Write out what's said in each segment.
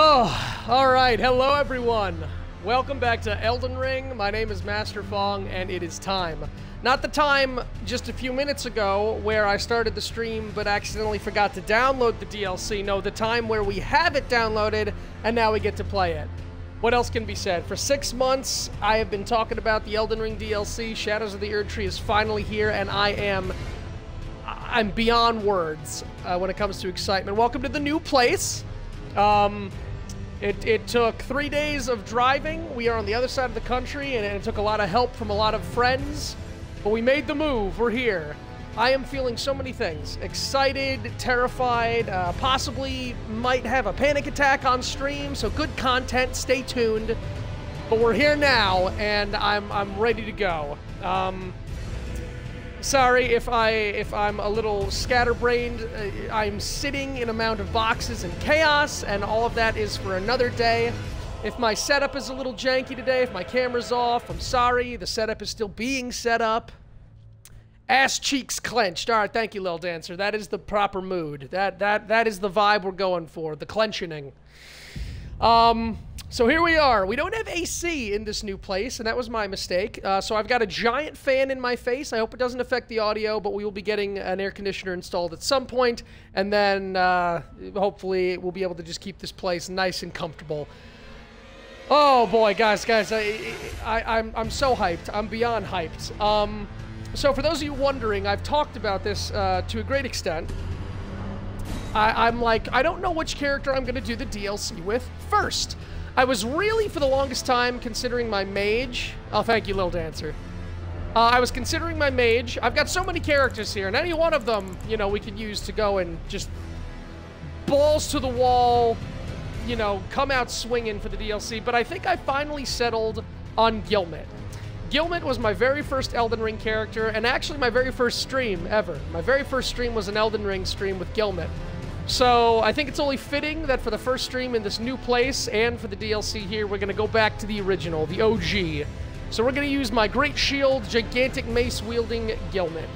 Oh, all right. Hello, everyone. Welcome back to Elden Ring. My name is Master Fong, and it is time. Not the time just a few minutes ago where I started the stream but accidentally forgot to download the DLC. No, the time where we have it downloaded and now we get to play it. What else can be said? For six months, I have been talking about the Elden Ring DLC. Shadows of the Erdtree is finally here, and I am I'm beyond words uh, when it comes to excitement. Welcome to the new place. Um, it, it took three days of driving. We are on the other side of the country, and it took a lot of help from a lot of friends. But we made the move. We're here. I am feeling so many things. Excited, terrified, uh, possibly might have a panic attack on stream, so good content, stay tuned. But we're here now, and I'm, I'm ready to go. Um, sorry if I if I'm a little scatterbrained. Uh, I'm sitting in a mound of boxes and chaos, and all of that is for another day. If my setup is a little janky today, if my camera's off, I'm sorry. The setup is still being set up. Ass cheeks clenched. All right, thank you, Lil Dancer. That is the proper mood. That that that is the vibe we're going for. The clenching. Um, so here we are. We don't have AC in this new place, and that was my mistake. Uh, so I've got a giant fan in my face. I hope it doesn't affect the audio, but we will be getting an air conditioner installed at some point, and then uh, hopefully we'll be able to just keep this place nice and comfortable. Oh boy, guys, guys, I, I, I'm I'm so hyped. I'm beyond hyped. Um, so for those of you wondering, I've talked about this uh, to a great extent. I, I'm like, I don't know which character I'm going to do the DLC with first. I was really, for the longest time, considering my mage. Oh, thank you, Little Dancer. Uh, I was considering my mage. I've got so many characters here, and any one of them, you know, we could use to go and just balls to the wall, you know, come out swinging for the DLC. But I think I finally settled on Gilmet. Gilmet was my very first Elden Ring character, and actually my very first stream ever. My very first stream was an Elden Ring stream with Gilmet. So I think it's only fitting that for the first stream in this new place and for the DLC here, we're going to go back to the original, the OG. So we're going to use my Great Shield, gigantic mace-wielding Gilman.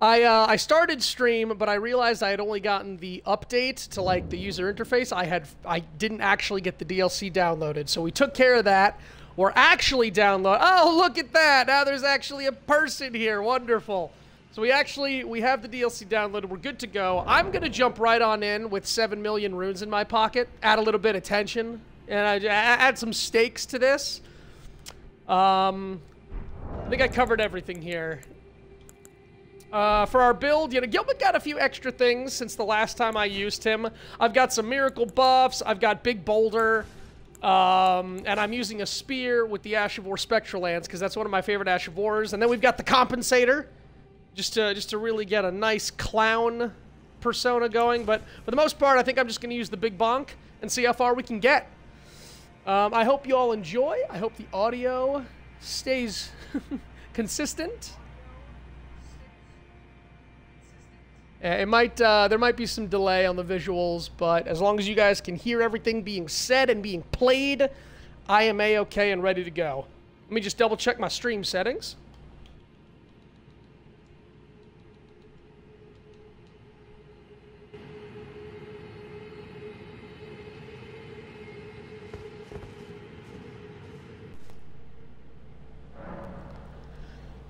I, uh, I started stream, but I realized I had only gotten the update to like the user interface. I had I didn't actually get the DLC downloaded, so we took care of that. We're actually download. Oh, look at that! Now there's actually a person here. Wonderful. So we actually we have the DLC downloaded. We're good to go. I'm gonna jump right on in with seven million runes in my pocket. Add a little bit of tension and I add some stakes to this. Um, I think I covered everything here. Uh, for our build, you know, Gilbert got a few extra things since the last time I used him. I've got some miracle buffs. I've got Big Boulder. Um, and I'm using a spear with the Ash of War Spectral Lance because that's one of my favorite Ash of Wars. And then we've got the Compensator just to, just to really get a nice clown persona going. But for the most part, I think I'm just going to use the Big Bonk and see how far we can get. Um, I hope you all enjoy. I hope the audio stays consistent. It might, uh, there might be some delay on the visuals, but as long as you guys can hear everything being said and being played, I am a-okay and ready to go. Let me just double check my stream settings.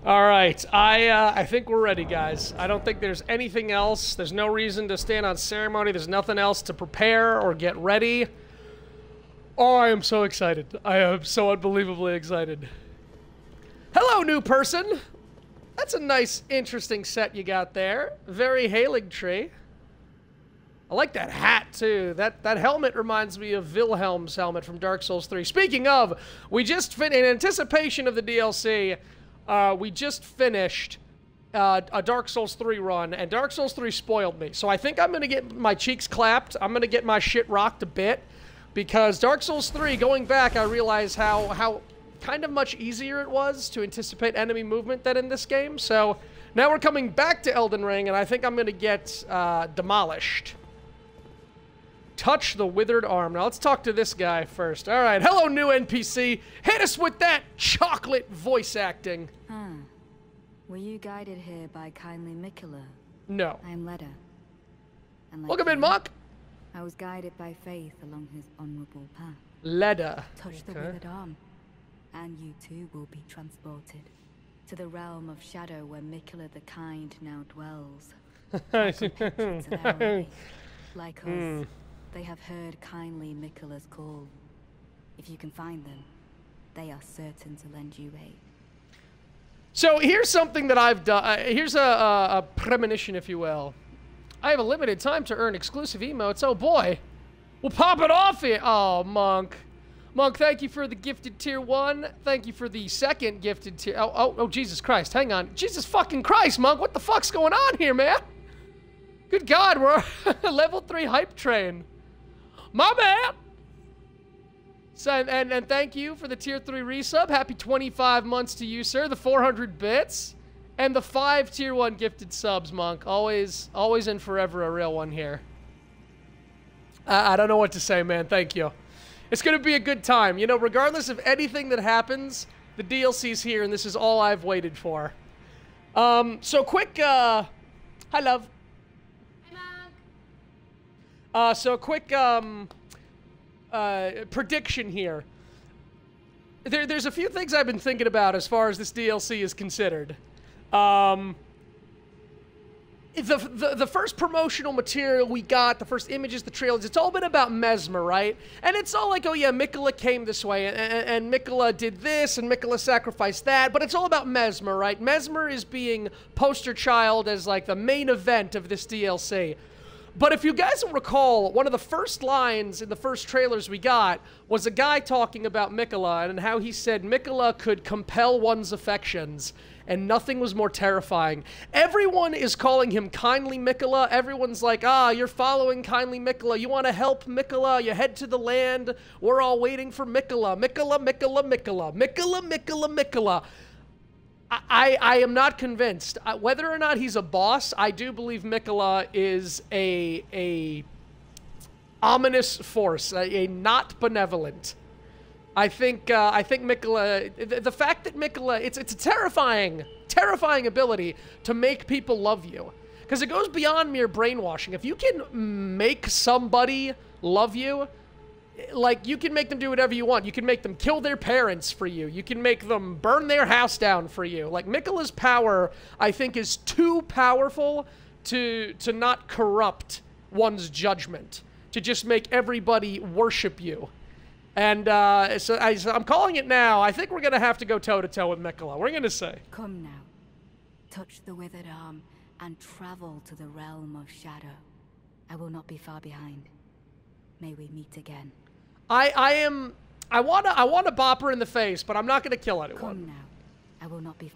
All right, I uh, I think we're ready, guys. I don't think there's anything else. There's no reason to stand on ceremony. There's nothing else to prepare or get ready. Oh, I am so excited. I am so unbelievably excited. Hello, new person. That's a nice, interesting set you got there. Very hailing tree. I like that hat, too. That that helmet reminds me of Wilhelm's helmet from Dark Souls 3. Speaking of, we just fit in anticipation of the DLC. Uh, we just finished uh, a Dark Souls 3 run, and Dark Souls 3 spoiled me. So I think I'm going to get my cheeks clapped. I'm going to get my shit rocked a bit. Because Dark Souls 3, going back, I realized how, how kind of much easier it was to anticipate enemy movement than in this game. So now we're coming back to Elden Ring, and I think I'm going to get uh, demolished. Touch the withered arm. Now let's talk to this guy first. All right, hello new NPC. Hit us with that chocolate voice acting. Huh. Were you guided here by kindly Miquella? No. I'm Leda. Like Welcome in, Mock. I was guided by faith along his honorable path. Leda. Touch the withered arm, and you too will be transported to the realm of shadow where Miquella the Kind now dwells. Compatriots of Ellery. Like us, Hmm. They have heard kindly Miquella's call. If you can find them, they are certain to lend you aid. So here's something that I've done. Uh, here's a, a, a premonition, if you will. I have a limited time to earn exclusive emotes. Oh boy, we'll pop it off here. Oh, Monk. Monk, thank you for the gifted tier one. Thank you for the second gifted tier. Oh, oh, oh, Jesus Christ. Hang on. Jesus fucking Christ, Monk. What the fuck's going on here, man? Good God, we're a level three hype train. My bad. So, and, and, thank you for the tier 3 resub. Happy 25 months to you, sir. The 400 bits. And the 5 tier 1 gifted subs, Monk. Always, always and forever a real one here. I, I don't know what to say, man. Thank you. It's going to be a good time. You know, regardless of anything that happens, the DLC's here, and this is all I've waited for. Um, so quick, uh... Hi, love. Uh, so a quick, um uh, prediction here. There, there's a few things I've been thinking about as far as this DLC is considered. Um, the, the, the first promotional material we got, the first images, the trailers, it's all been about Messmer, right? And it's all like, oh yeah, Miquella came this way, and, and, and Miquella did this, and Miquella sacrificed that, but it's all about Messmer, right? Messmer is being poster child as like the main event of this DLC. But if you guys recall, one of the first lines in the first trailers we got was a guy talking about Miquella and how he said Miquella could compel one's affections, and nothing was more terrifying. Everyone is calling him Kindly Miquella. Everyone's like, ah, you're following Kindly Miquella. You want to help Miquella. You head to the land. We're all waiting for Miquella. Miquella, Miquella, Miquella. Miquella, Miquella, Miquella. I, I am not convinced. Uh, whether or not he's a boss, I do believe Miquella is a a ominous force, a, a not benevolent. I think uh, I think Miquella, the, the fact that Miquella, it's it's a terrifying, terrifying ability to make people love you, because it goes beyond mere brainwashing. If you can make somebody love you, like you can make them do whatever you want. You can make them kill their parents for you. You can make them burn their house down for you. Like Miquella's power, I think, is too powerful to to not corrupt one's judgment. To just make everybody worship you. And uh, so, I, I'm calling it now. I think we're gonna have to go toe to toe with Mikola. We're gonna say. Come now, touch the withered arm, and travel to the realm of shadow. I will not be far behind. May we meet again. I I am. I wanna I wanna bop her in the face, but I'm not gonna kill anyone. Come now, I will not be.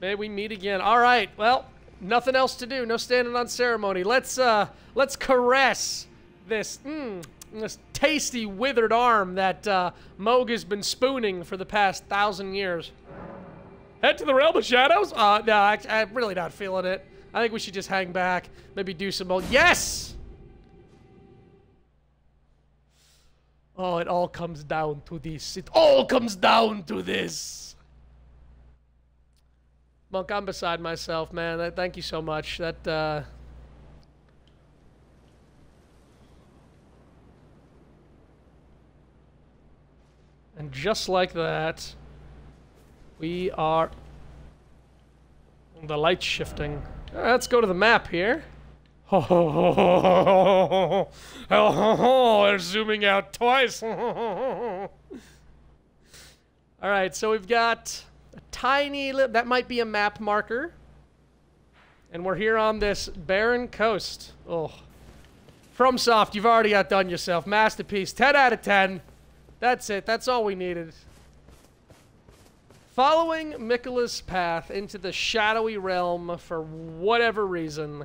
May we meet again. All right. Well, nothing else to do. No standing on ceremony. Let's uh let's caress this mm, this tasty withered arm that uh, Mohg has been spooning for the past thousand years. Head to the realm of shadows. Uh, no, I, I'm really not feeling it. I think we should just hang back. Maybe do some old. Yes. Oh, it all comes down to this. It all comes down to this. Monk, I'm beside myself, man. Thank you so much. That, uh... And just like that, we are... The light's shifting. Uh, let's go to the map here. Oh, they're zooming out twice. All right, so we've got a tiny, li- that might be a map marker. And we're here on this barren coast. Oh. FromSoft, you've already outdone yourself. Masterpiece, 10 out of 10. That's it, that's all we needed. Following Miquella's path into the shadowy realm for whatever reason,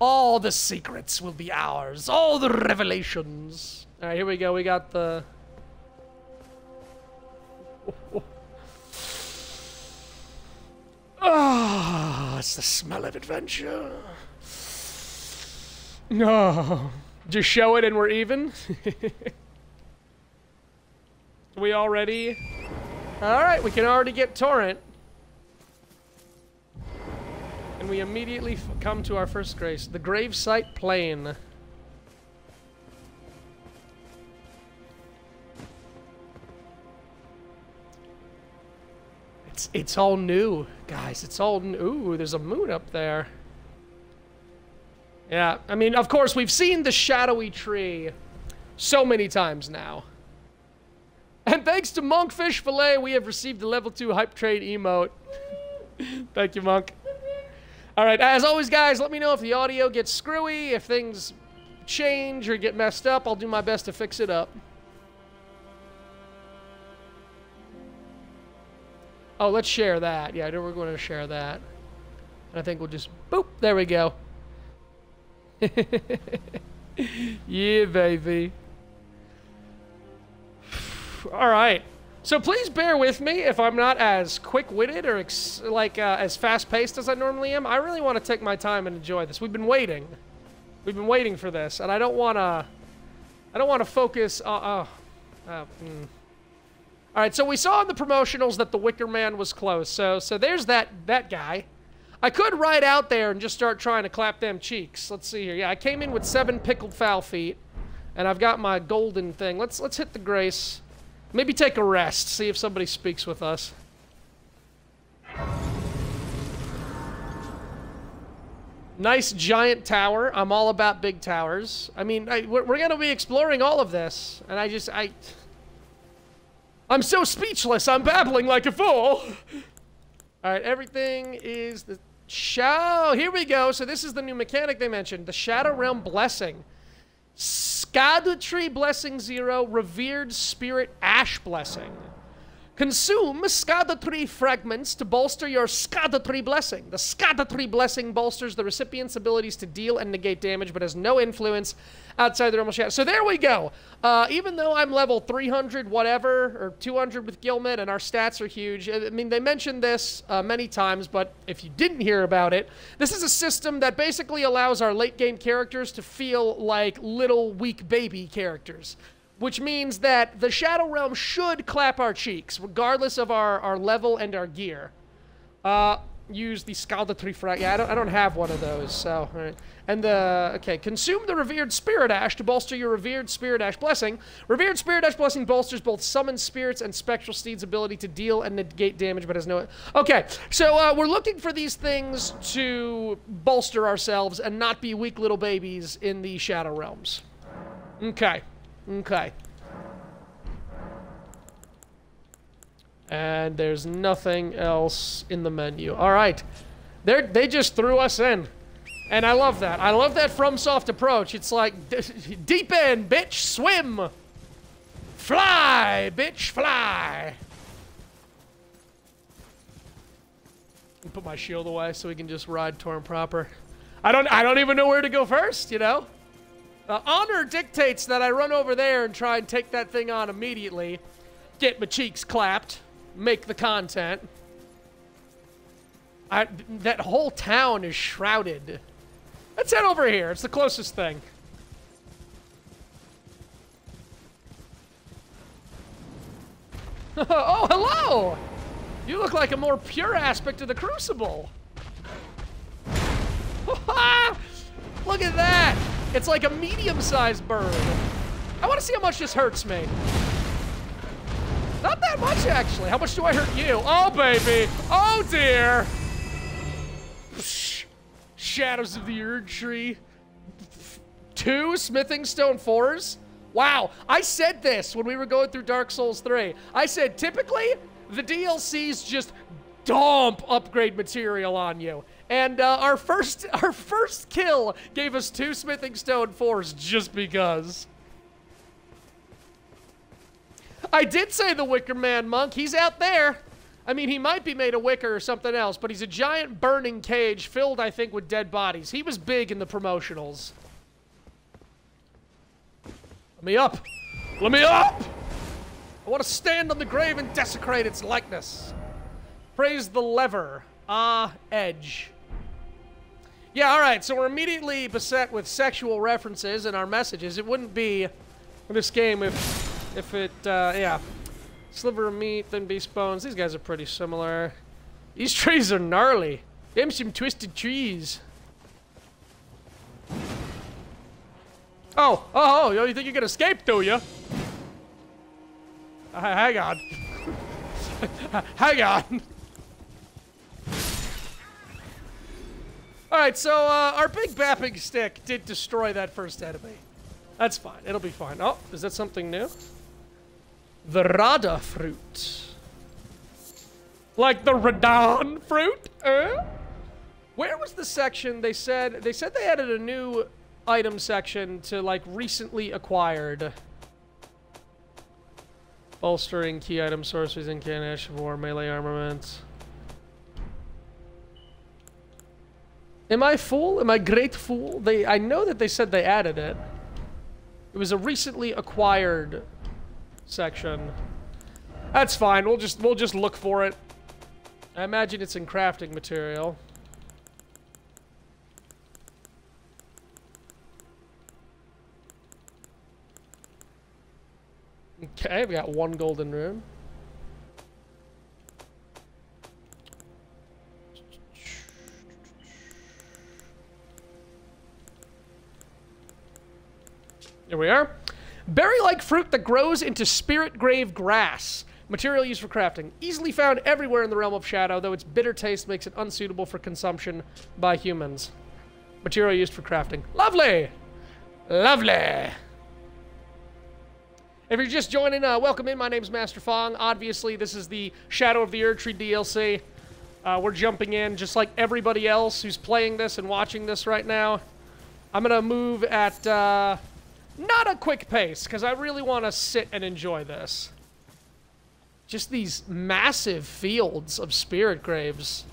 all the secrets will be ours. All the revelations. All right, here we go. We got the. Ah, it's the smell of adventure. No, just show it and we're even. we already. All right, we can already get torrent we immediately come to our first grace, the Gravesite Plain. It's, it's all new, guys. It's all new. Ooh, there's a moon up there. Yeah, I mean, of course, we've seen the shadowy tree so many times now. And thanks to Monkfish Filet, we have received the level 2 hype trade emote. Thank you, Monk. All right, as always, guys, let me know if the audio gets screwy, if things change or get messed up. I'll do my best to fix it up. Oh, let's share that. Yeah, we're going to share that. And I think we'll just, boop, there we go. yeah, baby. All right. So please bear with me if I'm not as quick-witted or like uh, as fast-paced as I normally am. I really want to take my time and enjoy this. We've been waiting. We've been waiting for this, and I don't want to. I don't want to focus. Uh, uh, uh mm. All right. So we saw in the promotionals that the Wicker Man was close. So so there's that that guy. I could ride out there and just start trying to clap them cheeks. Let's see here. Yeah, I came in with seven pickled foul feet, and I've got my golden thing. Let's let's hit the grace. Maybe take a rest. See if somebody speaks with us. Nice giant tower. I'm all about big towers. I mean, I, we're, we're going to be exploring all of this, and I just I. I'm so speechless. I'm babbling like a fool. All right, everything is the Shadow, here we go. So this is the new mechanic they mentioned, the Shadow Realm Blessing. Tree Blessing Zero, Revered Spirit Ash Blessing. Consume Tree fragments to bolster your Tree blessing. The Tree blessing bolsters the recipient's abilities to deal and negate damage, but has no influence outside the normal shadow. So there we go. Uh, even though I'm level 300 whatever, or 200 with Guilmid, and our stats are huge, I mean, they mentioned this uh, many times, but if you didn't hear about it, this is a system that basically allows our late game characters to feel like little weak baby characters which means that the Shadow Realm should clap our cheeks, regardless of our, our level and our gear. Uh, use the Scalda Frag. Yeah, I don't, I don't have one of those, so... And the... Okay, consume the Revered Spirit Ash to bolster your Revered Spirit Ash Blessing. Revered Spirit Ash Blessing bolsters both Summoned Spirits and Spectral Steed's ability to deal and negate damage, but has no... Okay, so uh, we're looking for these things to bolster ourselves and not be weak little babies in the Shadow Realms. Okay. Okay. And there's nothing else in the menu. All right. They're, they just threw us in. And I love that. I love that FromSoft approach. It's like, deep in, bitch, swim. Fly, bitch, fly. Put my shield away so we can just ride Torrent proper. I don't, I don't even know where to go first, you know? Uh, honor dictates that I run over there and try and take that thing on immediately. Get my cheeks clapped. Make the content. I, that whole town is shrouded. Let's head over here. It's the closest thing. oh, hello! You look like a more pure aspect of the Crucible. look at that! It's like a medium-sized bird. I want to see how much this hurts me. Not that much, actually. How much do I hurt you? Oh, baby. Oh, dear. Shadows of the Erdtree. Two Smithing Stone 4s? Wow. I said this when we were going through Dark Souls 3. I said, typically, the DLCs just dump upgrade material on you. And uh, our first our first kill gave us two smithing stone fours just because. I did say the Wicker Man monk. He's out there. I mean, he might be made of wicker or something else, but he's a giant burning cage filled, I think, with dead bodies. He was big in the promotionals. Let me up. Let me up! I want to stand on the grave and desecrate its likeness. Praise the lever. Ah, edge. Yeah, all right. So we're immediately beset with sexual references in our messages. It wouldn't be this game if, if it, uh, yeah. Sliver of meat, then beast bones. These guys are pretty similar. These trees are gnarly. Them some twisted trees. Oh, oh, oh, you think you can escape, do you? Hang on. hang on. Alright, so uh, our big bapping stick did destroy that first enemy. That's fine. It'll be fine. Oh, is that something new? The Rada fruit. Like the Radon fruit? Uh? Where was the section they said they said they added a new item section to like recently acquired bolstering key item sorceries incantation war melee armament am i fool am i great fool they i know that they said they added it. It was a recently acquired section. That's fine. We'll just we'll just look for it. I imagine it's in crafting material. Okay, we got one golden rune. Here we are. Berry-like fruit that grows into spirit grave grass. Material used for crafting. Easily found everywhere in the realm of shadow, though its bitter taste makes it unsuitable for consumption by humans. Material used for crafting. Lovely! Lovely! If you're just joining, uh, welcome in. My name's Master Fong. Obviously, this is the Shadow of the Erdtree DLC. Uh, we're jumping in just like everybody else who's playing this and watching this right now. I'm going to move at uh, not a quick pace because I really want to sit and enjoy this. Just these massive fields of spirit graves.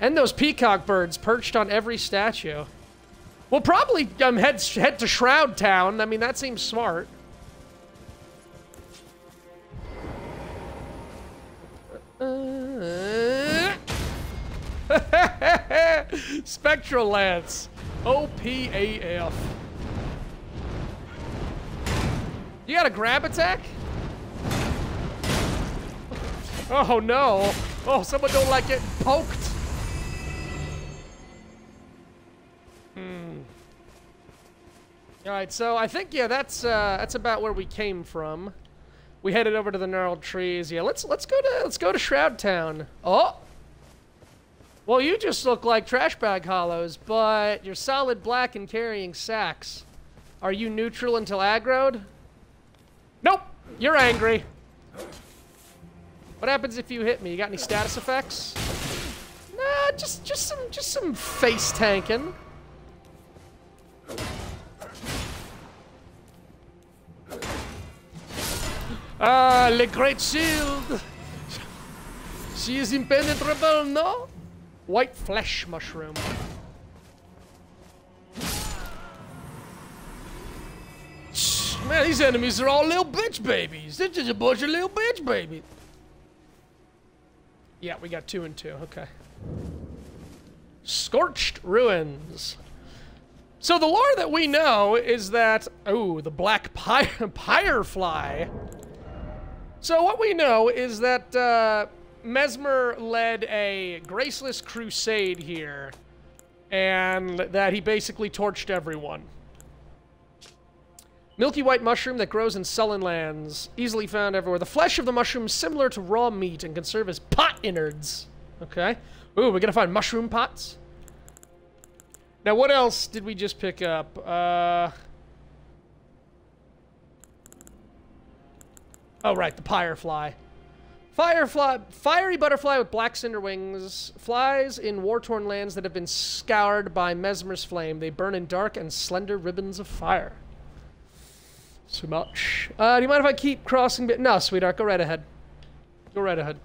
And those peacock birds perched on every statue. We'll probably um, head, head to Shroud Town. I mean, that seems smart. Spectral Lance. OPAF. You got a grab attack? Oh no. Oh, someone don't like getting poked. Hmm. Alright, so I think yeah, that's uh that's about where we came from. We headed over to the gnarled trees. Yeah, let's let's go to let's go to Shroud Town. Oh. Well, you just look like trash bag hollows, but you're solid black and carrying sacks. Are you neutral until aggroed? Nope. You're angry. What happens if you hit me? You got any status effects? Nah, just just some just some face tanking. Ah, le great shield! She is impenetrable, no? White flesh mushroom. Man, these enemies are all little bitch babies. They're a bunch of little bitch babies. Yeah, we got two and two. Okay. Scorched Ruins. So the lore that we know is that... Oh, the Black Pyre, Pyrefly so what we know is that uh, Messmer led a graceless crusade here, and that he basically torched everyone. Milky white mushroom that grows in sullen lands, easily found everywhere. The flesh of the mushroom is similar to raw meat and can serve as pot innards. Okay. Ooh, we're gonna find mushroom pots. Now, what else did we just pick up? Uh, Oh, right, the Pyrefly. Firefly, fiery butterfly with black cinder wings, flies in war-torn lands that have been scoured by Messmer's flame. They burn in dark and slender ribbons of fire. So much. Uh, do you mind if I keep crossing? No, sweetheart, go right ahead. Go right ahead.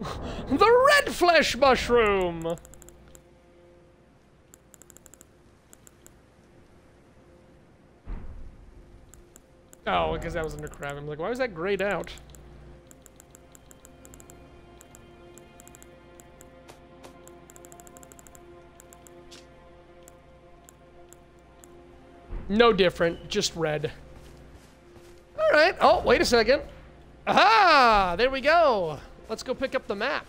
the red flesh mushroom! Oh, because that was under crab. I'm like, why was that grayed out? No different, just red. All right. Oh, wait a second. Aha! There we go. Let's go pick up the map.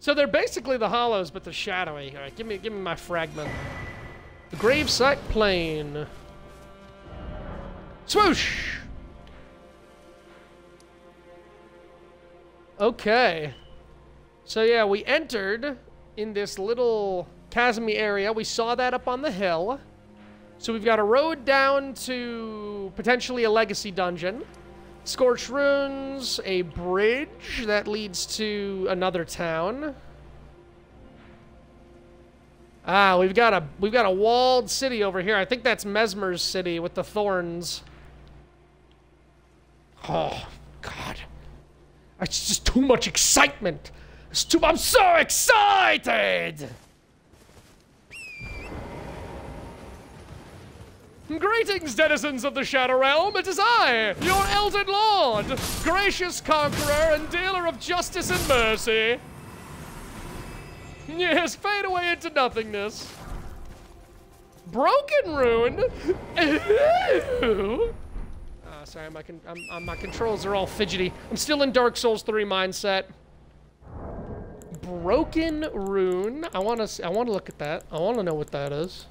So they're basically the hollows, but they're shadowy. All right, give me, give me my fragment. The gravesite plain. Swoosh! Okay. So yeah, we entered in this little chasmy area. We saw that up on the hill. So we've got a road down to potentially a legacy dungeon. Scorched Ruins, a bridge that leads to another town. Ah, we've got a we've got a walled city over here. I think that's Messmer's city with the thorns. Oh, God. It's just too much excitement. It's too I'm so excited! Greetings, denizens of the Shadow Realm. It is I, your Elden Lord, gracious conqueror and dealer of justice and mercy. Yes, fade away into nothingness. Broken Rune? Ah, sorry, my, I'm, my controls are all fidgety. I'm still in Dark Souls 3 mindset. Broken Rune. I want to I want to look at that. I want to know what that is.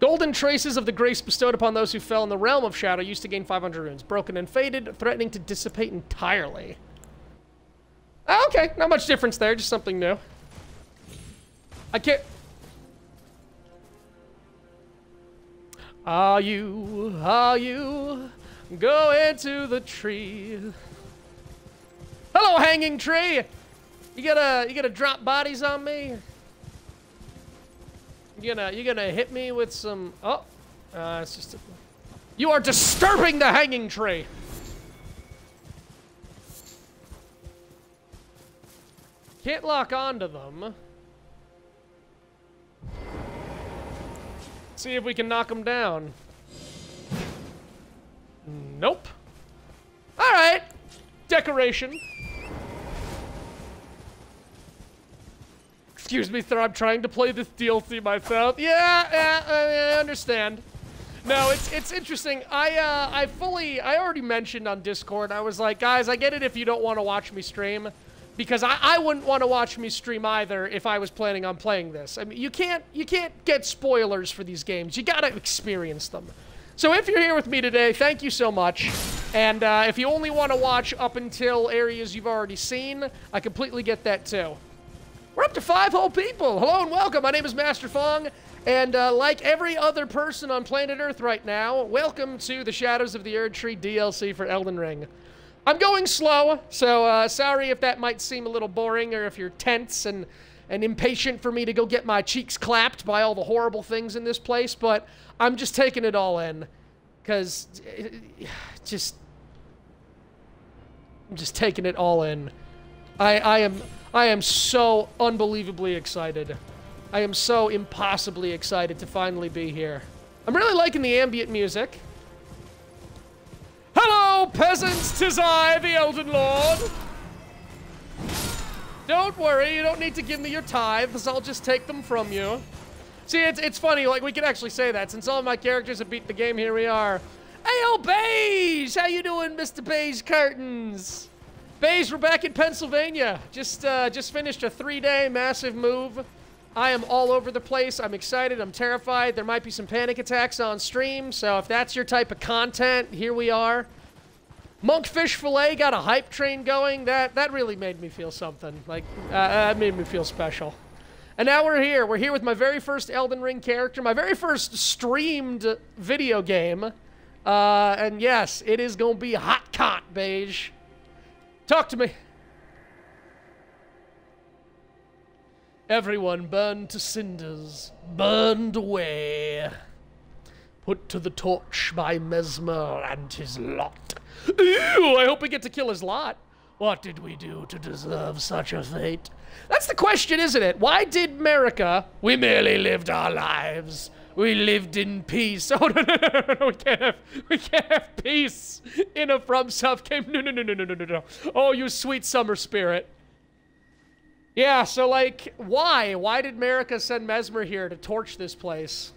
Golden traces of the grace bestowed upon those who fell in the realm of shadow used to gain 500 runes. Broken and faded, threatening to dissipate entirely. Oh, okay, not much difference there, just something new. I can't... Are you, are you going to the tree? Hello, hanging tree! You gonna, you gonna drop bodies on me? You gonna you gonna hit me with some? Oh, uh, it's just. A, you are disturbing the hanging tree. Can't lock onto them. See if we can knock them down. Nope. All right. Decoration. Excuse me, sir, I'm trying to play this DLC myself. Yeah, yeah, I understand. No, it's it's interesting. I uh, I fully I already mentioned on Discord. I was like, guys, I get it if you don't want to watch me stream, because I, I wouldn't want to watch me stream either if I was planning on playing this. I mean, you can't you can't get spoilers for these games. You gotta experience them. So if you're here with me today, thank you so much. And uh, if you only want to watch up until areas you've already seen, I completely get that too. We're up to five whole people. Hello and welcome. My name is Master Fong, and uh, like every other person on planet Earth right now, welcome to the Shadows of the Erdtree DLC for Elden Ring. I'm going slow, so uh, sorry if that might seem a little boring or if you're tense and, and impatient for me to go get my cheeks clapped by all the horrible things in this place, but I'm just taking it all in. Because, just... I'm just taking it all in. I, I am... I am so unbelievably excited. I am so impossibly excited to finally be here. I'm really liking the ambient music. Hello, peasants! Tis I, the Elden Lord! Don't worry, you don't need to give me your tithes. I'll just take them from you. See, it's, it's funny, like, we can actually say that. Since all my characters have beat the game, here we are. Hey, Beige! How you doing, Mr. Beige Curtains? Bays, we're back in Pennsylvania. Just uh, just finished a three-day massive move. I am all over the place. I'm excited. I'm terrified. There might be some panic attacks on stream, so if that's your type of content, here we are. Monkfish Fillet got a hype train going. That that really made me feel something. Like, uh, that made me feel special. And now we're here. We're here with my very first Elden Ring character, my very first streamed video game. Uh, and yes, it is going to be hot cot, beige. Talk to me. Everyone burned to cinders, burned away. Put to the torch by Messmer and his lot. Ew, I hope we get to kill his lot. What did we do to deserve such a fate? That's the question, isn't it? Why did Marika? We merely lived our lives. We lived in peace. Oh no no no no no! We can't have we can't have peace in a FromSoft game. No no no no no no no no! Oh, you sweet summer spirit. Yeah. So like, why? Why did Marika send Messmer here to torch this place?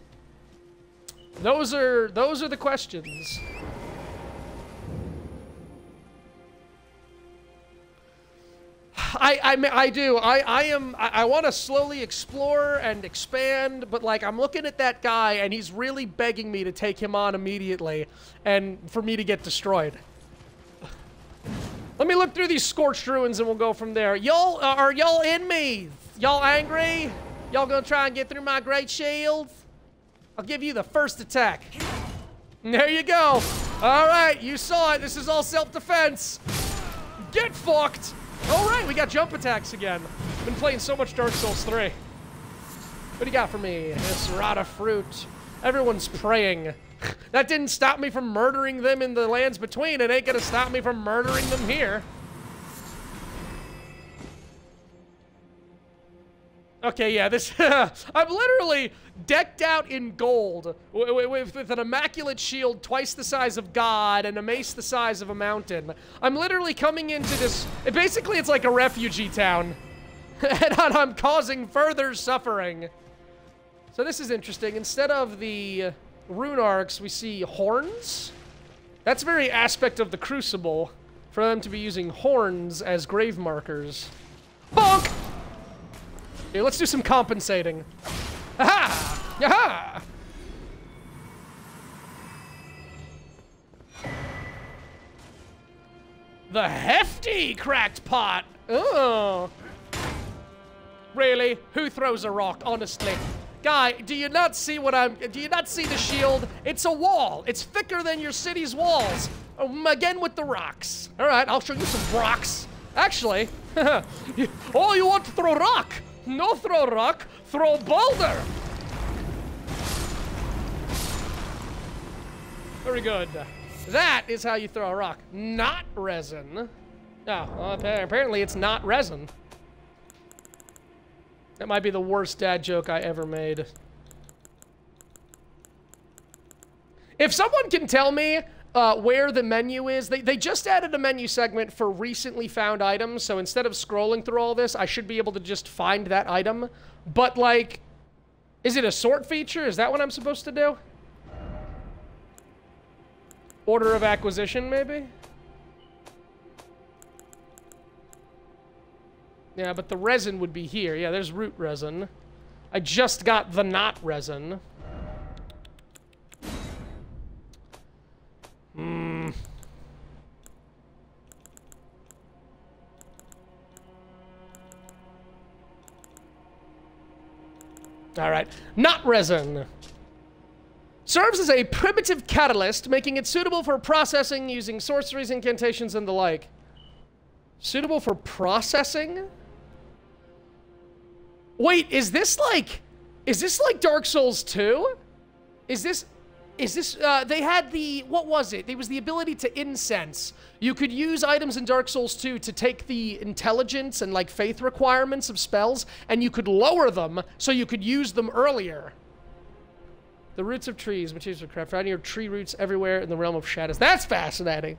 Those are those are the questions. I, I, I do. I, I am. I, I want to slowly explore and expand, but like I'm looking at that guy and he's really begging me to take him on immediately, and for me to get destroyed. Let me look through these scorched ruins and we'll go from there. Y'all uh, are y'all in me? Y'all angry? Y'all gonna try and get through my great shield? I'll give you the first attack. There you go. All right, you saw it. This is all self-defense. Get fucked. All right, we got jump attacks again. Been playing so much Dark Souls 3. What do you got for me? This Rada fruit. Everyone's praying. that didn't stop me from murdering them in the lands between. It ain't gonna stop me from murdering them here. Okay, yeah, this... I'm literally decked out in gold with, with, an immaculate shield twice the size of God and a mace the size of a mountain. I'm literally coming into this... It, basically, it's like a refugee town. and I'm causing further suffering. So this is interesting. Instead of the rune arcs, we see horns. That's very aspect of the Crucible for them to be using horns as grave markers. Bonk! Okay, let's do some compensating. Aha! Yaha! The hefty cracked pot! Oh! Really? Who throws a rock, honestly? Guy, do you not see what I'm... Do you not see the shield? It's a wall. It's thicker than your city's walls. Um, again with the rocks. All right, I'll show you some rocks. Actually, oh, you want to throw rock? No throw rock, throw boulder. Very good. That is how you throw a rock, not resin. Oh, well, apparently it's not resin. That might be the worst dad joke I ever made. If someone can tell me uh, where the menu is. They, they just added a menu segment for recently found items, so instead of scrolling through all this, I should be able to just find that item. But, like, is it a sort feature? Is that what I'm supposed to do? Order of acquisition, maybe? Yeah, but the resin would be here. Yeah, there's root resin. I just got the not resin. Hmm. All right. Not resin. Serves as a primitive catalyst, making it suitable for processing using sorceries, incantations, and the like. Suitable for processing? Wait, is this like... Is this like Dark Souls 2? Is this... Is this, uh, they had the, what was it? It was the ability to incense. You could use items in Dark Souls 2 to take the intelligence and like faith requirements of spells and you could lower them so you could use them earlier. The roots of trees, materials for craft, finding your tree roots everywhere in the realm of shadows. That's fascinating.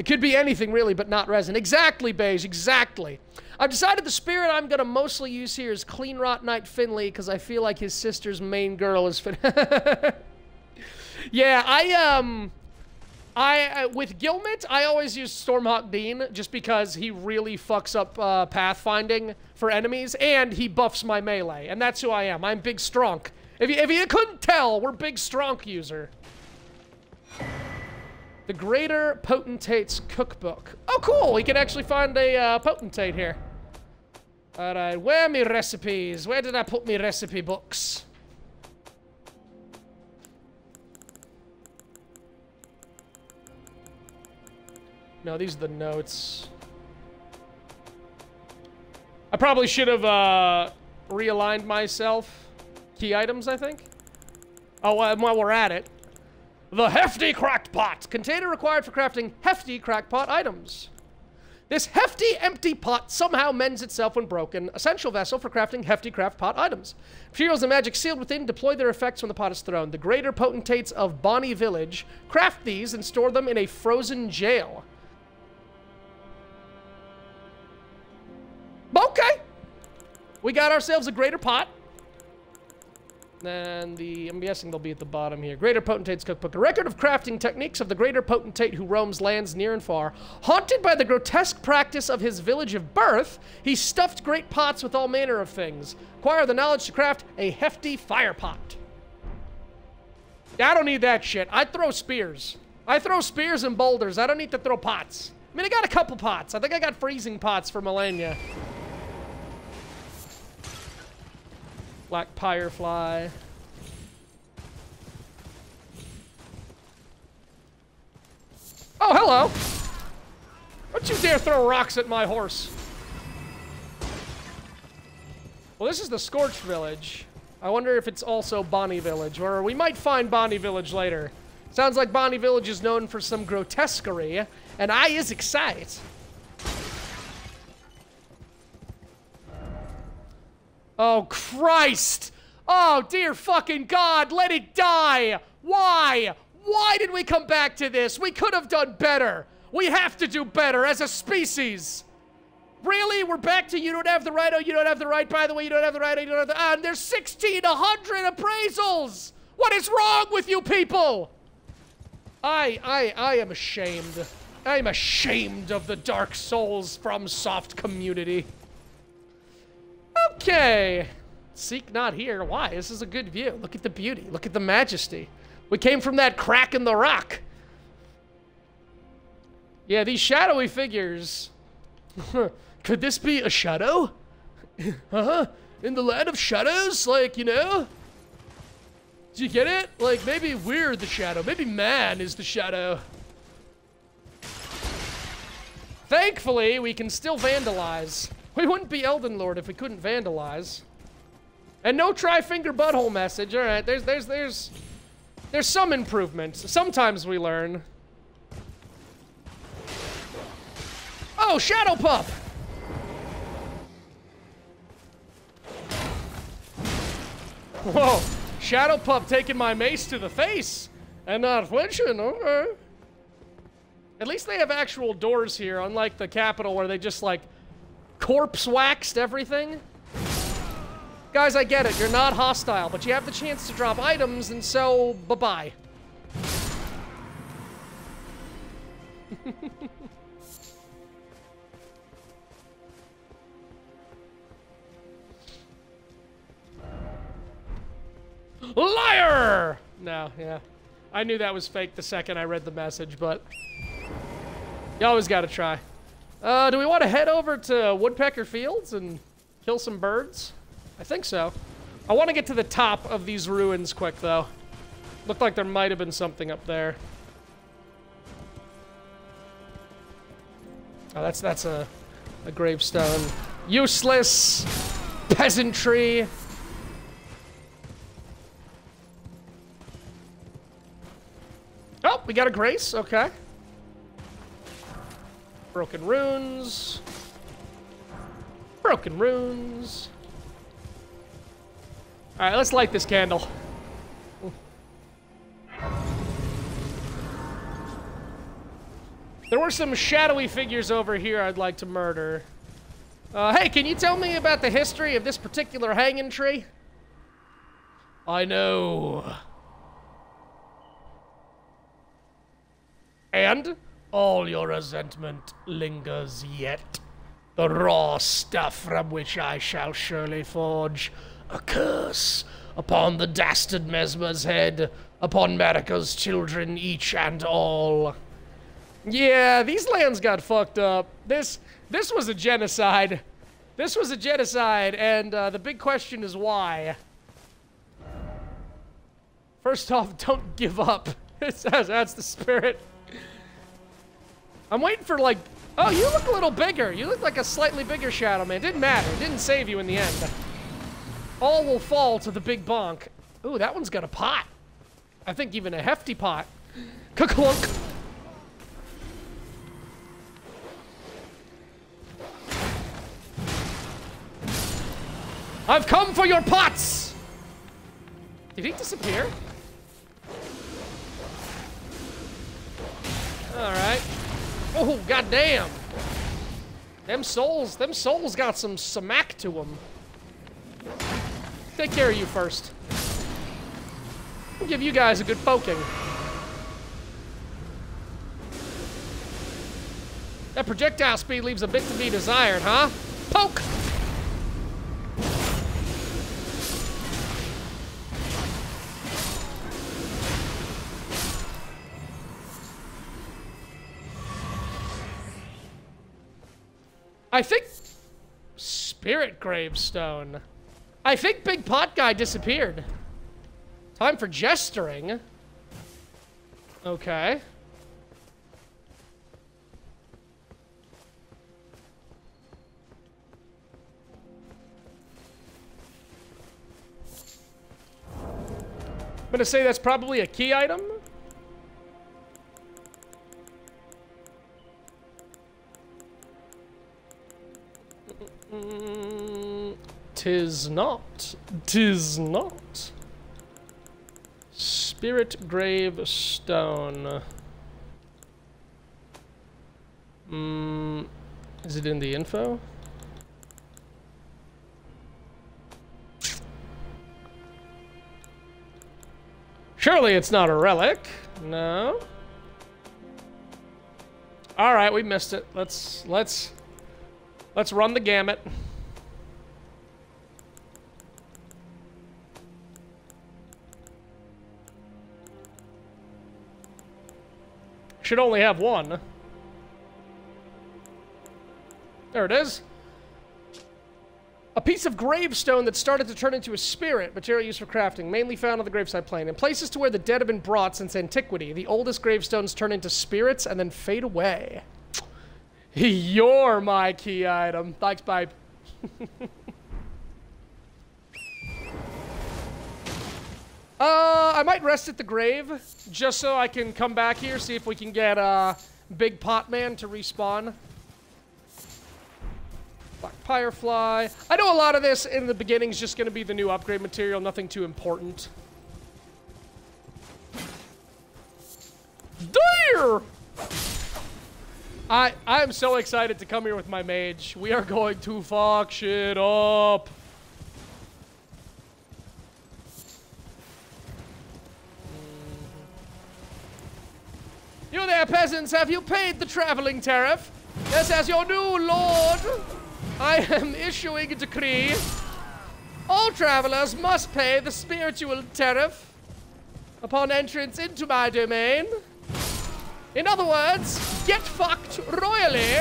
It could be anything really, but not resin. Exactly, Beige, exactly. I've decided the spirit I'm going to mostly use here is Cleanrot Knight Finley because I feel like his sister's main girl is Fin Yeah, I, um... I, uh, with Gilmet, I always use Stormhawk Deenh just because he really fucks up uh, pathfinding for enemies, and he buffs my melee, and that's who I am. I'm Big Stronk. If you, if you couldn't tell, we're Big Stronk user. The Greater Potentate's Cookbook. Oh, cool! We can actually find a uh, potentate here. Alright, where are me recipes? Where did I put me recipe books? No, these are the notes. I probably should have uh, realigned myself. Key items, I think. Oh, well, while we're at it. The Hefty Cracked Pot. Container required for crafting hefty crackpot items. This hefty empty pot somehow mends itself when broken. Essential vessel for crafting hefty craft pot items. Materials and magic sealed within deploy their effects when the pot is thrown. The greater potentates of Bonny Village craft these and store them in a frozen jail. Okay. We got ourselves a greater pot. Then the, I'm guessing they'll be at the bottom here. Greater Potentate's Cookbook. A record of crafting techniques of the Greater Potentate who roams lands near and far. Haunted by the grotesque practice of his village of birth, he stuffed great pots with all manner of things. Acquire the knowledge to craft a hefty fire pot. I don't need that shit. I throw spears. I throw spears and boulders. I don't need to throw pots. I mean, I got a couple pots. I think I got freezing pots for Malenia. Black Pyrefly. Oh, hello! Don't you dare throw rocks at my horse. Well, this is the Scorched Village. I wonder if it's also Bonny Village, or we might find Bonny Village later. Sounds like Bonny Village is known for some grotesquerie, and I is excited. Oh, Christ! Oh, dear fucking God, let it die! Why? Why did we come back to this? We could have done better. We have to do better as a species. Really? We're back to you don't have the right, oh, you don't have the right, by the way, you don't have the right, oh, you don't have the, and there's 1,600 appraisals! What is wrong with you people? I, I, I am ashamed. I am ashamed of the Dark Souls FromSoft community. Okay. Seek not here. Why? This is a good view. Look at the beauty. Look at the majesty. We came from that crack in the rock. Yeah, these shadowy figures. Could this be a shadow? Uh huh? In the land of shadows? Like, you know? Do you get it? Like, maybe we're the shadow. Maybe man is the shadow. Thankfully, we can still vandalize. We wouldn't be Elden Lord if we couldn't vandalize. And no tri-finger butthole message. All right, there's, there's, there's, there's some improvements. Sometimes we learn. Oh, Shadow Pup! Whoa, Shadow Pup taking my mace to the face and not flinching, okay. At least they have actual doors here, unlike the capital where they just like corpse waxed everything. Guys, I get it. You're not hostile, but you have the chance to drop items, and so bye-bye. Liar! No, yeah. I knew that was fake the second I read the message, but you always gotta try. Uh, do we want to head over to Woodpecker Fields and kill some birds? I think so. I want to get to the top of these ruins quick, though. Looked like there might have been something up there. Oh, that's that's a, a gravestone. Useless peasantry. Oh, we got a grace. Okay. Broken runes. Broken runes. Alright, let's light this candle. There were some shadowy figures over here I'd like to murder. Uh, hey, can you tell me about the history of this particular hanging tree? I know. And? All your resentment lingers yet. The raw stuff from which I shall surely forge a curse upon the dastard Messmer's head, upon Marika's children, each and all. Yeah, these lands got fucked up. This this was a genocide. This was a genocide, and uh, the big question is why. First off, don't give up. that's, that's the spirit. I'm waiting for like, oh, you look a little bigger. You look like a slightly bigger Shadow Man. Didn't matter. Didn't save you in the end. All will fall to the big bonk. Ooh, that one's got a pot. I think even a hefty pot. Ka-clunk. I've come for your pots! Did he disappear? Alright. Oh, goddamn. Them souls, them souls got some smack to them. Take care of you first. I'll give you guys a good poking. That projectile speed leaves a bit to be desired, huh? Poke! I think Spirit Gravestone. I think Big Pot Guy disappeared. Time for gesturing. Okay. I'm gonna say that's probably a key item. Tis not. Tis not. Spirit Grave Stone. Mm, is it in the info? Surely it's not a relic. No. All right, we missed it. Let's let's let's run the gamut. Should only have one. There it is. A piece of gravestone that started to turn into a spirit, material used for crafting, mainly found on the Gravesite Plain. In places to where the dead have been brought since antiquity, the oldest gravestones turn into spirits and then fade away. You're my key item. Thanks, babe. uh, I might rest at the grave, just so I can come back here, see if we can get, uh, Big Pot Man to respawn. Black Pyrefly. I know a lot of this in the beginning is just going to be the new upgrade material, nothing too important. Dear! I I am so excited to come here with my mage. We are going to fuck shit up. Mm-hmm. You there, peasants, have you paid the traveling tariff? Yes, as your new lord, I am issuing a decree. All travelers must pay the spiritual tariff upon entrance into my domain. In other words, get fucked royally.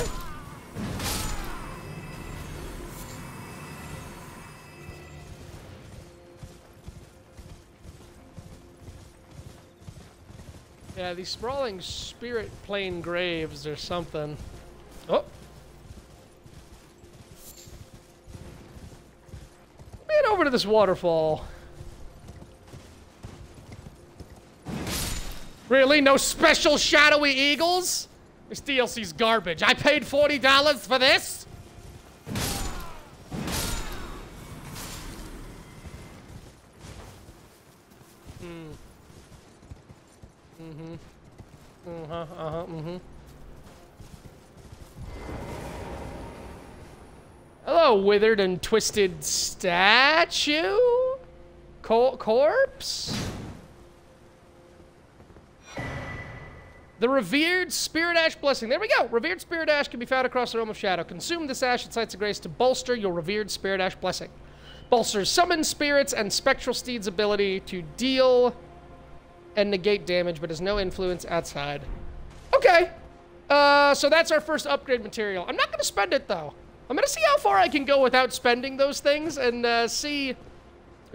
Yeah, these sprawling spirit plane graves or something. Oh. Get over to this waterfall. Really? No special shadowy eagles? This DLC's garbage. I paid $40 for this? Hmm. Mm-hmm. Uh-huh, uh-huh, mm-hmm. Hello, withered and twisted statue? Co corpse? The revered Spirit Ash Blessing. There we go. Revered Spirit Ash can be found across the Realm of Shadow. Consume this ash at sites of grace to bolster your revered Spirit Ash Blessing. Bolsters summon spirits and spectral steed's ability to deal and negate damage, but has no influence outside. Okay. Uh, so that's our first upgrade material. I'm not going to spend it, though. I'm going to see how far I can go without spending those things and uh, see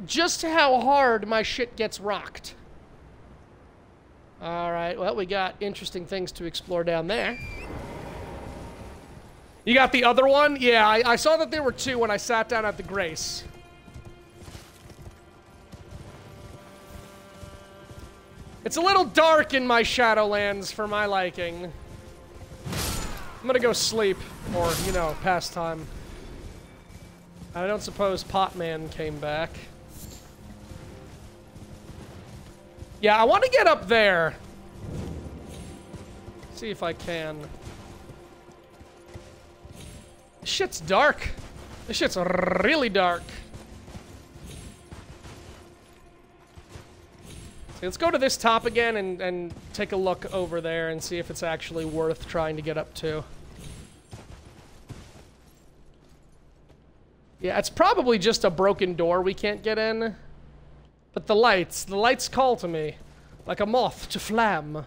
just how hard my shit gets rocked. All right, well, we got interesting things to explore down there. You got the other one? Yeah, I, I saw that there were two when I sat down at the Grace. It's a little dark in my Shadowlands for my liking. I'm gonna go sleep, or, you know, pass time. I don't suppose Potman came back. Yeah, I want to get up there. See if I can. This shit's dark. This shit's really dark. let's go to this top again and, and take a look over there and see if it's actually worth trying to get up to. Yeah, it's probably just a broken door we can't get in. But the lights, the lights call to me. Like a moth to flam.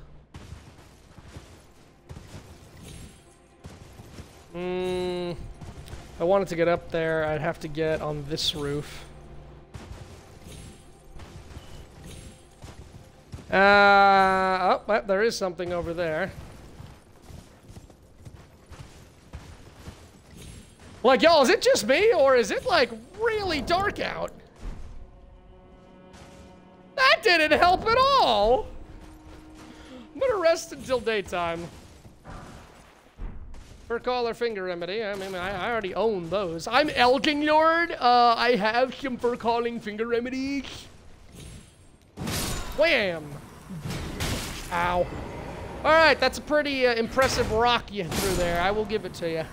Hmm. I wanted to get up there, I'd have to get on this roof. Uh, oh, well, there is something over there. Like, y'all, is it just me, or is it, like, really dark out? That didn't help at all! I'm gonna rest until daytime. For Furlcalling finger remedy. I mean, I, already own those. I'm Elden Lord. Uh, I have some for Furlcalling finger remedies. Wham! Ow. Alright, that's a pretty uh, impressive rock you threw there. I will give it to you.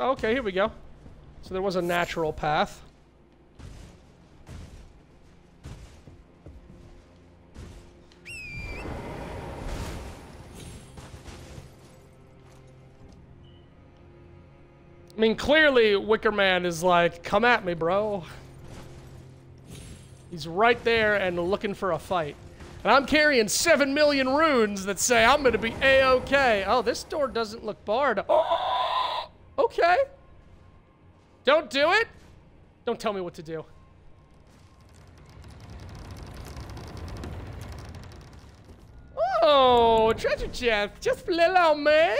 Okay, here we go. So there was a natural path. I mean, clearly Wicker Man is like, come at me, bro. He's right there and looking for a fight. And I'm carrying 7 million runes that say I'm going to be A-okay. Oh, this door doesn't look barred. Oh, okay. Don't do it. Don't tell me what to do. Oh, treasure chest. Just little me.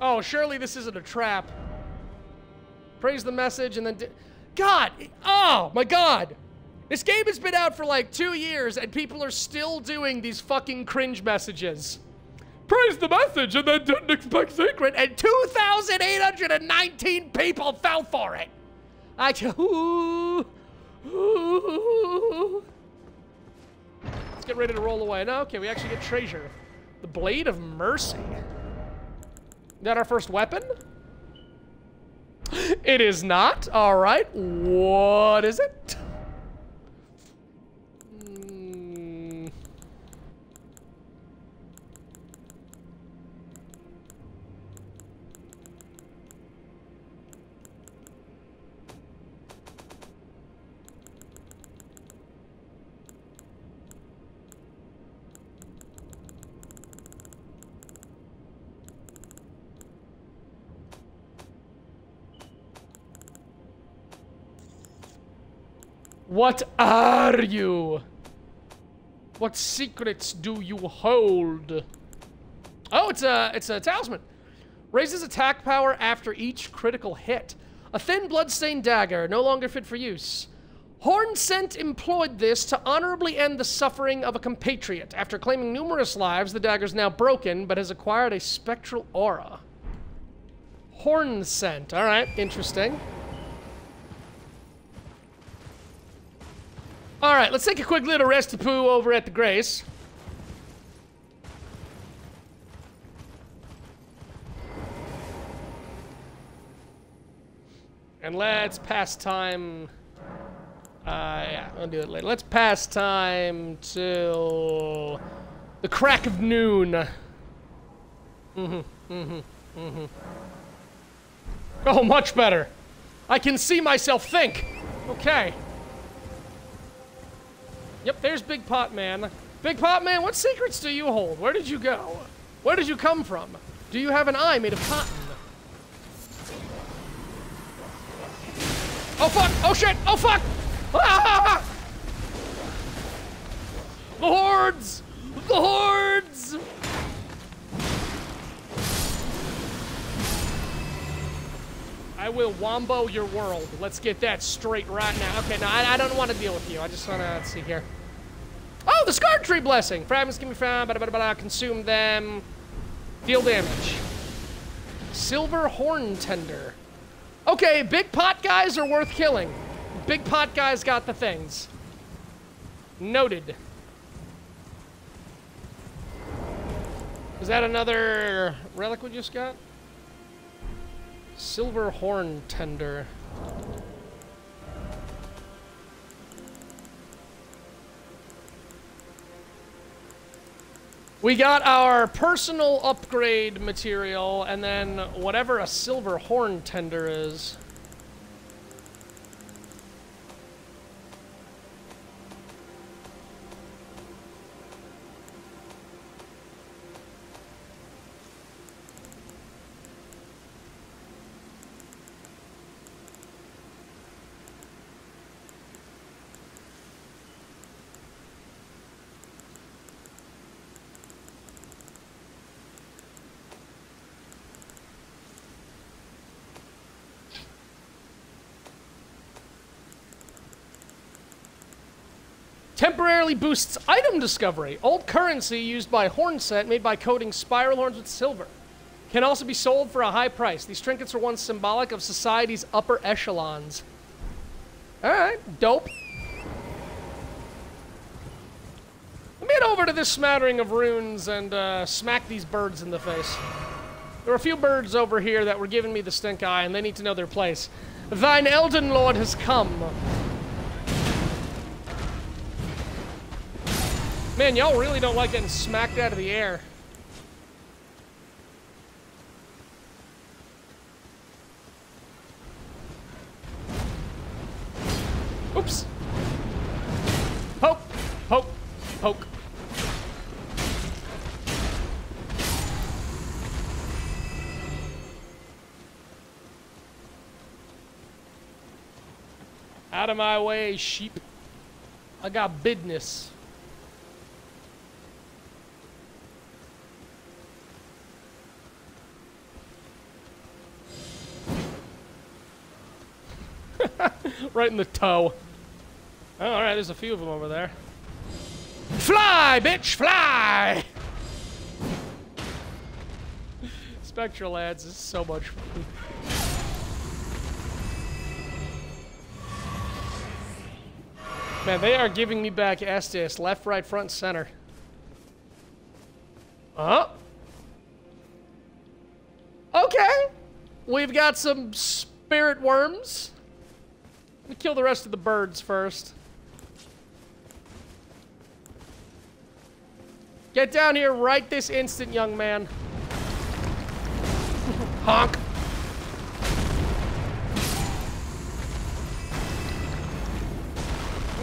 Oh, surely this isn't a trap. Praise the message and then... God! Oh, my God! This game has been out for like two years and people are still doing these fucking cringe messages. Praise the message and then didn't expect secret and 2,819 people fell for it. I... Ooh, ooh. Let's get ready to roll away. No, okay, we actually get treasure. The Blade of Mercy Is that our first weapon? It is not. All right. What is it? What are you? What secrets do you hold? Oh, it's a it's a talisman. Raises attack power after each critical hit. A thin bloodstained dagger, no longer fit for use. Hornsent employed this to honorably end the suffering of a compatriot. After claiming numerous lives, the dagger is now broken, but has acquired a spectral aura. Hornsent. All right, interesting. All right, let's take a quick little rest of poo over at the Grace. And let's pass time. Uh, yeah, I'll do it later. Let's pass time till the crack of noon. Mm-hmm, mm-hmm, mm-hmm. Oh, much better. I can see myself think. Okay. Yep, there's Big Pot Man. Big Pot Man, what secrets do you hold? Where did you go? Where did you come from? Do you have an eye made of cotton? Oh fuck! Oh shit! Oh fuck! Ah! The hordes! The hordes! I will wombo your world. Let's get that straight right now. Okay, now I, I don't want to deal with you. I just want to, see here. Oh, the Scar Tree Blessing. Fragments can be found, blah, blah, blah, blah, consume them. Deal damage. Silver Horn Tender. Okay, big pot guys are worth killing. Big pot guys got the things. Noted. Is that another relic we just got? Silver horn tender. We got our personal upgrade material, and then whatever a silver horn tender is. Temporarily boosts item discovery. Old currency used by Hornsent made by coating spiral horns with silver. Can also be sold for a high price. These trinkets were once symbolic of society's upper echelons. Alright, dope. Let me head over to this smattering of runes and uh, smack these birds in the face. There are a few birds over here that were giving me the stink eye, and they need to know their place. Thine Elden Lord has come. Man, y'all really don't like getting smacked out of the air. Oops. Poke, poke, poke. Out of my way, sheep. I got business. right in the toe. Oh, all right, there's a few of them over there. Fly, bitch, fly! Spectral ads is so much fun. Man, they are giving me back Estus left, right, front, center. Uh huh. Okay. We've got some spirit worms. Me kill the rest of the birds first. Get down here right this instant, young man. Honk.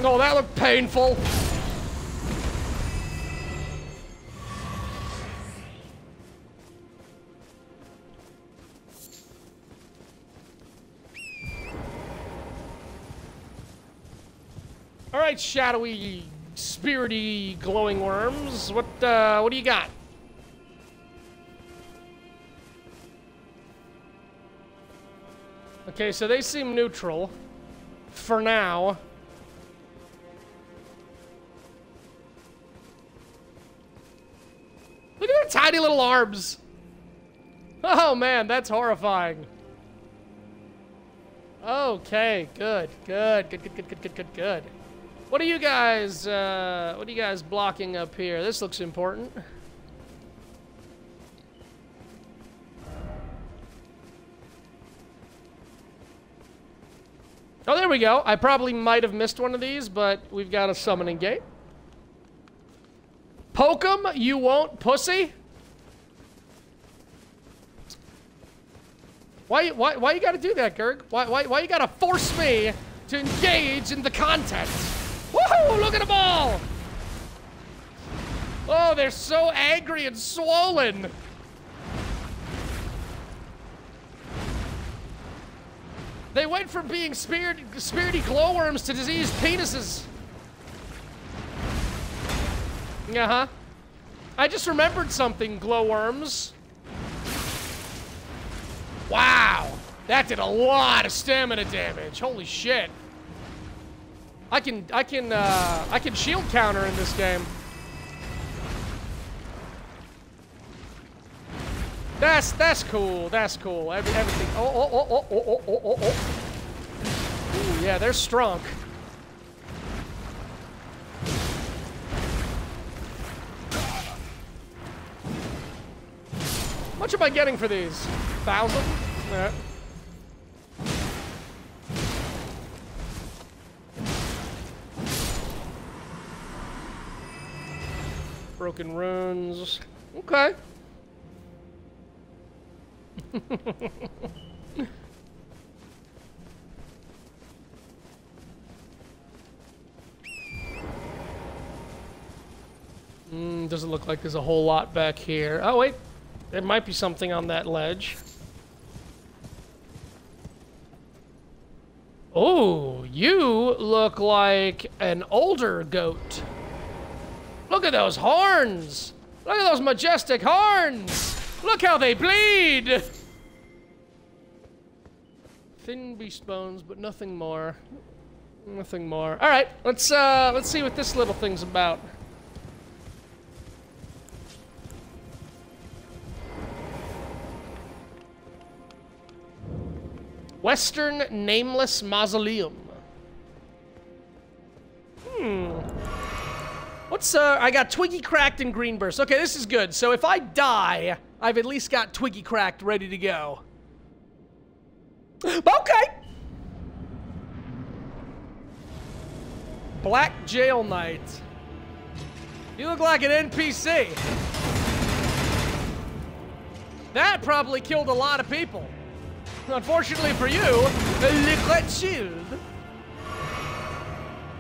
Oh, that looked painful. Right, shadowy, spirity, glowing worms. What, uh, what do you got? Okay, so they seem neutral. For now. Look at their tiny little arms. Oh man, that's horrifying. Okay, good, good, good, good, good, good, good, good, good. What are you guys, uh, what are you guys blocking up here? This looks important. Oh, there we go. I probably might have missed one of these, but we've got a summoning gate. Poke 'em, you won't, pussy? Why, why, why you gotta do that, Gerg? Why, why, why you gotta force me to engage in the content? Woohoo! Look at them all! Oh, they're so angry and swollen. They went from being spirit, spirity glowworms to diseased penises. Uh-huh. I just remembered something, glowworms. Wow. That did a lot of stamina damage. Holy shit. I can, I can, uh, I can shield counter in this game. That's, that's cool. That's cool. Every, everything. Oh, oh, oh, oh, oh, oh, oh, oh. Ooh, yeah, they're strong. How much am I getting for these? Thousand? Alright. Broken runes. Okay. Mm, doesn't look like there's a whole lot back here. Oh, wait. There might be something on that ledge. Oh, you look like an older goat. Look at those horns! Look at those majestic horns! Look how they bleed! Thin beast bones, but nothing more. Nothing more. All right, let's uh, let's see what this little thing's about. Western Nameless Mausoleum. Hmm. What's, uh, I got Twiggycracked and Greenburst. Okay, this is good. So if I die, I've at least got Twiggycracked ready to go. okay! Black Jail Knight. You look like an NPC. That probably killed a lot of people. Unfortunately for you, Liquid Shield.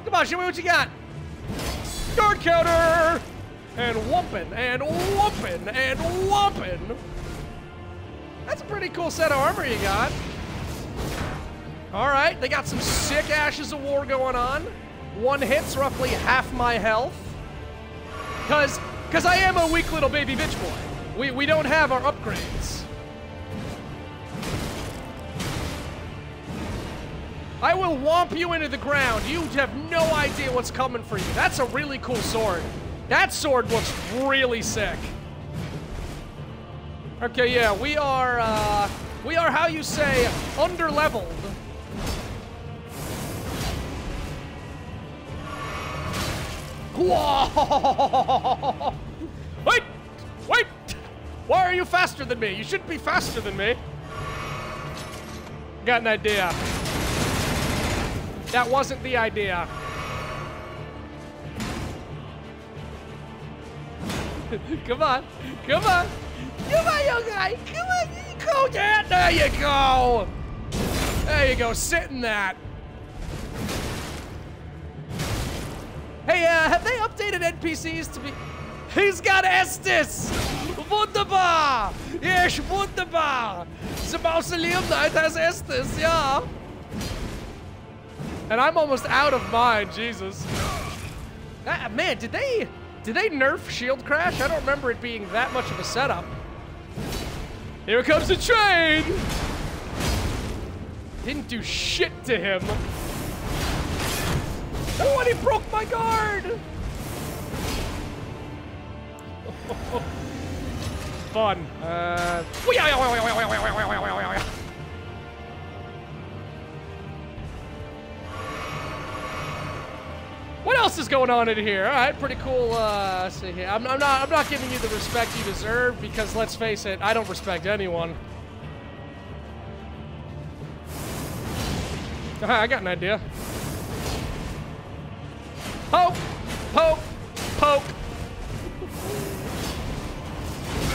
Come on, show me what you got. Guard counter! And whooping, and whooping, and whooping. That's a pretty cool set of armor you got. All right, they got some sick Ashes of War going on. One hit's roughly half my health. Cause, cause I am a weak little baby bitch boy. We, we don't have our upgrades. I will whomp you into the ground. You have no idea what's coming for you. That's a really cool sword. That sword looks really sick. Okay, yeah, we are, uh, we are, how you say, under-leveled. Wait! Wait! Why are you faster than me? You shouldn't be faster than me. Got an idea. That wasn't the idea. Come on. Come on. Come on, young guy. Come on. Go, Dad. There you go. There you go. Sit in that. Hey, uh, have they updated NPCs to be... He's got Estus! Wunderbar! Yes, wunderbar! The Mausoleum Knight has Estus, yeah! And I'm almost out of mine, Jesus. Ah, man, did they did they nerf Shield Crash? I don't remember it being that much of a setup. Here comes the train! Didn't do shit to him. Oh, and he broke my guard! Fun. Uh... What else is going on in here? All right, pretty cool. Uh, see here. I'm, I'm, not. I'm not giving you the respect you deserve because let's face it, I don't respect anyone. I got an idea. Poke, poke, poke.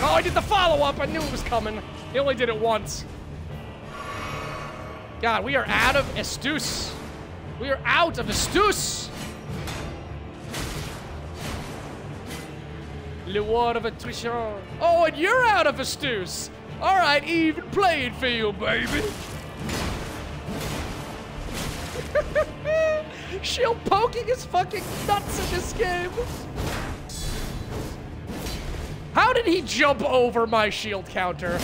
Oh, I did the follow-up. I knew it was coming. He only did it once. God, we are out of Estus. We are out of Estus. Le War of Attrition. Oh, and you're out of a Estus. All right, even playing field, baby. Shield poking is fucking nuts in this game. How did he jump over my shield counter?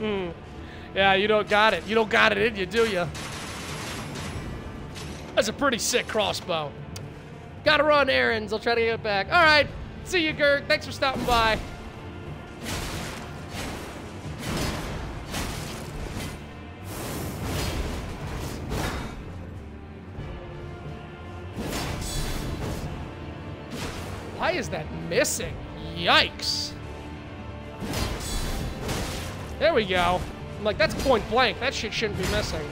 yeah, you don't got it. You don't got it in you, do you? That's a pretty sick crossbow. Gotta run errands. I'll try to get it back. All right. See you, Gurg. Thanks for stopping by. Why is that missing? Yikes. There we go. I'm like, that's point blank. That shit shouldn't be missing.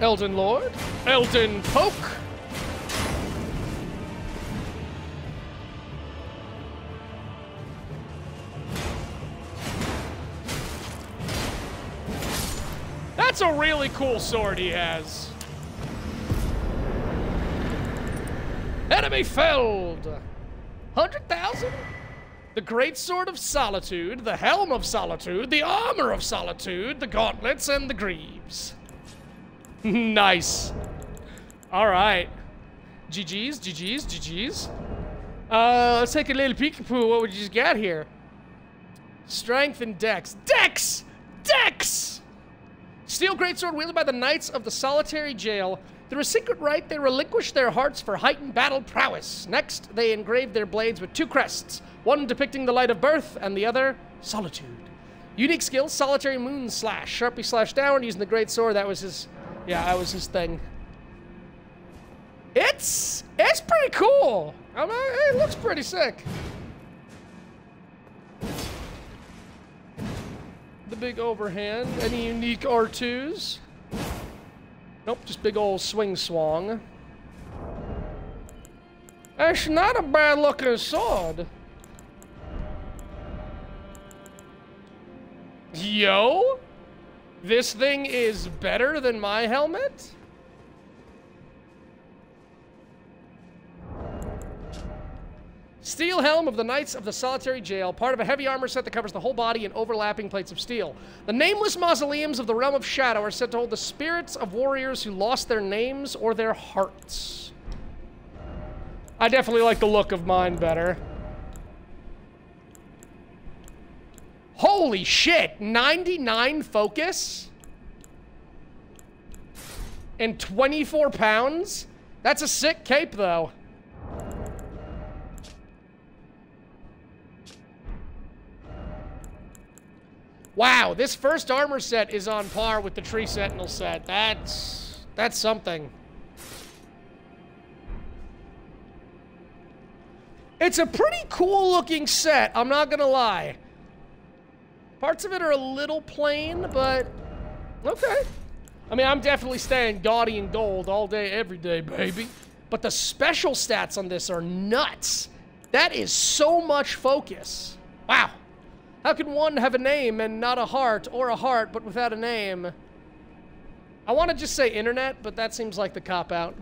Elden Lord? Elden Poke? That's a really cool sword he has. Enemy felled! 100,000? The Great Sword of Solitude, the Helm of Solitude, the Armor of Solitude, the Gauntlets, and the Greaves. nice. Alright. GG's, GG's, GG's. Uh, let's take a little peekapoo what we just got here. Strength and Dex. Dex! Dex! Steel greatsword wielded by the Knights of the Solitary Jail. Through a secret rite, they relinquish their hearts for heightened battle prowess. Next, they engrave their blades with two crests, one depicting the light of birth and the other solitude. Unique skill, solitary moon slash. Sharpie slash down using the great sword. That was his, yeah, that was his thing. It's, it's pretty cool. I mean, it looks pretty sick. The big overhand. Any unique R2s? Nope, just big old swing swung. That's not a bad looking sword. Yo? This thing is better than my helmet? Steel helm of the Knights of the Solitary Jail, part of a heavy armor set that covers the whole body in overlapping plates of steel. The nameless mausoleums of the Realm of Shadow are said to hold the spirits of warriors who lost their names or their hearts. I definitely like the look of mine better. Holy shit, 99 focus? And 24 pounds? That's a sick cape, though. Wow, this first armor set is on par with the Tree Sentinel set. That's... that's something. It's a pretty cool looking set, I'm not gonna lie. Parts of it are a little plain, but okay. I mean, I'm definitely staying gaudy and gold all day, every day, baby. But the special stats on this are nuts. That is so much focus. Wow. How can one have a name and not a heart, or a heart but without a name? I want to just say internet, but that seems like the cop-out.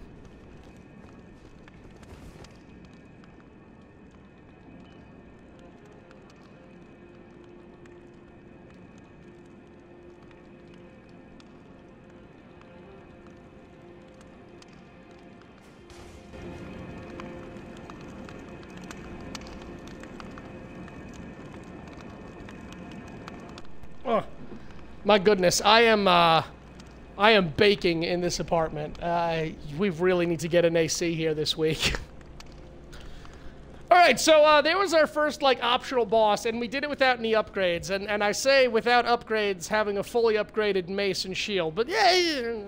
Oh, my goodness, I am, uh, I am baking in this apartment. Uh, we really need to get an AC here this week. All right, so uh, there was our first like optional boss, and we did it without any upgrades. And and I say without upgrades, having a fully upgraded mace and shield. But yeah,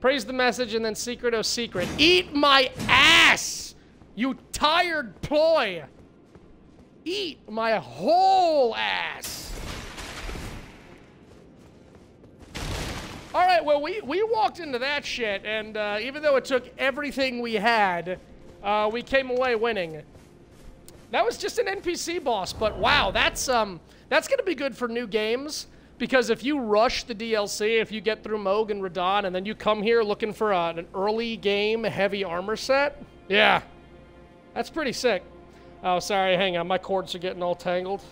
praise the message, and then secret oh secret, eat my ass, you tired ploy. Eat my whole ass. All right, well, we, we walked into that shit, and uh, even though it took everything we had, uh, we came away winning. That was just an NPC boss, but wow, that's um that's gonna be good for new games because if you rush the DLC, if you get through Mohg and Radahn, and then you come here looking for a, an early game heavy armor set, yeah, that's pretty sick. Oh, sorry, hang on, my cords are getting all tangled.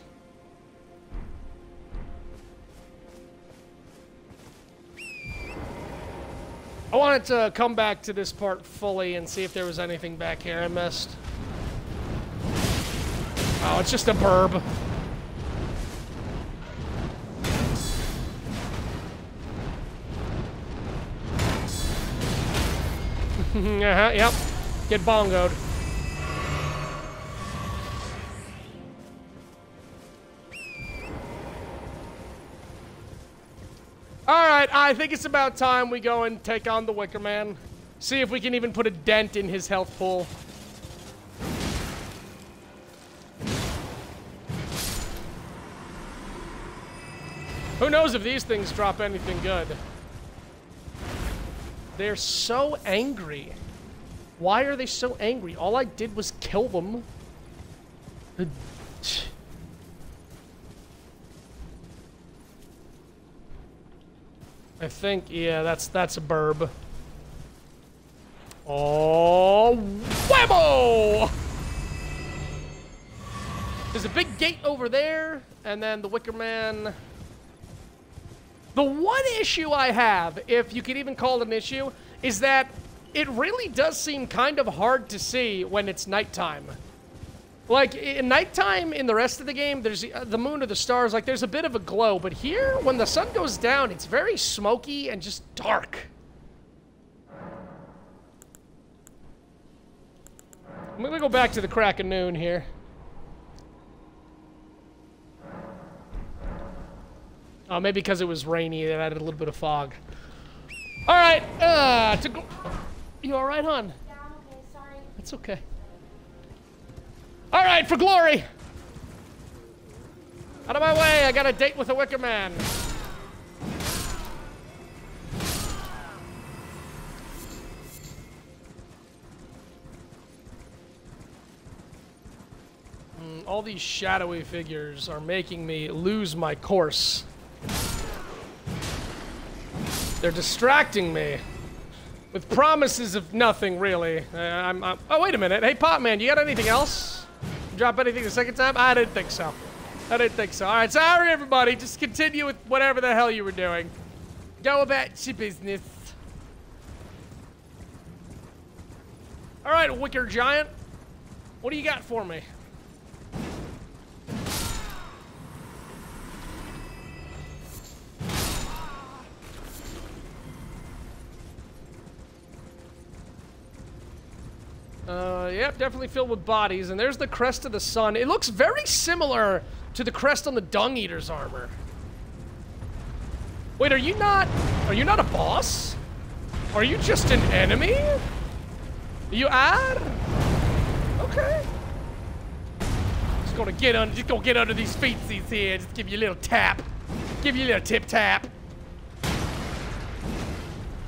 I wanted to come back to this part fully and see if there was anything back here I missed. Oh, it's just a burb. uh-huh, yep. Get bongoed. All right, I think it's about time we go and take on the Wicker Man. See if we can even put a dent in his health pool. Who knows if these things drop anything good. They're so angry. Why are they so angry? All I did was kill them. The I think, yeah, that's that's a burb. Oh, whammo! There's a big gate over there, and then the Wicker Man. The one issue I have, if you could even call it an issue, is that it really does seem kind of hard to see when it's nighttime. Like, in nighttime in the rest of the game, there's uh, the moon or the stars, like, there's a bit of a glow. But here, when the sun goes down, it's very smoky and just dark. I'm gonna go back to the crack of noon here. Oh, maybe because it was rainy, it added a little bit of fog. All right, uh, to go. You all right, hon? Yeah, I'm okay, sorry. That's okay. All right, for glory. Out of my way, I got a date with a Wicker Man. Mm, all these shadowy figures are making me lose my course. They're distracting me with promises of nothing, really. Uh, I'm, I'm, oh, wait a minute. Hey, Pop Man, you got anything else? Drop anything the second time? I didn't think so. I didn't think so. All right, sorry, everybody. Just continue with whatever the hell you were doing. Go about your business. All right, Wicker Giant. What do you got for me? Uh, yep, definitely filled with bodies. And there's the crest of the sun. It looks very similar to the crest on the Dung Eater's armor. Wait, are you not... Are you not a boss? Are you just an enemy? You are? Okay. Just gonna get under, just gonna get under these feetsies here. Just give you a little tap. Give you a little tip tap.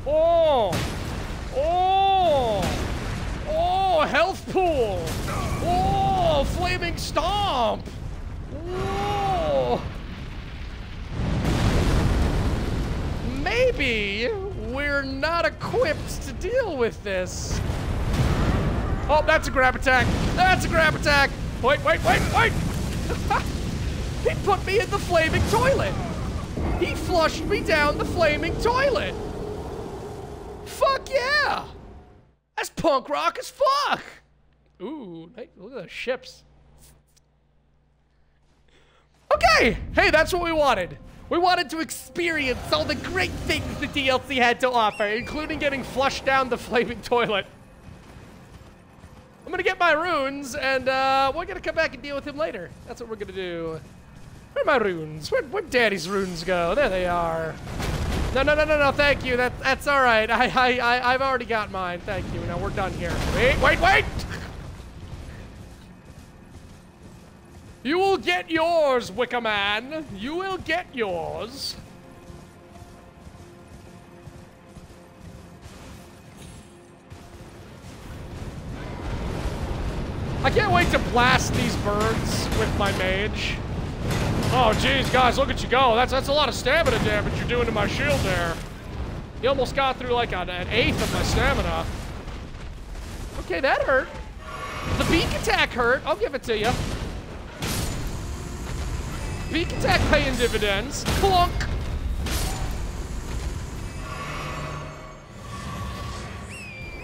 Oh! Oh! Oh, health pool! Oh, flaming stomp! Maybe we're not equipped to deal with this. Oh, that's a grab attack. That's a grab attack. Wait, wait, wait, wait! he put me in the flaming toilet. He flushed me down the flaming toilet. Fuck yeah! That's punk rock as fuck! Ooh, look at those ships. Okay, hey, that's what we wanted. We wanted to experience all the great things the DLC had to offer, including getting flushed down the flaming toilet. I'm gonna get my runes, and uh, we're gonna come back and deal with him later. That's what we're gonna do. Where are my runes? Where, where'd Daddy's runes go? There they are. No, no, no, no, no, thank you. That, that's all right. I, I, I, I've already got mine. Thank you. Now we're done here. Wait, wait, wait! You will get yours, Wicker Man. You will get yours. I can't wait to blast these birds with my mage. Oh, geez, guys, look at you go. That's that's a lot of stamina damage you're doing to my shield there. You almost got through like an, an eighth of my stamina. Okay, that hurt. The beak attack hurt. I'll give it to you. Beak attack paying dividends. Clunk.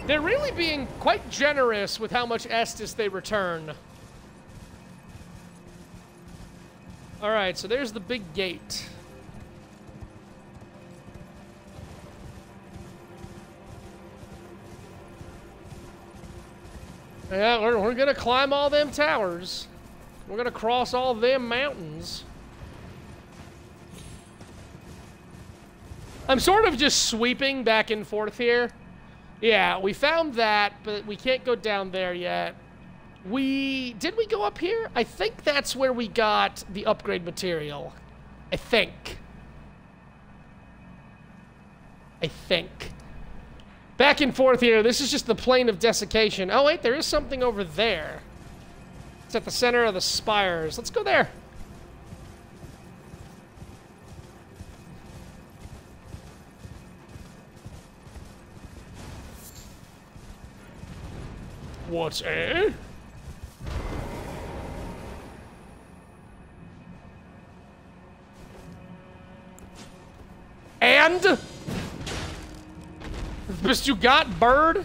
They're really being quite generous with how much Estus they return. All right, so there's the big gate. Yeah, we're, we're gonna climb all them towers. We're gonna cross all them mountains. I'm sort of just sweeping back and forth here. Yeah, we found that, but we can't go down there yet. We, did we go up here? I think that's where we got the upgrade material. I think. I think. Back and forth here. This is just the plane of desiccation. Oh, wait, there is something over there. It's at the center of the spires. Let's go there. What's eh? And? Best you got, bird?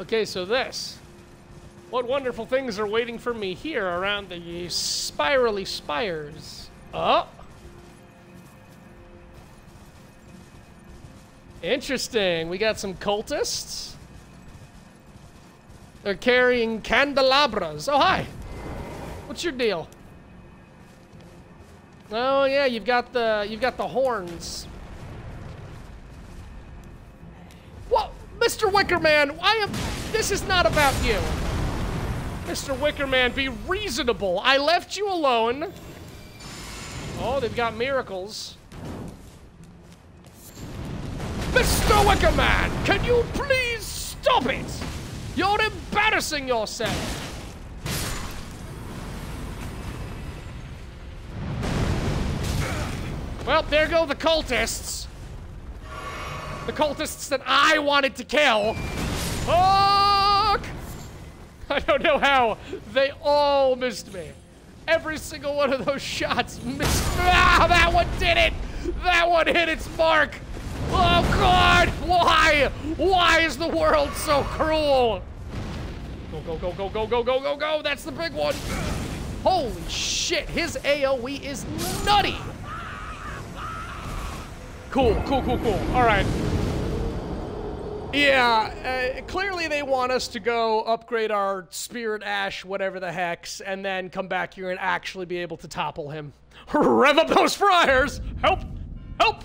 Okay, so this. What wonderful things are waiting for me here around the spirally spires? Oh. Interesting. We got some cultists. They're carrying candelabras. Oh, hi. What's your deal? Oh yeah, you've got the you've got the horns. What, Mr. Wickerman? I am. This is not about you. Mr. Wickerman, be reasonable. I left you alone. Oh, they've got miracles. Mr. Wickerman, can you please stop it? You're embarrassing yourself. Well, there go the cultists. The cultists that I wanted to kill. Fuck! I don't know how. They all missed me. Every single one of those shots missed. Ah, that one did it! That one hit its mark! Oh god! Why? Why is the world so cruel? Go, go, go, go, go, go, go, go, go! That's the big one! Holy shit, his AoE is nutty! Cool, cool, cool, cool. Alright. Yeah, uh, clearly they want us to go upgrade our Spirit Ash, whatever the hex, and then come back here and actually be able to topple him. Rev up those fryers! Help! Help!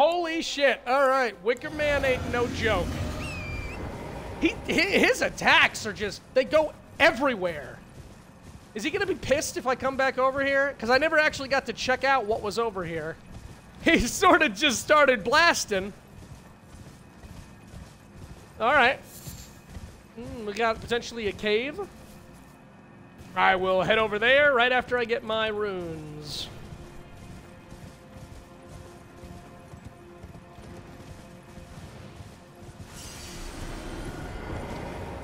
Holy shit. Alright, Wicker Man ain't no joke. He, his attacks are just, they go everywhere. Is he gonna be pissed if I come back over here? Because I never actually got to check out what was over here. He sort of just started blasting. Alright. Mm, we got potentially a cave. I will head over there right after I get my runes.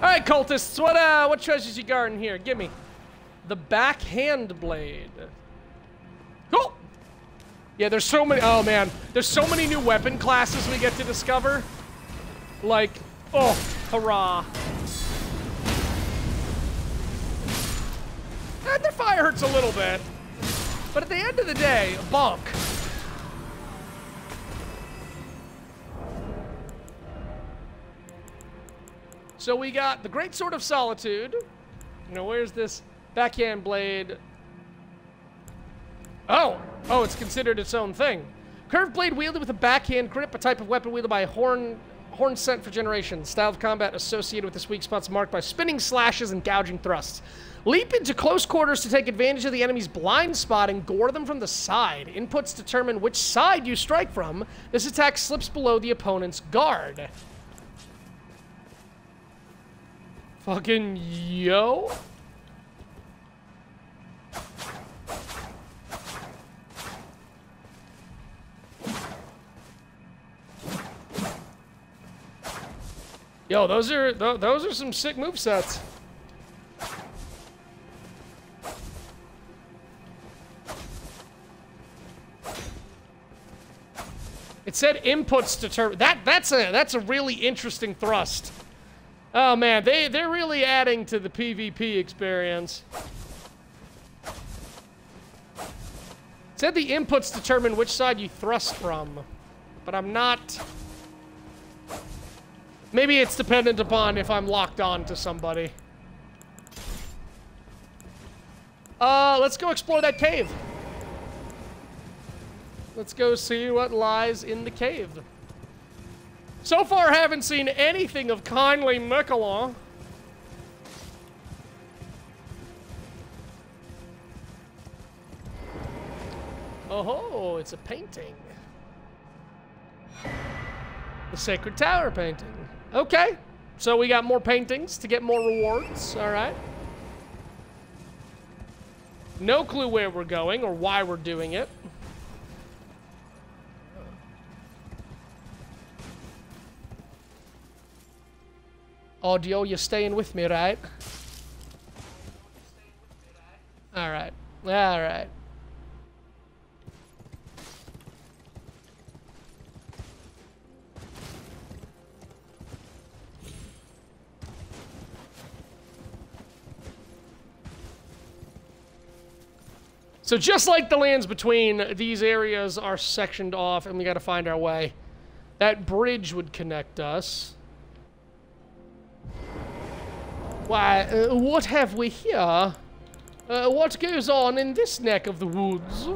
Alright, cultists, what uh what treasures you guarding here? Give me. The backhand blade. Cool! Yeah, there's so many oh man. There's so many new weapon classes we get to discover. Like, oh, hurrah. And their fire hurts a little bit. But at the end of the day, bonk. So we got the Great Sword of Solitude. Know, where's this backhand blade? Oh! Oh, it's considered its own thing. Curved blade wielded with a backhand grip, a type of weapon wielded by horn, Hornsent for generations. Style of combat associated with this weak spot's marked by spinning slashes and gouging thrusts. Leap into close quarters to take advantage of the enemy's blind spot and gore them from the side. Inputs determine which side you strike from. This attack slips below the opponent's guard. Fucking yo. Yo, those are th those are some sick move sets. It said inputs determine that that's a that's a really interesting thrust. Oh man, they they're really adding to the PvP experience. It said the inputs determine which side you thrust from, but I'm not Maybe it's dependent upon if I'm locked on to somebody. Uh, let's go explore that cave. Let's go see what lies in the cave. So far, haven't seen anything of kindly Miquella. Oh, it's a painting. The Sacred Tower painting. Okay, so we got more paintings to get more rewards. All right. No clue where we're going or why we're doing it. Audio, you're staying with me, right? Alright. Alright. So just like the lands between, these areas are sectioned off and we gotta find our way. That bridge would connect us. Why, uh, what have we here? Uh, what goes on in this neck of the woods?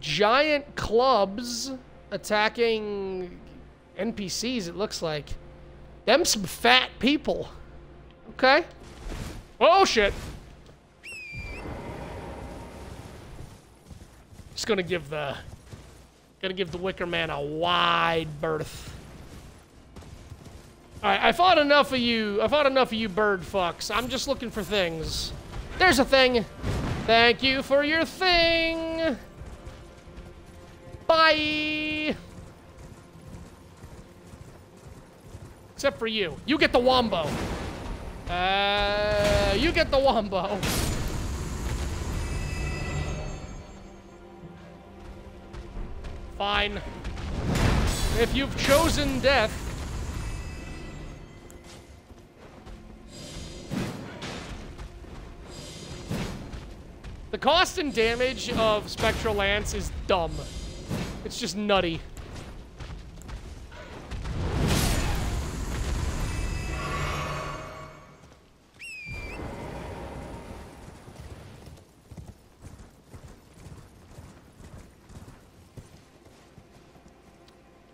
Giant clubs attacking NPCs, it looks like. Them some fat people. Okay. Oh, shit. Just gonna give the... Gonna give the Wicker Man a wide berth. I fought enough of you. I fought enough of you bird fucks. I'm just looking for things. There's a thing. Thank you for your thing. Bye. Except for you. You get the wombo. Uh, you get the wombo. Fine. If you've chosen death, The cost and damage of Spectral Lance is dumb. It's just nutty.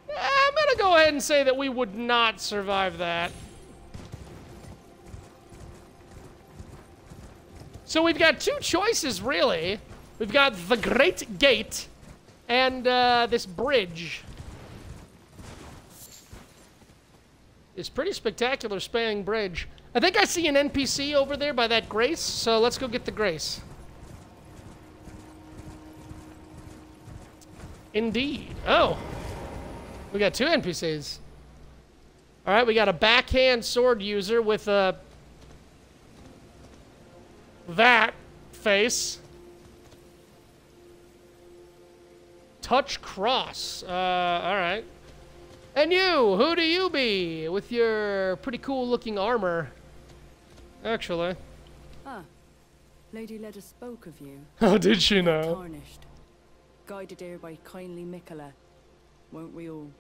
Eh, I'm gonna go ahead and say that we would not survive that. So we've got two choices, really. We've got the Great Gate and uh, this bridge. This pretty spectacular spanning bridge. I think I see an NPC over there by that Grace, so let's go get the Grace. Indeed. Oh. We got two NPCs. All right, we got a backhand sword user with a that face. Touch cross. Uh, alright. And you, who do you be with your pretty cool looking armor? Actually. Ah, Lady Leda spoke of you. How did she know? Tarnished. Guided here by kindly Miquella. Won't we all?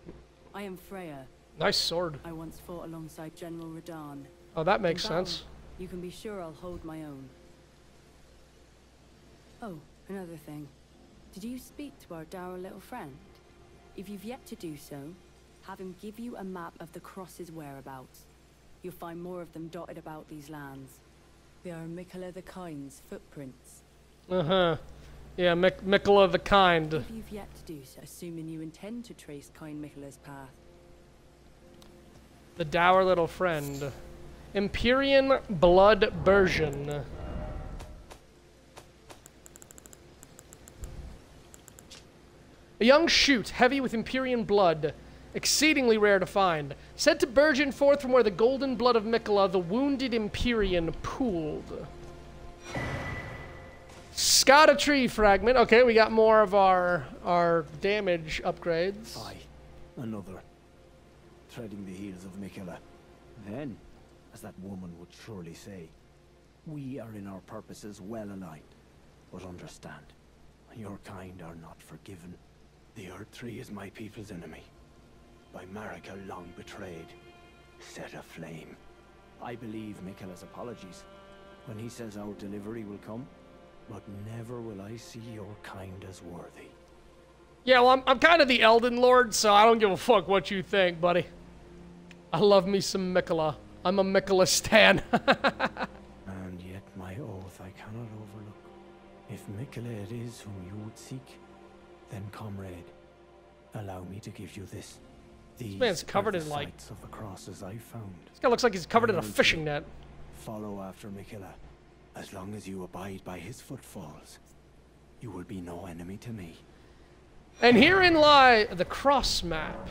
I am Freyja. Nice sword. I once fought alongside General Radahn. Oh, that makes battle, sense. You can be sure I'll hold my own. Oh, another thing. Did you speak to our dour little friend? If you've yet to do so, have him give you a map of the cross's whereabouts. You'll find more of them dotted about these lands. They are Miquella the Kind's footprints. Uh-huh. Yeah, Mik Miquella the Kind. If you've yet to do so, assuming you intend to trace Kind Miquella's path. The dour little friend. Empyrean Blood Version. A young shoot, heavy with Empyrean blood, exceedingly rare to find. Said to burgeon forth from where the golden blood of Miquella, the wounded Empyrean, pooled. Scadutree fragment. Okay, we got more of our our damage upgrades. Aye, another. Treading the heels of Miquella. Then, as that woman would surely say, we are in our purposes well aligned. But understand, your kind are not forgiven. The Earth Tree is my people's enemy. By Marika long betrayed. Set aflame. I believe Miquella's apologies when he says our delivery will come, but never will I see your kind as worthy. Yeah, well, I'm, I'm kind of the Elden Lord, so I don't give a fuck what you think, buddy. I love me some Miquella. I'm a Miquella stan. And yet my oath I cannot overlook. If Miquella it is whom you would seek, then comrade, allow me to give you this. These man's are covered the in, like- of the crosses I found. this guy looks like he's covered in a fishing net. Follow after Miquella. As long as you abide by his footfalls, you will be no enemy to me. And herein lie the cross map.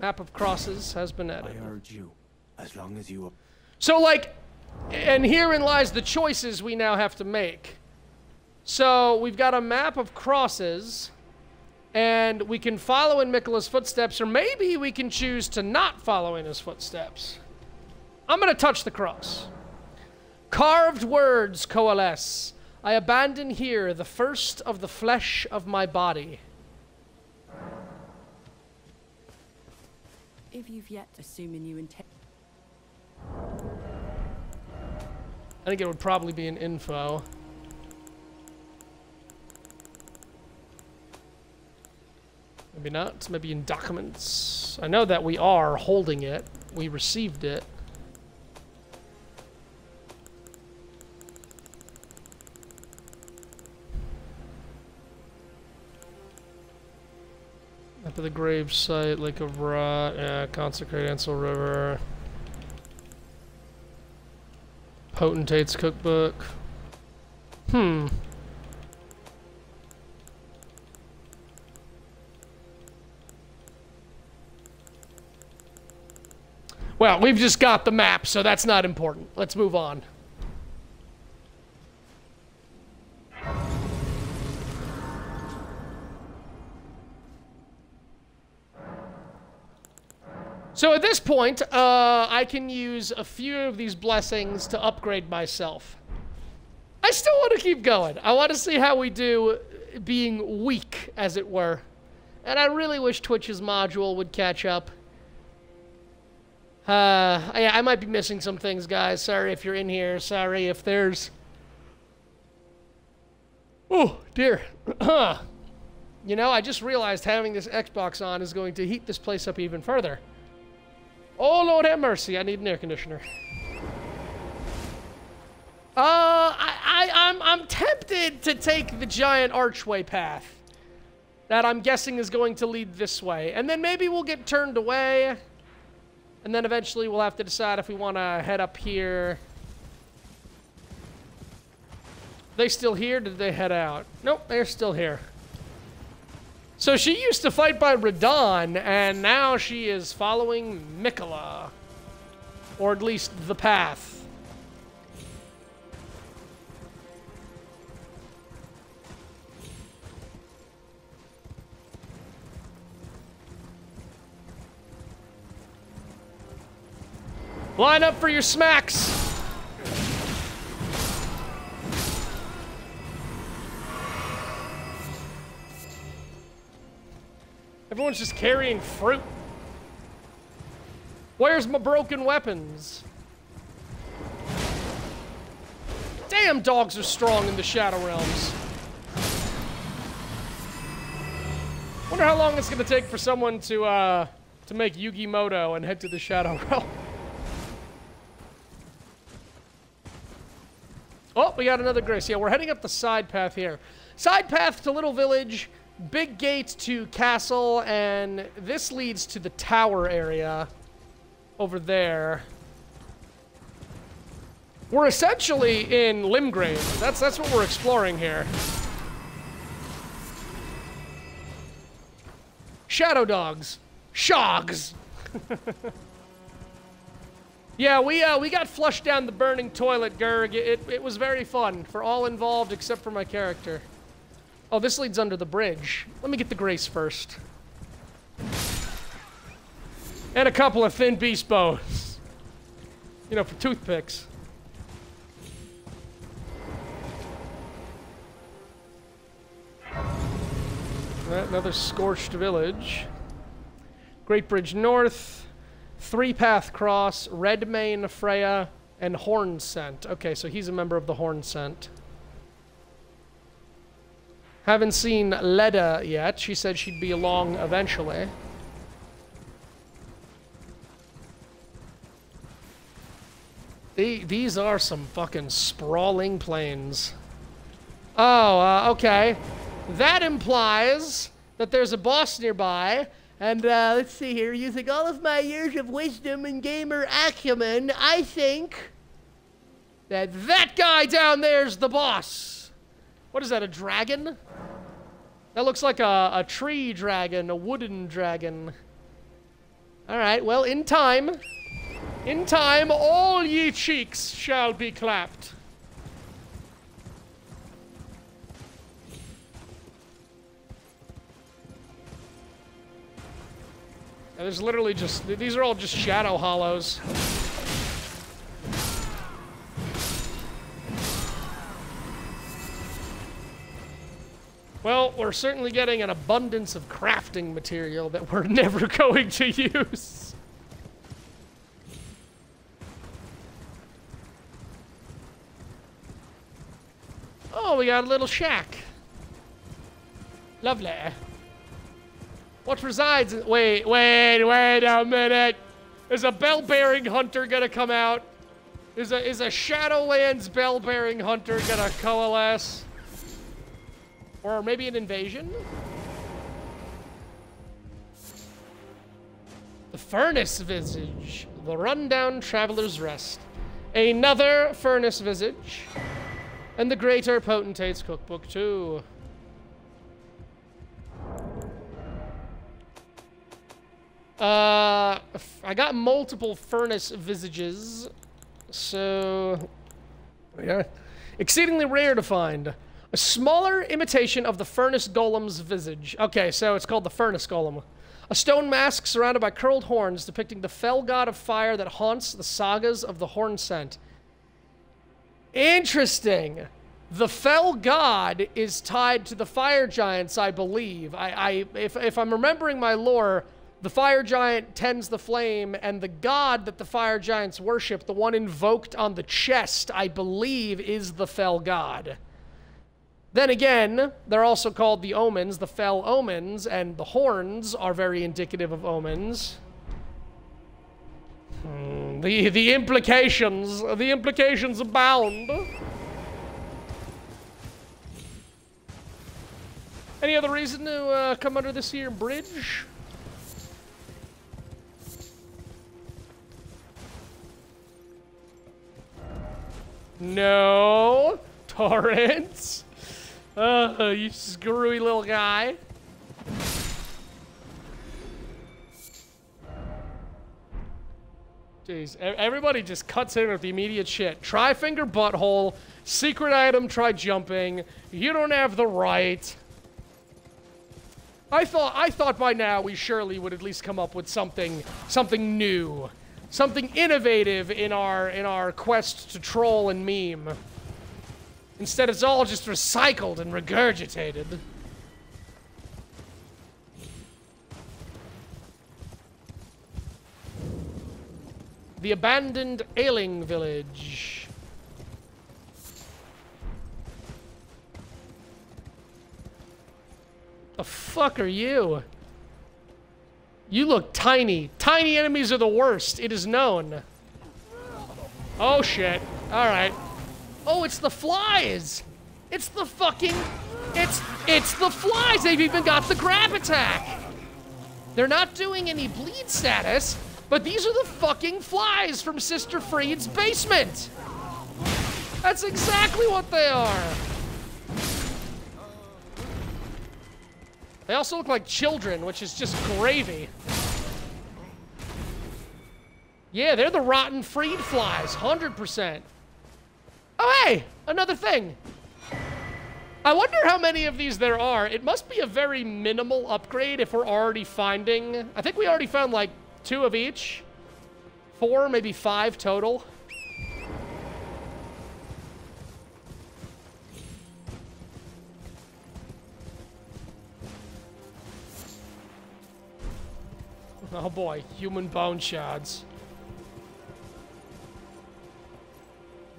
Map of crosses has been added. I urge you, as long as you So, like, and herein lies the choices we now have to make. So, we've got a map of crosses, and we can follow in Miquella's footsteps, or maybe we can choose to not follow in his footsteps. I'm going to touch the cross. Carved words coalesce. I abandon here the first of the flesh of my body. If you've yet, assuming you intend. I think it would probably be an info. Maybe not. Maybe in documents. I know that we are holding it. We received it. Of the grave site, Lake of Ra, yeah, consecrate Ansel River. Potentate's cookbook. Hmm. Well, we've just got the map, so that's not important. Let's move on. So at this point, uh, I can use a few of these blessings to upgrade myself. I still want to keep going. I want to see how we do being weak, as it were. And I really wish Twitch's module would catch up. Uh, I, I might be missing some things, guys. Sorry if you're in here. Sorry if there's... Oh, dear. you know, I just realized having this Xbox on is going to heat this place up even further. Oh, Lord have mercy. I need an air conditioner. Uh, I, I, I'm, I'm tempted to take the giant archway path that I'm guessing is going to lead this way. And then maybe we'll get turned away. And then eventually we'll have to decide if we want to head up here. They still here? Did they head out? Nope, they're still here. So she used to fight by Radahn, and now she is following Miquella. Or at least the path. Line up for your smacks! Everyone's just carrying fruit. Where's my broken weapons? Damn, dogs are strong in the Shadow Realms. Wonder how long it's gonna take for someone to uh, to make Yugi Muto and head to the Shadow Realm. We got another grace. Yeah, we're heading up the side path here. Side path to Little Village, big gate to Castle, and this leads to the tower area over there. We're essentially in Limgrave. That's that's what we're exploring here. Shadow dogs. Shogs. Yeah, we uh, we got flushed down the burning toilet, Gurg. It, it was very fun for all involved except for my character. Oh, this leads under the bridge. Let me get the grace first. And a couple of thin beast bones. You know, for toothpicks. Another scorched village. Great Bridge North. Three Path Cross, Redmane Freyja, and Hornsent. Okay, so he's a member of the Hornsent. Haven't seen Leda yet. She said she'd be along eventually. The- These are some fucking sprawling plains. Oh, uh, okay. That implies that there's a boss nearby. And uh, let's see here. Using all of my years of wisdom and gamer acumen, I think that that guy down there's the boss. What is that, a dragon? That looks like a, a tree dragon, a wooden dragon. All right, well, in time, in time, all ye cheeks shall be clapped. There's literally just, these are all just shadow hollows. Well, we're certainly getting an abundance of crafting material that we're never going to use. Oh, we got a little shack. Lovely. What resides Wait, wait, wait a minute. Is a bell-bearing hunter gonna come out? Is a, is a Shadowlands bell-bearing hunter gonna coalesce? Or maybe an invasion? The Furnace Visage. The Rundown Traveler's Rest. Another Furnace Visage. And the Greater Potentate's Cookbook, too. Uh, I got multiple Furnace Visages. So, yeah. Exceedingly rare to find. A smaller imitation of the Furnace Golem's visage. Okay, so it's called the Furnace Golem. A stone mask surrounded by curled horns depicting the fell god of fire that haunts the sagas of the Hornsent. Interesting. The fell god is tied to the fire giants, I believe. I, I if, if I'm remembering my lore, the fire giant tends the flame, and the god that the fire giants worship, the one invoked on the chest, I believe, is the fell god. Then again, they're also called the omens, the fell omens, and the horns are very indicative of omens. Hmm, the the implications, the implications abound. Any other reason to uh, come under this here bridge? No. Torrents. Uh, you screwy little guy. Jeez, everybody just cuts in with the immediate shit. Try finger butthole, secret item, try jumping. You don't have the right. I thought I thought by now we surely would at least come up with something something new. Something innovative in our in our quest to troll and meme. Instead, it's all just recycled and regurgitated. The abandoned Ailing village. The fuck are you? You look tiny. Tiny enemies are the worst. It is known. Oh shit. Alright. Oh, it's the flies! It's the fucking... It's... It's the flies! They've even got the grab attack! They're not doing any bleed status, but these are the fucking flies from Sister Freed's basement! That's exactly what they are! They also look like children, which is just gravy. Yeah, they're the rotten freed flies, 100%. Oh, hey, another thing. I wonder how many of these there are. It must be a very minimal upgrade if we're already finding... I think we already found, like, two of each. Four, maybe five total. Oh boy, human bone shards.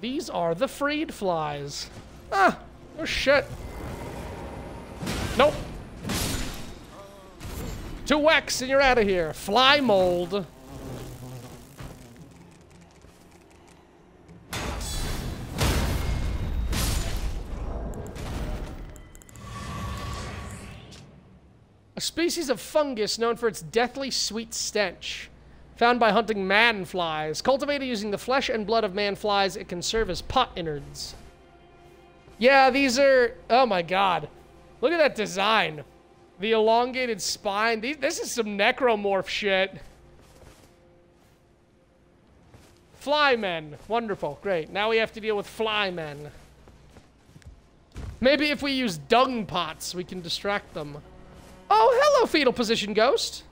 These are the freed flies. Ah, oh shit. Nope. Two whacks and you're out of here. Fly mold. Species of fungus known for its deathly sweet stench. Found by hunting man flies. Cultivated using the flesh and blood of man flies, it can serve as pot innards. Yeah, these are... Oh my god. Look at that design. The elongated spine. These, this is some necromorph shit. Flymen. Wonderful. Great. Now we have to deal with flymen. Maybe if we use dung pots, we can distract them. Oh, hello, fetal position ghost.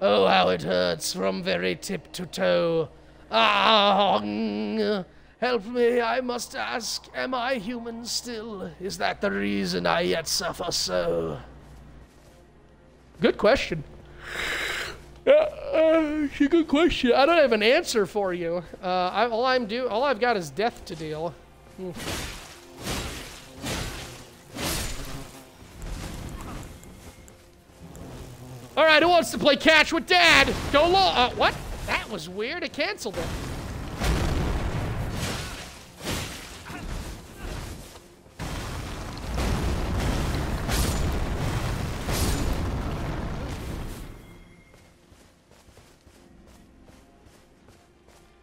Oh, how it hurts from very tip to toe. Ah, help me, I must ask. Am I human still? Is that the reason I yet suffer so? Good question. Uh, uh, good question. I don't have an answer for you. Uh, I, all I'm do, all I've got is death to deal. All right, who wants to play catch with Dad? Go low. Uh, what? That was weird. It canceled it.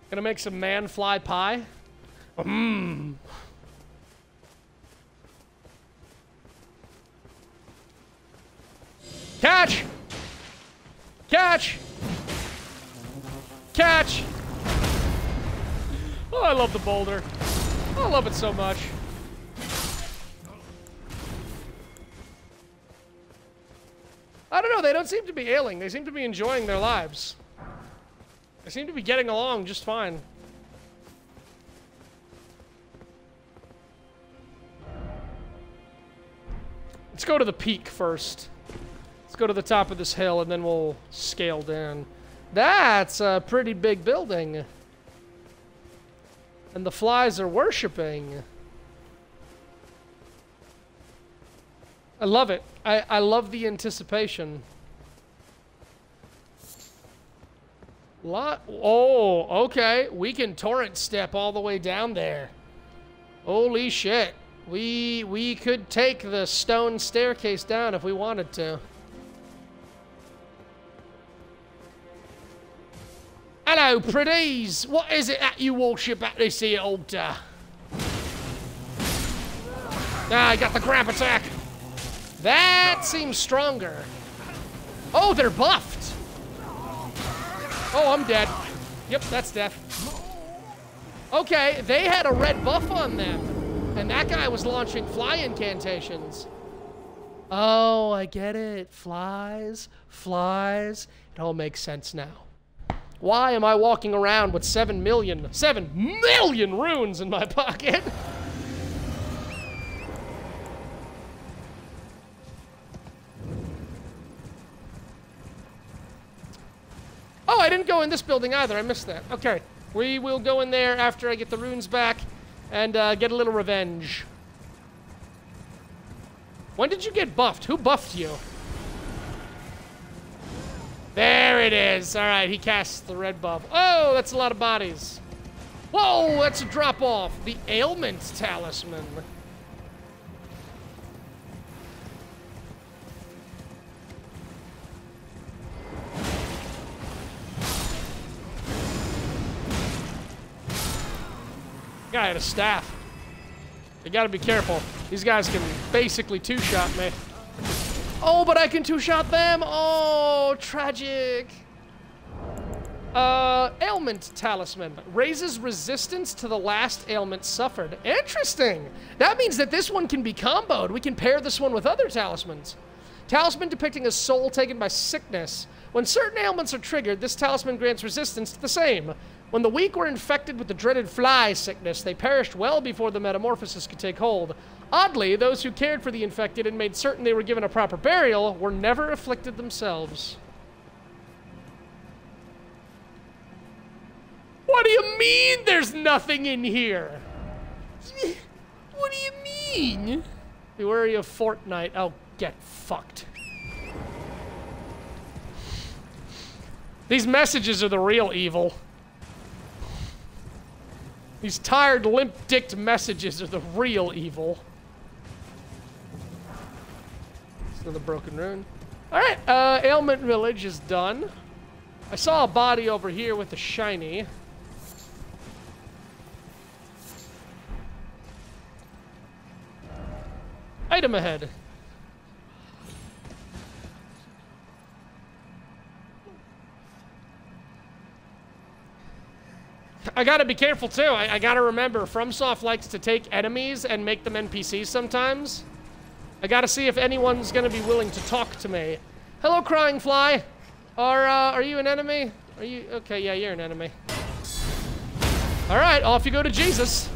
Gonna make some man fly pie. Mmm. Catch! Catch! Catch! Oh, I love the boulder. I love it so much. I don't know, they don't seem to be ailing. They seem to be enjoying their lives. They seem to be getting along just fine. Let's go to the peak first. Let's go to the top of this hill and then we'll scale down. That's a pretty big building. And the flies are worshipping. I love it. I, I love the anticipation. Lot. Oh, okay. We can torrent step all the way down there. Holy shit. We we could take the stone staircase down if we wanted to. Hello, pretties. What is it that you worship at this here altar? Ah, I got the grab attack. That seems stronger. Oh, they're buffed. Oh, I'm dead. Yep, that's death. Okay, they had a red buff on them. And that guy was launching fly incantations. Oh, I get it. Flies, flies. It all makes sense now. Why am I walking around with seven million, seven million runes in my pocket? Oh, I didn't go in this building either. I missed that. Okay. We will go in there after I get the runes back and uh, get a little revenge. When did you get buffed? Who buffed you? There it is. All right, he casts the red buff. Oh, that's a lot of bodies. Whoa, that's a drop off. The ailment talisman. Guy had a staff. You gotta be careful. These guys can basically two-shot me. Oh, but I can two-shot them! Oh, tragic! Uh, ailment talisman. Raises resistance to the last ailment suffered. Interesting! That means that this one can be comboed. We can pair this one with other talismans. Talisman depicting a soul taken by sickness. When certain ailments are triggered, this talisman grants resistance to the same. When the weak were infected with the dreaded fly sickness, they perished well before the metamorphosis could take hold. Oddly, those who cared for the infected and made certain they were given a proper burial were never afflicted themselves. What do you mean there's nothing in here? What do you mean? Be wary of Fortnite. Oh, get fucked. These messages are the real evil. These tired, limp-dicked messages are the real evil. Another broken rune. Alright, uh, Ailment Village is done. I saw a body over here with a shiny. Item ahead. I gotta be careful too. I, I, gotta remember, FromSoft likes to take enemies and make them NPCs sometimes. I gotta see if anyone's gonna be willing to talk to me. Hello, Crying Fly. Are, uh, are you an enemy? Are you, okay, yeah, you're an enemy. All right, off you go to Jesus.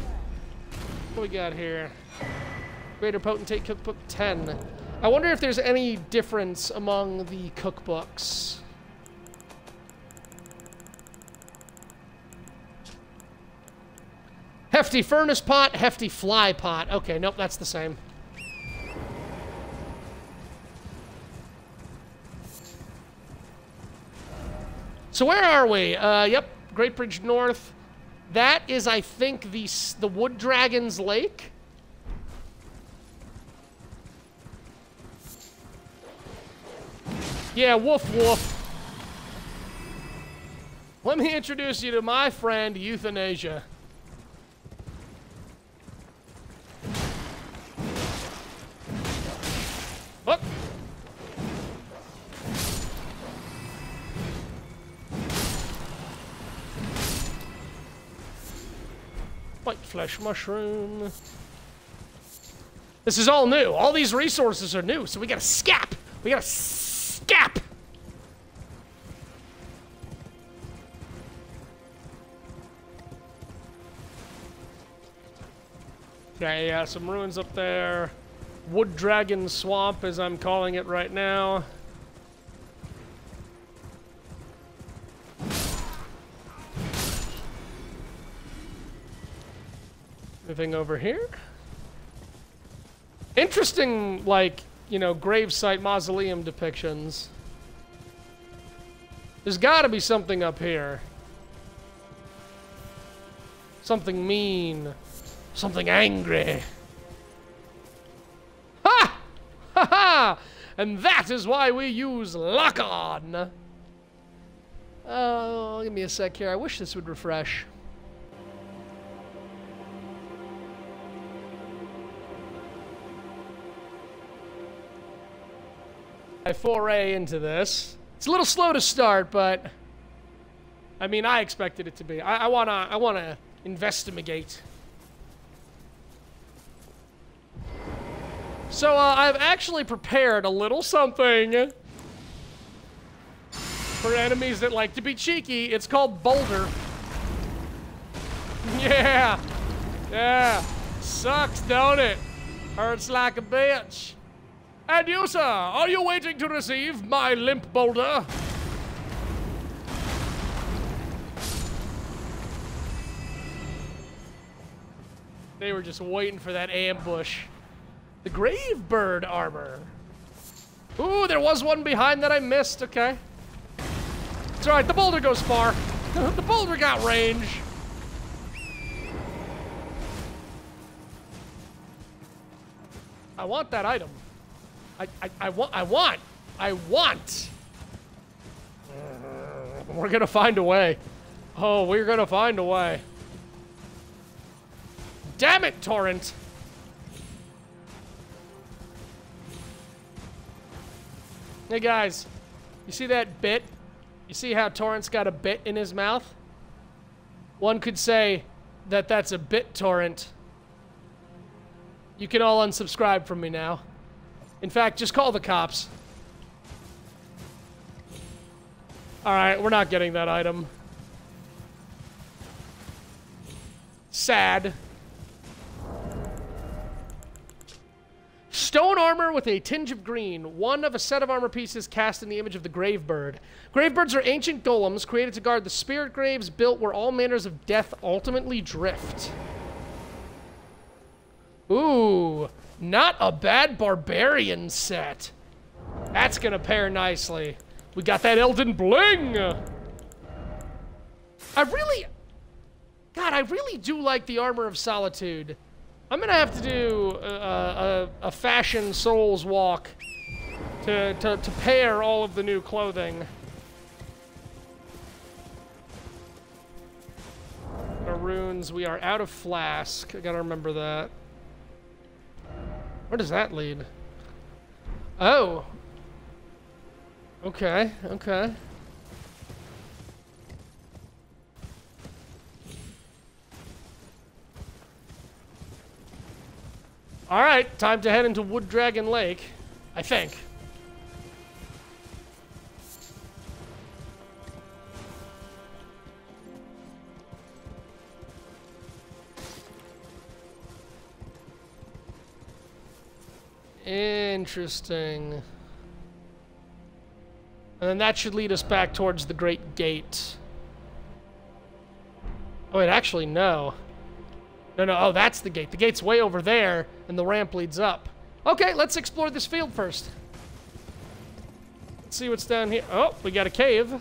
What we got here? Greater Potentate Cookbook 10. I wonder if there's any difference among the cookbooks. Hefty furnace pot, hefty fly pot. Okay, nope, that's the same. So where are we? Uh, yep, Great Bridge North. That is, I think, the, the Wood Dragon's Lake. Yeah, woof woof. Let me introduce you to my friend, Euthanasia. What? White flesh mushroom. This is all new. All these resources are new, so we gotta scap. We gotta scap. Okay, yeah, some ruins up there. Wood Dragon Swamp, as I'm calling it right now. Moving over here. Interesting, like, you know, gravesite mausoleum depictions. There's gotta be something up here. Something mean. Something angry. Ha ha! ha! And that is why we use lock-on! Oh, give me a sec here. I wish this would refresh. I foray into this. It's a little slow to start, but I mean, I expected it to be. I, I wanna, I wanna investigate. So uh, I've actually prepared a little something for enemies that like to be cheeky. It's called Boulder. Yeah. Yeah. Sucks, don't it? Hurts like a bitch. And you, sir, are you waiting to receive my limp boulder? They were just waiting for that ambush. The grave bird armor. Ooh, there was one behind that I missed. Okay. It's alright, the boulder goes far. the boulder got range. I want that item. I, I, I want, I want, I want. We're gonna find a way. Oh, we're gonna find a way. Damn it, Torrent. Hey guys, you see that bit? You see how Torrent's got a bit in his mouth? One could say that that's a bit torrent. You can all unsubscribe from me now. In fact, just call the cops. Alright, we're not getting that item. Sad. Stone armor with a tinge of green. One of a set of armor pieces cast in the image of the Gravebird. Gravebirds are ancient golems created to guard the spirit graves built where all manners of death ultimately drift. Ooh. Not a bad barbarian set. That's gonna pair nicely. We got that Elden Bling! I really... God, I really do like the Armor of Solitude. I'm gonna have to do a, a, a fashion souls walk to, to, to pair all of the new clothing. Our runes, we are out of flask. I gotta remember that. Where does that lead? Oh. Okay, okay. Alright, time to head into Wood Dragon Lake. I think. Interesting. And then that should lead us back towards the Great Gate. Oh, wait, actually, no. No, no, oh, that's the gate. The gate's way over there, and the ramp leads up. Okay, let's explore this field first. Let's see what's down here. Oh, we got a cave.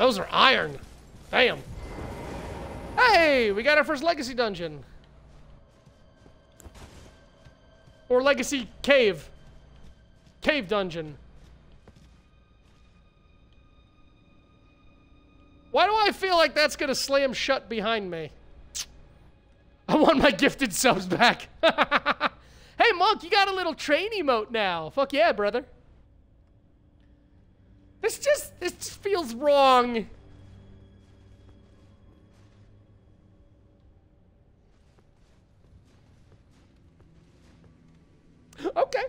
Those are iron. Damn. Hey, we got our first legacy dungeon. Or legacy cave. Cave dungeon. Why do I feel like that's gonna slam shut behind me? I want my gifted subs back. hey, Monk, you got a little train emote now. Fuck yeah, brother. This just, this just feels wrong. Okay.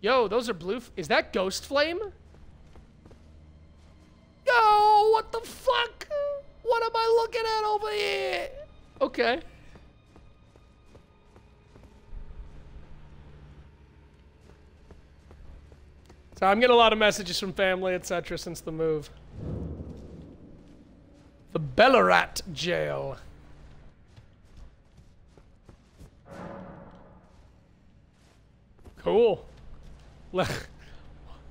Yo, those are blue. Is that Ghost Flame? Yo, what the fuck? What am I looking at over here? Okay. So I'm getting a lot of messages from family, etc. since the move. The Belurat jail. Cool.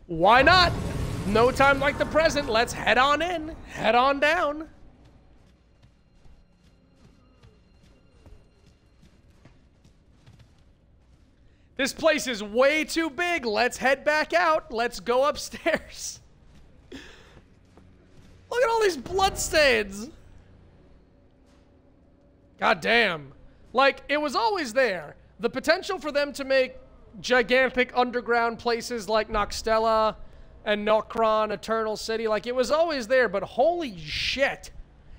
Why not? No time like the present. Let's head on in. Head on down. This place is way too big. Let's head back out. Let's go upstairs. Look at all these bloodstains. God damn. Like, it was always there. The potential for them to make gigantic underground places like Nokstella and Nokron, Eternal City, like, it was always there, but holy shit.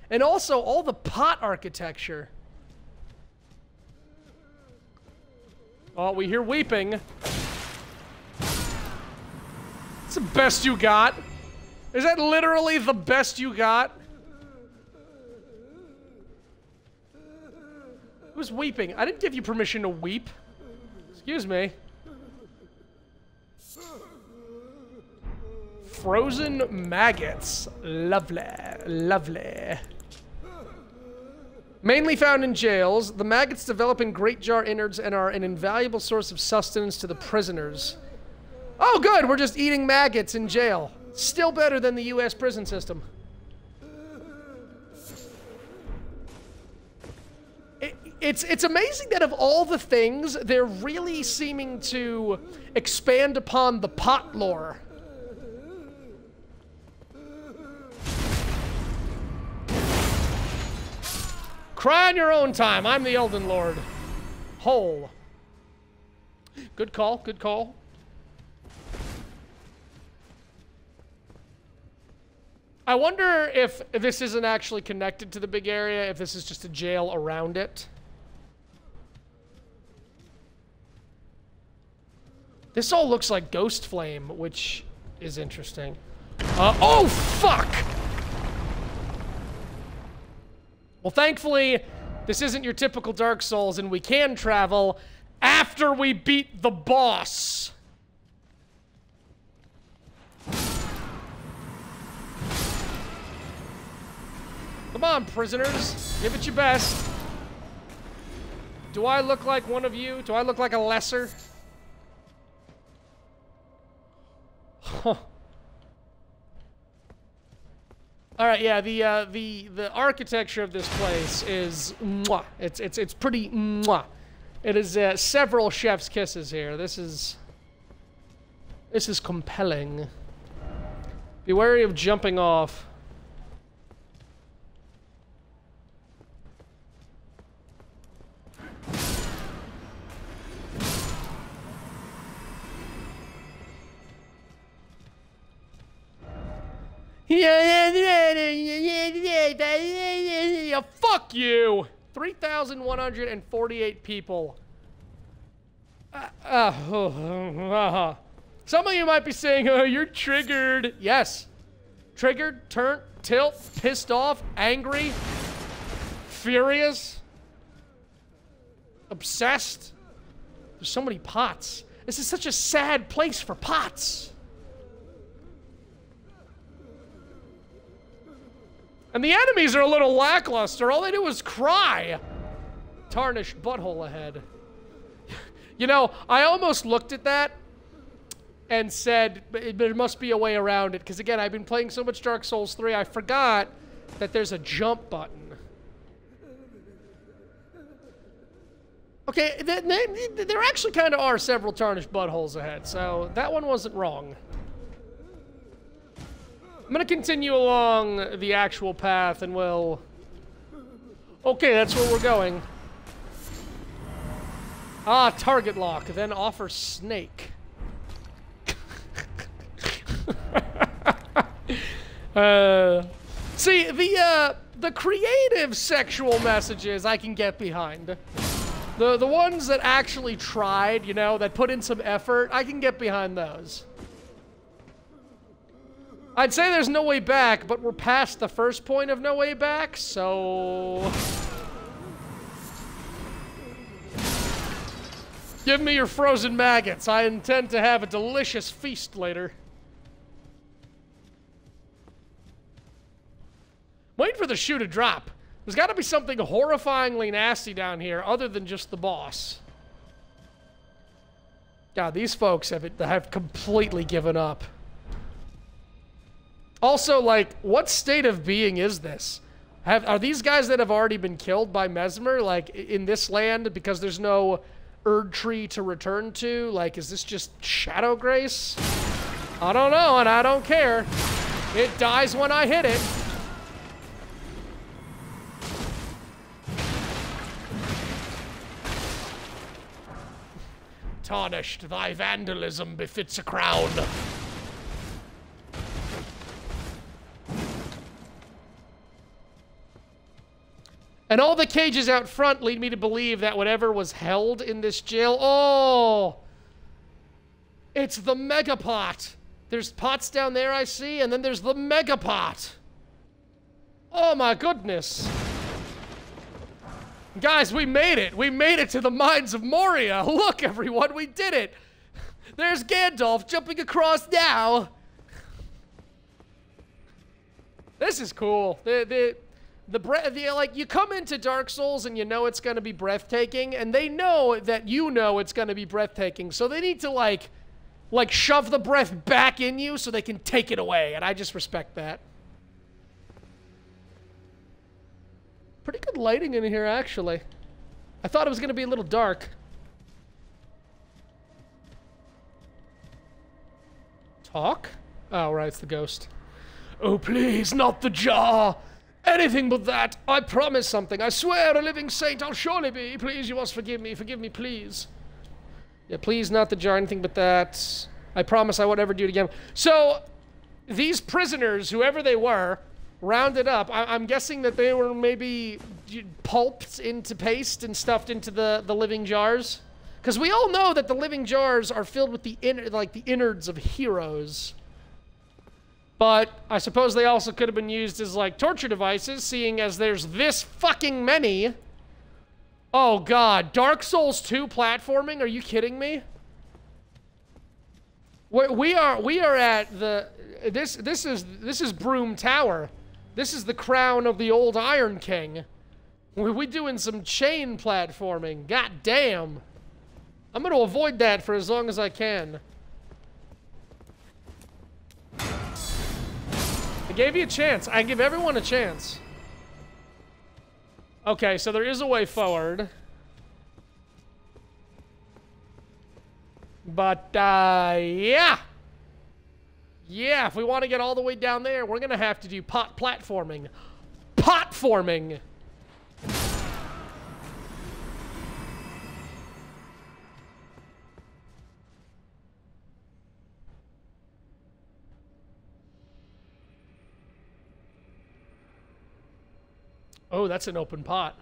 And also, all the pot architecture. Oh, we hear weeping. It's the best you got. Is that literally the best you got? Who's weeping? I didn't give you permission to weep. Excuse me. Frozen maggots. Lovely. Lovely. Mainly found in jails, the maggots develop in great jar innards and are an invaluable source of sustenance to the prisoners. Oh, good, we're just eating maggots in jail. Still better than the U.S. prison system. It, it's, it's amazing that of all the things, they're really seeming to expand upon the pot lore. Cry on your own time. I'm the Elden Lord. Hole. Good call, good call. I wonder if this isn't actually connected to the big area, if this is just a jail around it. This all looks like Ghost Flame, which is interesting. Uh, oh, fuck! Well, thankfully, this isn't your typical Dark Souls, and we can travel after we beat the boss. Come on, prisoners. Give it your best. Do I look like one of you? Do I look like a lesser? Huh. All right, yeah, the uh, the the architecture of this place is mwah. It's it's it's pretty mwah. It is uh, several chef's kisses here. This is this is compelling. Be wary of jumping off. Yeah, fuck you! 3,148 people. Uh, uh, some of you might be saying, oh, you're triggered. Yes. Triggered, turned, tilt, pissed off, angry, furious, obsessed. There's so many pots. This is such a sad place for pots. And the enemies are a little lackluster. All they do is cry. Tarnished butthole ahead. you know, I almost looked at that and said, there must be a way around it. Because again, I've been playing so much Dark Souls 3, I forgot that there's a jump button. Okay, there actually kind of are several tarnished buttholes ahead, so that one wasn't wrong. I'm gonna continue along the actual path and we'll... Okay, that's where we're going. Ah, target lock, then offer snake. uh, see, the, uh, the creative sexual messages I can get behind. The, the ones that actually tried, you know, that put in some effort, I can get behind those. I'd say there's no way back, but we're past the first point of no way back, so... Give me your frozen maggots. I intend to have a delicious feast later. Wait for the shoe to drop. There's got to be something horrifyingly nasty down here other than just the boss. God, these folks have, have completely given up. Also, like, what state of being is this? Have, are these guys that have already been killed by Messmer, like, in this land because there's no Erdtree to return to? Like, is this just Shadow Grace? I don't know, and I don't care. It dies when I hit it. Tarnished, thy vandalism befits a crown. And all the cages out front lead me to believe that whatever was held in this jail, oh, it's the megapot. There's pots down there I see, and then there's the megapot. Oh my goodness. Guys, we made it. We made it to the mines of Moria. Look, everyone, we did it. There's Gandalf jumping across now. This is cool. The, the, the breath like you come into dark souls and you know it's going to be breathtaking and they know that you know it's going to be breathtaking. So they need to like like shove the breath back in you so they can take it away and i just respect that. Pretty good lighting in here actually. I thought it was going to be a little dark. Talk? Oh right it's the ghost. Oh please not the jar Anything but that. I promise something. I swear a living saint I'll surely be. Please, you must forgive me. Forgive me, please. Yeah, please, not the jar. Anything but that. I promise I won't ever do it again. So, these prisoners, whoever they were, rounded up. I am guessing that they were maybe pulped into paste and stuffed into the, the living jars. Because we all know that the living jars are filled with the inner, like the innards of heroes. But I suppose they also could have been used as like torture devices, seeing as there's this fucking many. Oh god, Dark Souls 2 platforming? Are you kidding me? We're, we are we are at the this this is this is Brume Tower. This is the crown of the old Iron King. We we doing some chain platforming. God damn. I'm gonna avoid that for as long as I can. Gave you a chance. I give everyone a chance. Okay, so there is a way forward. But, uh, yeah. Yeah, if we want to get all the way down there, we're going to have to do pot platforming. Pot forming! Oh, that's an open pot.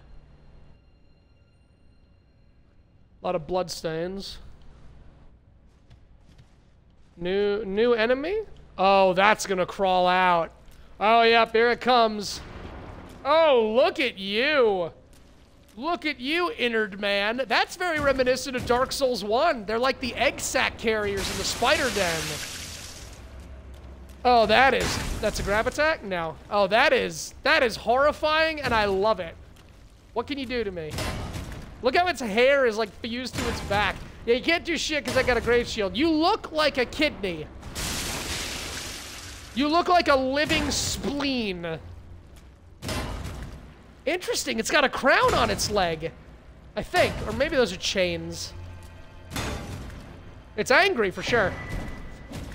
A lot of blood stains. New new enemy? Oh, that's gonna crawl out. Oh, yep, here it comes. Oh, look at you. Look at you, Innard Man. That's very reminiscent of Dark Souls 1. They're like the egg sac carriers in the spider den. Oh, that is, that's a grab attack? No. Oh, that is, that is horrifying and I love it. What can you do to me? Look how its hair is like fused to its back. Yeah, you can't do shit because I got a great shield. You look like a kidney. You look like a living spleen. Interesting, it's got a crown on its leg. I think, or maybe those are chains. It's angry for sure.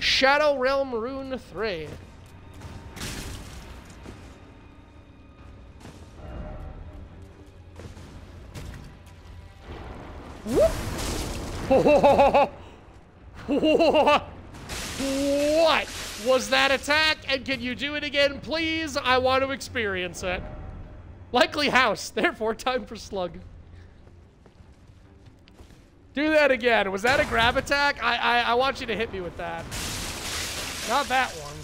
Shadow Realm Rune 3. Whoop! what was that attack? And can you do it again, please? I want to experience it. Likely house, therefore time for slug. Do that again. Was that a grab attack? I, I, I want you to hit me with that. Not that one.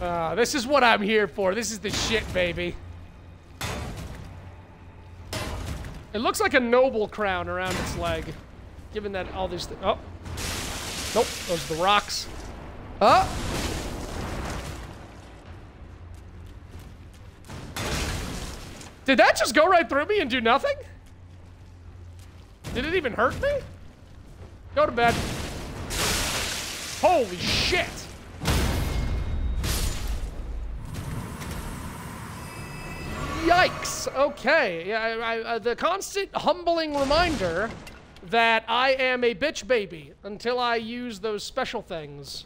Uh, this is what I'm here for. This is the shit, baby. It looks like a noble crown around its leg. Given that all these. Oh. Nope. Those are the rocks. Oh. Did that just go right through me and do nothing? Did it even hurt me? Go to bed. Holy shit. Yikes. Okay. I, I, uh, the constant humbling reminder that I am a bitch baby until I use those special things.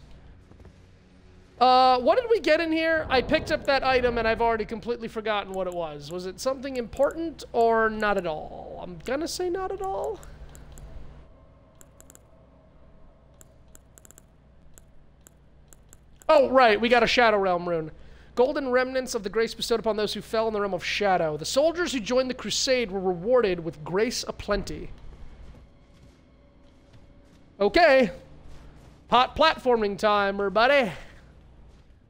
Uh, what did we get in here? I picked up that item and I've already completely forgotten what it was. Was it something important or not at all? I'm gonna say not at all. Oh, right, we got a Shadow Realm rune. Golden remnants of the grace bestowed upon those who fell in the realm of shadow. The soldiers who joined the crusade were rewarded with grace aplenty. Okay. Pot platforming time, everybody.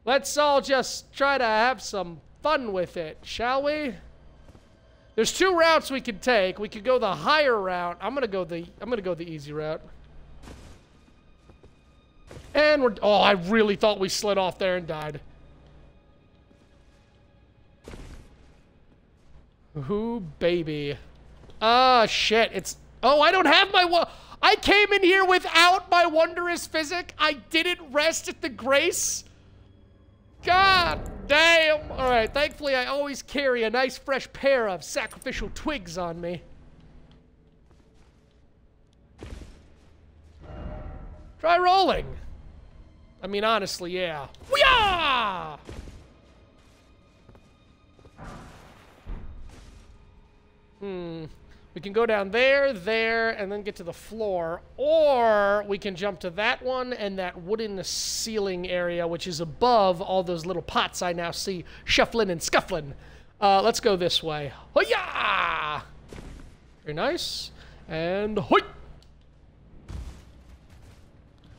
Let's all just try to have some fun with it, shall we? There's two routes we could take. We could go the higher route. I'm gonna go the I'm gonna go the easy route. And we're oh, I really thought we slid off there and died. Ooh, baby. Ah, shit. It's... Oh, I don't have my... I came in here without my wondrous physick. I didn't rest at the grace. God damn. All right, thankfully I always carry a nice fresh pair of sacrificial twigs on me. Try rolling. I mean, honestly, yeah. Weeah! Hmm. We can go down there, there, and then get to the floor. Or we can jump to that one and that wooden ceiling area, which is above all those little pots I now see shuffling and scuffling. Uh, let's go this way. Hoya! Very nice. And hoi!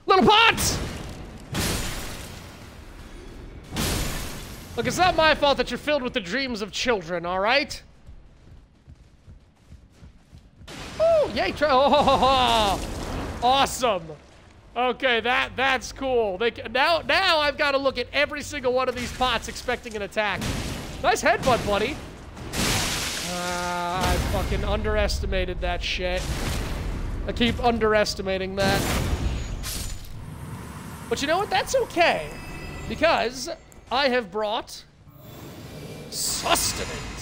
Little pots! Look, it's not my fault that you're filled with the dreams of children, all right? Oh, yay, try. Oh, awesome. Okay, that that's cool. They now now I've got to look at every single one of these pots expecting an attack. Nice headbutt, buddy. Uh, I fucking underestimated that shit. I keep underestimating that. But you know what? That's okay. Because I have brought sustenance.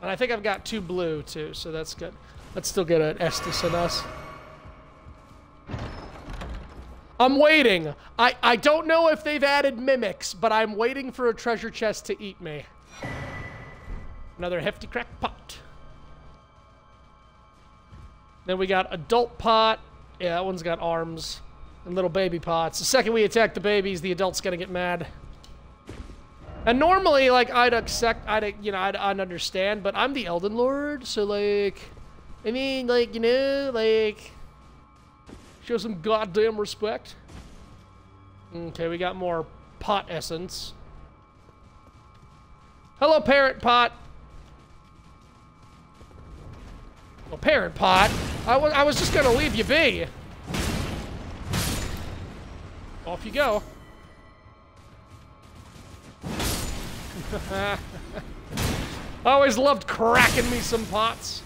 And I think I've got two blue too, so that's good. Let's still get an Estus in us. I'm waiting. I, I don't know if they've added mimics, but I'm waiting for a treasure chest to eat me. Another hefty crack pot. Then we got adult pot. Yeah, that one's got arms and little baby pots. The second we attack the babies, the adult's gonna get mad. And normally, like, I'd accept, I'd, you know, I'd, I'd understand, but I'm the Elden Lord, so, like, I mean, like, you know, like, Show some goddamn respect. Okay, we got more pot essence. Hello, parent pot. Well, parent pot. I I was just gonna leave you be. Off you go. I always loved cracking me some pots.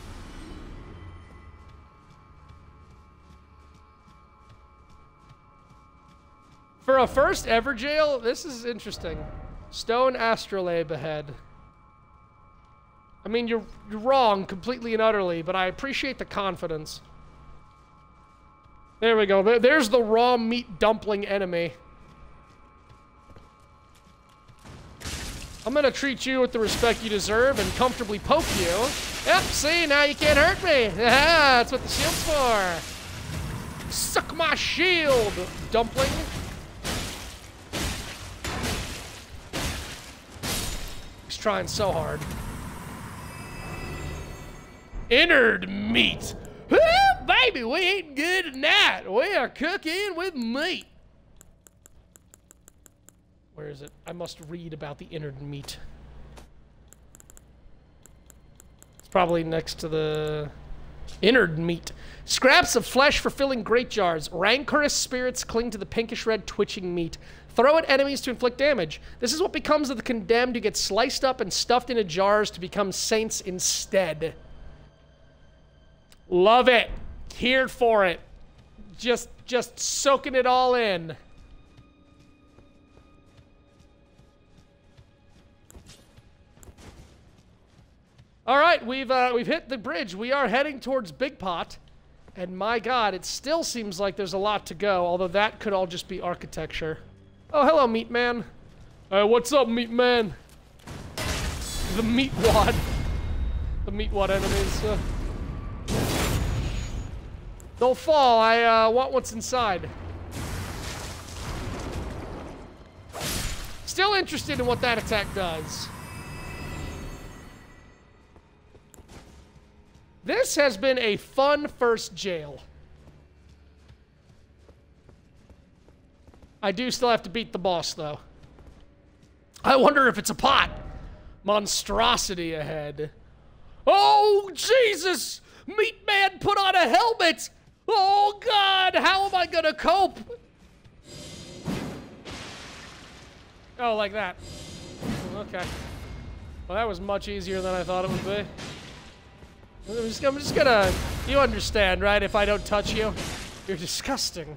For a first ever jail, this is interesting. Stone astrolabe ahead. I mean, you're, you're wrong completely and utterly, but I appreciate the confidence. There we go. there's the raw meat dumpling enemy. I'm gonna treat you with the respect you deserve and comfortably poke you. Yep, see, now you can't hurt me. That's what the shield's for. Suck my shield, dumpling. He's trying so hard. Innard meat. baby, we eating good tonight. We are cooking with meat. Where is it? I must read about the innard meat. It's probably next to the innard meat. Scraps of flesh for filling great jars. Rancorous spirits cling to the pinkish red twitching meat. Throw at enemies to inflict damage. This is what becomes of the condemned who get sliced up and stuffed into jars to become saints instead. Love it. Here for it. Just just soaking it all in. All right, we've uh, we've hit the bridge. We are heading towards Big Pot, and my God, it still seems like there's a lot to go. Although that could all just be architecture. Oh, hello, meat man. Uh, what's up, meat man? The meat wad. The meat wad enemies. Uh, don't fall. I uh, want what's inside. Still interested in what that attack does. This has been a fun first jail. I do still have to beat the boss, though. I wonder if it's a pot. Monstrosity ahead. Oh, Jesus! Meat Man put on a helmet! Oh, God! How am I gonna cope? Oh, like that. Okay. Well, that was much easier than I thought it would be. I'm just, I'm just gonna... You understand, right? If I don't touch you, you're disgusting.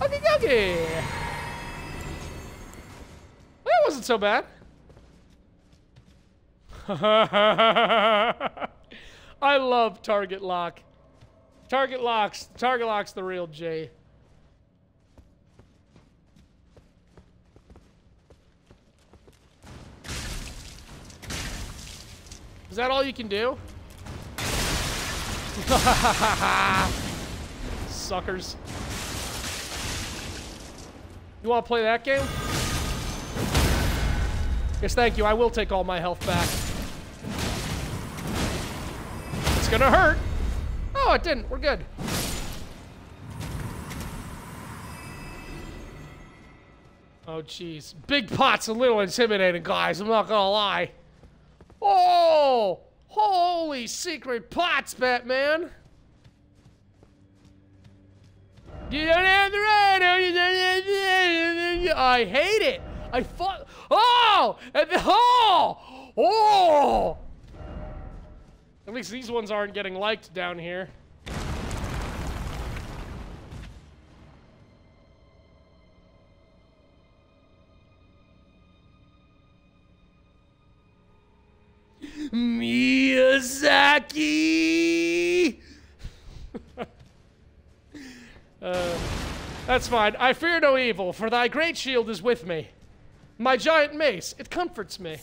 Okay, okay. That wasn't so bad. I love target lock. Target locks. Target lock's the real J. Is that all you can do? Suckers. You want to play that game? Yes, thank you. I will take all my health back. It's gonna hurt. Oh, it didn't. We're good. Oh, jeez. Big pot's a little intimidating, guys. I'm not gonna lie. Oh! Holy secret pots, Batman! I hate it. I fuck. Oh! And the, oh! Oh! At least these ones aren't getting liked down here. Miyazaki! uh, that's fine. I fear no evil, for thy great shield is with me. My giant mace, it comforts me.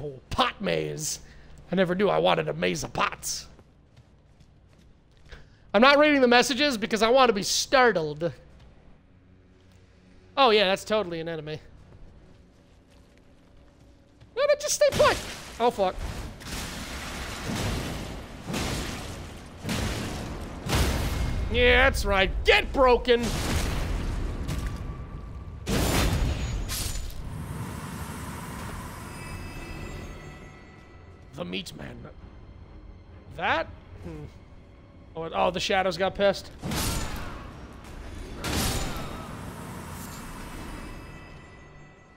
Oh, pot maze. I never knew I wanted a maze of pots. I'm not reading the messages because I want to be startled. Oh, yeah, that's totally an enemy. No, no, just stay put. Oh, fuck. Yeah, that's right. Get broken. The meat man. That? Hmm. Oh, oh, the shadows got pissed.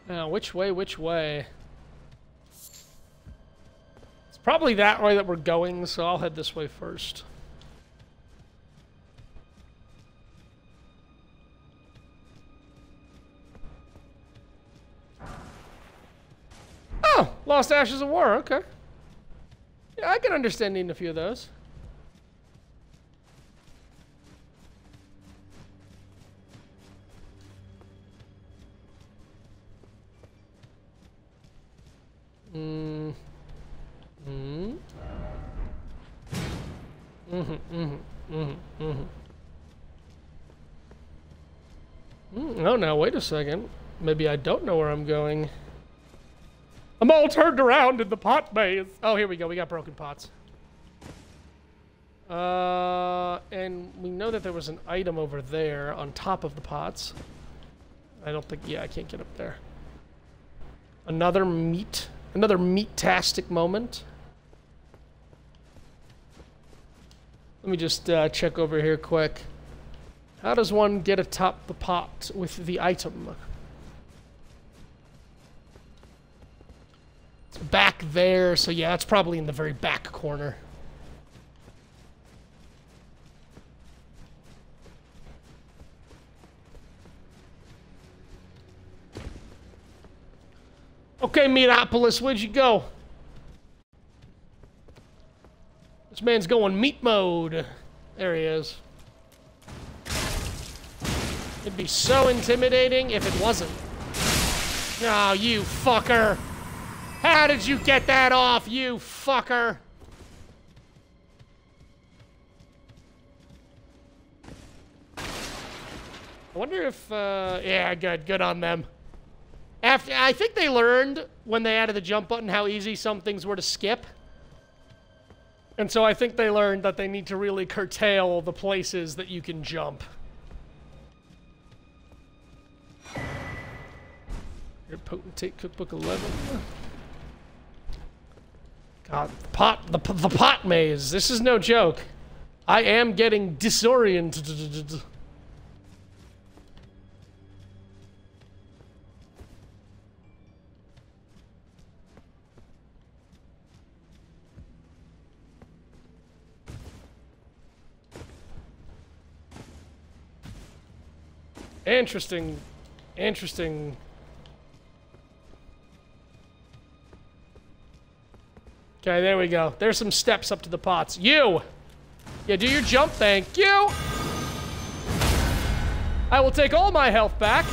Now, which way, which way? It's probably that way that we're going, so I'll head this way first. Oh, Lost Ashes of War, okay. Yeah, I can understand needing a few of those. Mm. Mm. Mhm. Mhm. Mhm. Mhm. Mm, oh, now wait a second. Maybe I don't know where I'm going. I'm all turned around in the pot maze. Oh, here we go. We got broken pots. Uh, and we know that there was an item over there on top of the pots. I don't think. Yeah, I can't get up there. Another meat. Another meat-tastic moment. Let me just uh, check over here quick. How does one get atop the pot with the item? Back there, so yeah, it's probably in the very back corner. Okay, Meatopolis, where'd you go? This man's going meat mode. There he is. It'd be so intimidating if it wasn't. Oh, you fucker. How did you get that off, you fucker? I wonder if, uh, yeah, good, good on them. After, I think they learned when they added the jump button how easy some things were to skip. And so I think they learned that they need to really curtail the places that you can jump. Here, Potentate Cookbook 11. God, the pot, the, the pot maze. This is no joke. I am getting disoriented. Interesting. Interesting. Okay, there we go. There's some steps up to the pots. You! Yeah, do your jump, thank you! I will take all my health back.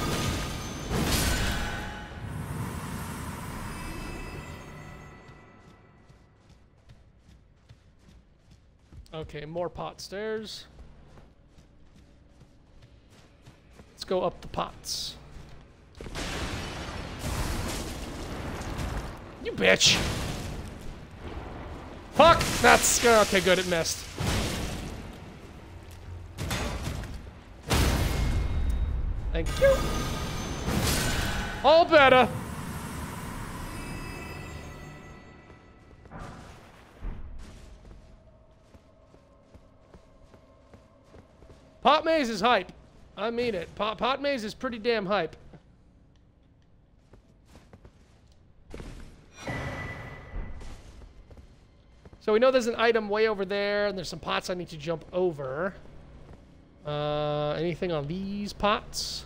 Okay, more pot stairs. Let's go up the pots. You bitch! Fuck! That's uh, okay. Good, it missed. Thank you. All better. Pot Maze is hype. I mean it. Pot, Pot Maze is pretty damn hype. So we know there's an item way over there, and there's some pots I need to jump over. Uh, anything on these pots?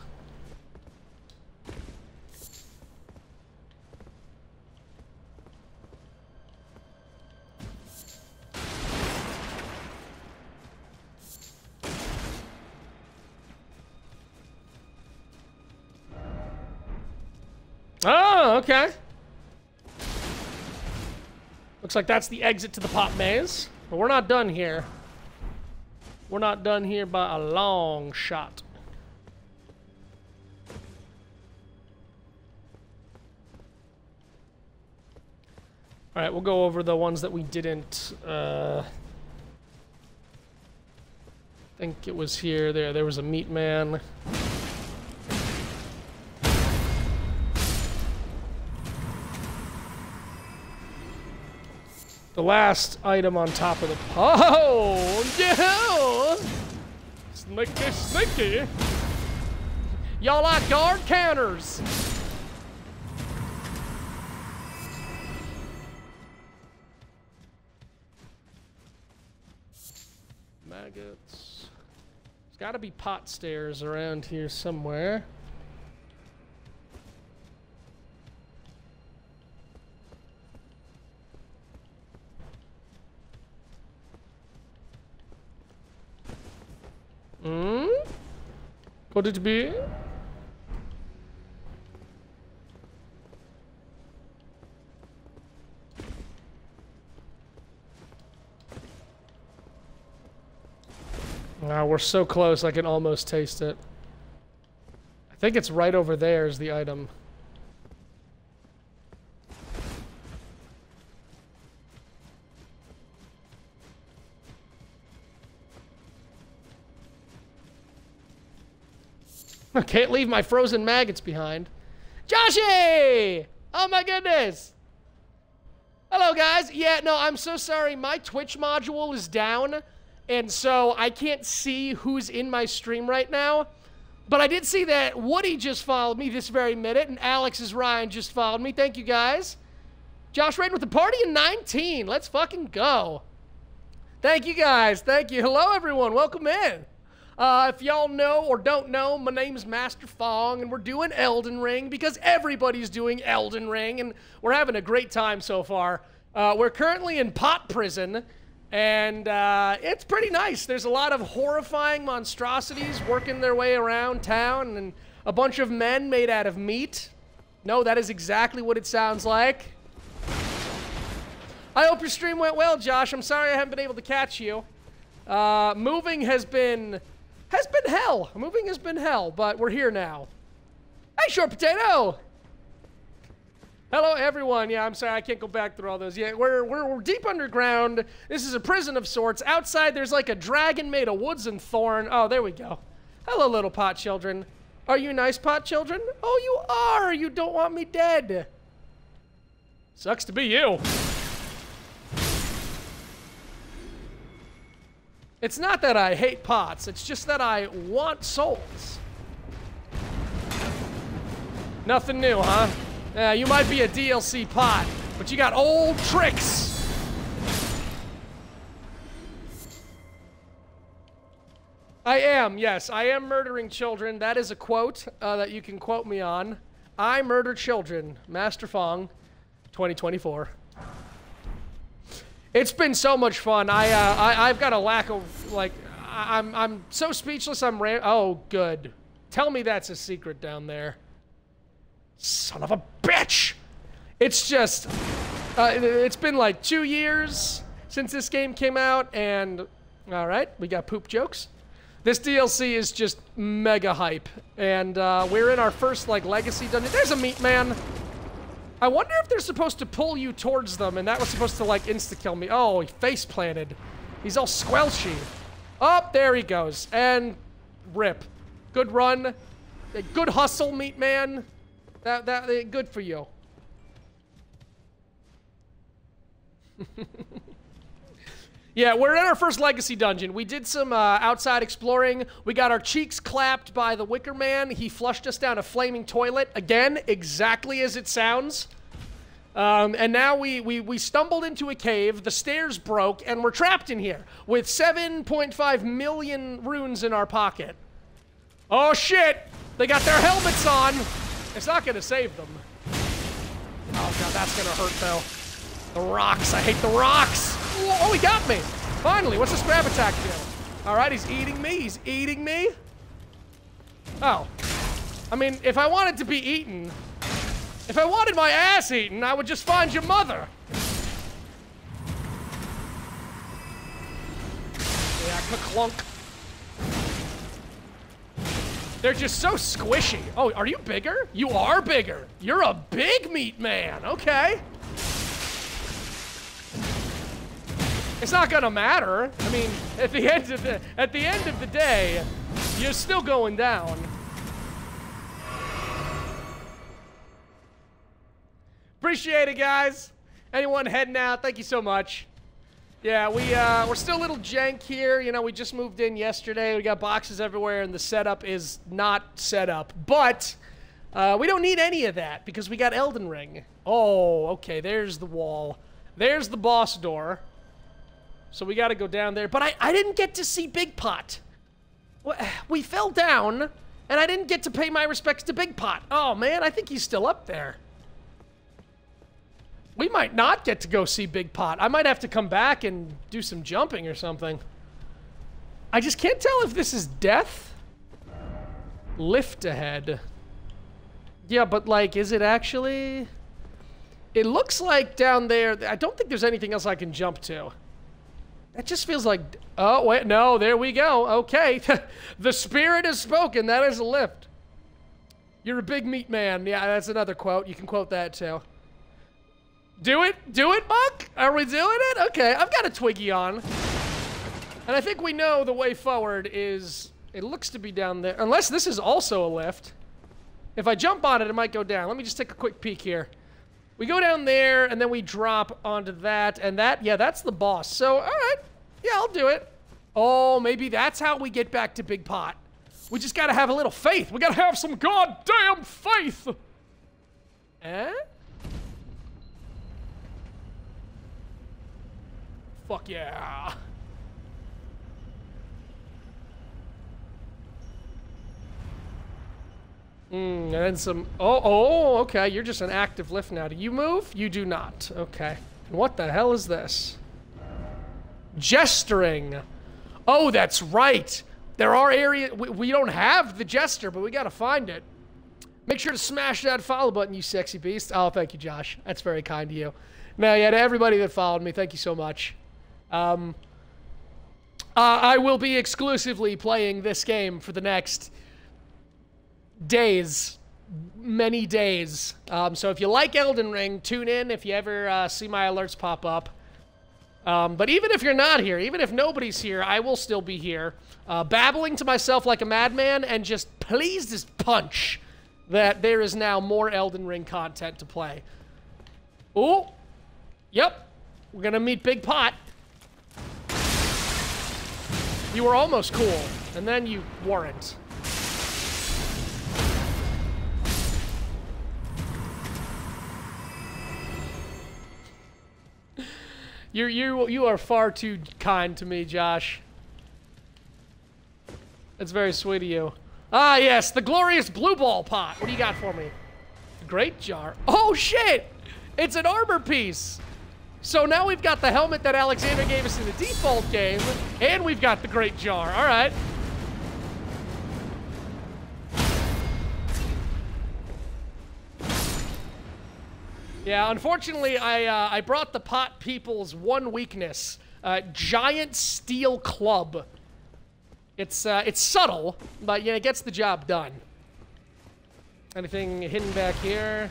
Oh, okay. Looks like that's the exit to the pop maze. But we're not done here. We're not done here by a long shot. All right, we'll go over the ones that we didn't. Uh, think it was here. There, there was a meat man. The last item on top of the... Oh, yeah! Sneaky, sneaky! Y'all like guard counters! Maggots. There's gotta be pot stairs around here somewhere. Hmm? It be? Wow, we're so close, I can almost taste it. I think it's right over there is the item. I can't leave my frozen maggots behind. Joshy! Oh my goodness! Hello, guys. Yeah, no, I'm so sorry. My Twitch module is down, and so I can't see who's in my stream right now. But I did see that Woody just followed me this very minute, and Alex's Ryan just followed me. Thank you, guys. Josh Raiden with the party in 19. Let's fucking go. Thank you, guys. Thank you. Hello, everyone. Welcome in. Uh, if y'all know or don't know, my name's Master Fong, and we're doing Elden Ring because everybody's doing Elden Ring, and we're having a great time so far. Uh, we're currently in pot prison, and uh, it's pretty nice. There's a lot of horrifying monstrosities working their way around town, and a bunch of men made out of meat. No, that is exactly what it sounds like. I hope your stream went well, Josh. I'm sorry I haven't been able to catch you. Uh, moving has been has been hell. Moving has been hell, but we're here now. Hey, short potato. Hello, everyone. Yeah, I'm sorry, I can't go back through all those. Yeah, we're, we're, we're deep underground. This is a prison of sorts. Outside, there's like a dragon made of woods and thorn. Oh, there we go. Hello, little pot children. Are you nice pot children? Oh, you are. You don't want me dead. Sucks to be you. It's not that I hate pots, it's just that I want souls. Nothing new, huh? Yeah, you might be a DLC pot, but you got old tricks. I am, yes, I am murdering children. That is a quote uh, that you can quote me on. I murder children, Master Fong, 2024. It's been so much fun. I, uh, I I've got a lack of like I'm I'm so speechless. I'm ran. Oh, good. Tell me that's a secret down there. Son of a bitch! It's just uh, it's been like two years since this game came out, and all right, we got poop jokes. This DLC is just mega hype, and uh, we're in our first like legacy dungeon. There's a meat man. I wonder if they're supposed to pull you towards them, and that was supposed to, like, insta-kill me. Oh, he face planted. He's all squelchy. Up oh, there he goes. And rip. Good run. Good hustle, meat man. That that uh, good for you. yeah, we're in our first legacy dungeon. We did some uh, outside exploring. We got our cheeks clapped by the Wicker Man. He flushed us down a flaming toilet. Again, exactly as it sounds. Um, and now we, we, we stumbled into a cave, the stairs broke, and we're trapped in here with 7.5 million runes in our pocket. Oh shit! They got their helmets on! It's not gonna save them. Oh god, that's gonna hurt though. The rocks, I hate the rocks! Oh, he got me! Finally, what's this grab attack do? Alright, he's eating me, he's eating me. Oh. I mean, if I wanted to be eaten, if I wanted my ass eaten, I would just find your mother. Yeah, clunk. They're just so squishy. Oh, are you bigger? You are bigger. You're a big meat man. Okay. It's not gonna matter. I mean, at the end of the at the end of the day, you're still going down. Appreciate it, guys. Anyone heading out, thank you so much. Yeah, we, uh, we're still a little jank here. You know, we just moved in yesterday. We got boxes everywhere, and the setup is not set up. But uh, we don't need any of that because we got Elden Ring. Oh, okay, there's the wall. There's the boss door. So we got to go down there. But I, I didn't get to see Big Pot. We fell down, and I didn't get to pay my respects to Big Pot. Oh, man, I think he's still up there. We might not get to go see Big Pot. I might have to come back and do some jumping or something. I just can't tell if this is death. Lift ahead. Yeah, but like, is it actually? It looks like down there, I don't think there's anything else I can jump to. That just feels like, oh, wait, no, there we go. Okay. the spirit has spoken. That is a lift. You're a big meat man. Yeah, that's another quote. You can quote that too. Do it? Do it, Buck? Are we doing it? Okay, I've got a Twiggy on. And I think we know the way forward is... It looks to be down there. Unless this is also a lift. If I jump on it, it might go down. Let me just take a quick peek here. We go down there, and then we drop onto that, and that, yeah, that's the boss. So, all right. Yeah, I'll do it. Oh, maybe that's how we get back to Big Pot. We just gotta have a little faith. We gotta have some goddamn faith. Eh? Fuck yeah. Mm, and then some... Oh, oh, okay. You're just an active lift now. Do you move? You do not. Okay. What the hell is this? Gesturing. Oh, that's right. There are areas... We, we don't have the Jester, but we gotta find it. Make sure to smash that follow button, you sexy beast. Oh, thank you, Josh. That's very kind of you. Now, yeah, to everybody that followed me, thank you so much. Um, uh, I will be exclusively playing this game for the next days, many days. Um, so if you like Elden Ring, tune in if you ever uh, see my alerts pop up. Um, but even if you're not here, even if nobody's here, I will still be here, uh, babbling to myself like a madman and just pleased as punch that there is now more Elden Ring content to play. Oh, yep, we're gonna meet Big Pot. You were almost cool, and then you weren't. You you you are far too kind to me, Josh. That's very sweet of you. Ah, yes, the glorious blue ball pot. What do you got for me? Great jar. Oh, shit! It's an armor piece. So now we've got the helmet that Alexander gave us in the default game, and we've got the Great Jar. All right. Yeah, unfortunately, I, uh, I brought the pot people's one weakness. Uh, giant steel club. It's, uh, it's subtle, but yeah, it gets the job done. Anything hidden back here?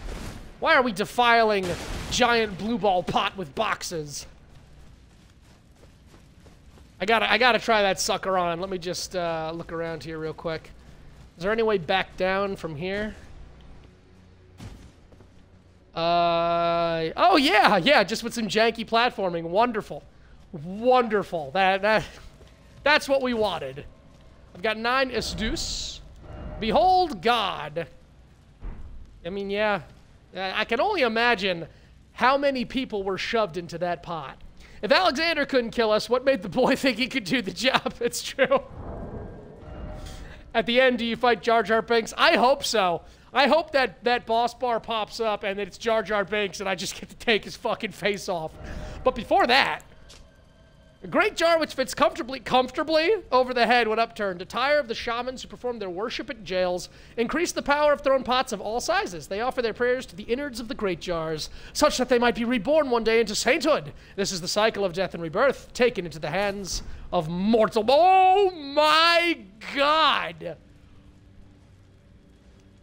Why are we defiling giant blue ball pot with boxes? I gotta, I gotta try that sucker on. Let me just uh, look around here real quick. Is there any way back down from here? Uh, oh yeah, yeah, just with some janky platforming. Wonderful. Wonderful. That, that, that's what we wanted. I've got nine Estus. Behold God. I mean, yeah, I can only imagine how many people were shoved into that pot. If Alexander couldn't kill us, what made the boy think he could do the job? It's true. At the end, do you fight Jar Jar Binks? I hope so. I hope that that boss bar pops up and that it's Jar Jar Binks and I just get to take his fucking face off. But before that, a great jar which fits comfortably, comfortably over the head when upturned to tire of the shamans who perform their worship at jails, increase the power of thrown pots of all sizes. They offer their prayers to the innards of the great jars, such that they might be reborn one day into sainthood. This is the cycle of death and rebirth, taken into the hands of mortal. Oh my god!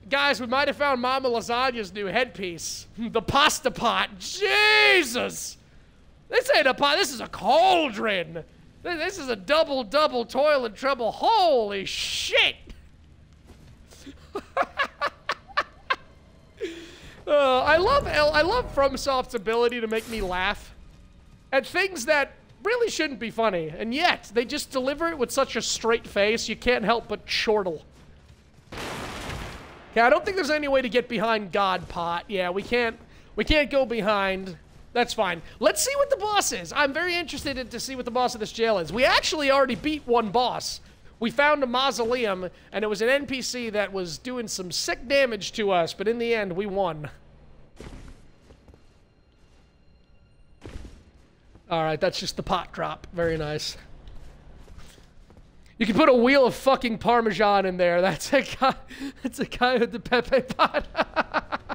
Guys, we might have found Mama Lasagna's new headpiece. The pasta pot. Jesus! This ain't a pot, this is a cauldron. This is a double, double toil and trouble. Holy shit! uh, I love I love FromSoft's ability to make me laugh at things that really shouldn't be funny, and yet they just deliver it with such a straight face you can't help but chortle. Okay, I don't think there's any way to get behind God Pot. Yeah, we can't we can't go behind that's fine. Let's see what the boss is. I'm very interested in, to see what the boss of this jail is. We actually already beat one boss. We found a mausoleum, and it was an NPC that was doing some sick damage to us, but in the end, we won. Alright, that's just the pot drop. Very nice. You can put a wheel of fucking Parmesan in there. That's a guy, that's a guy with the Pepe pot.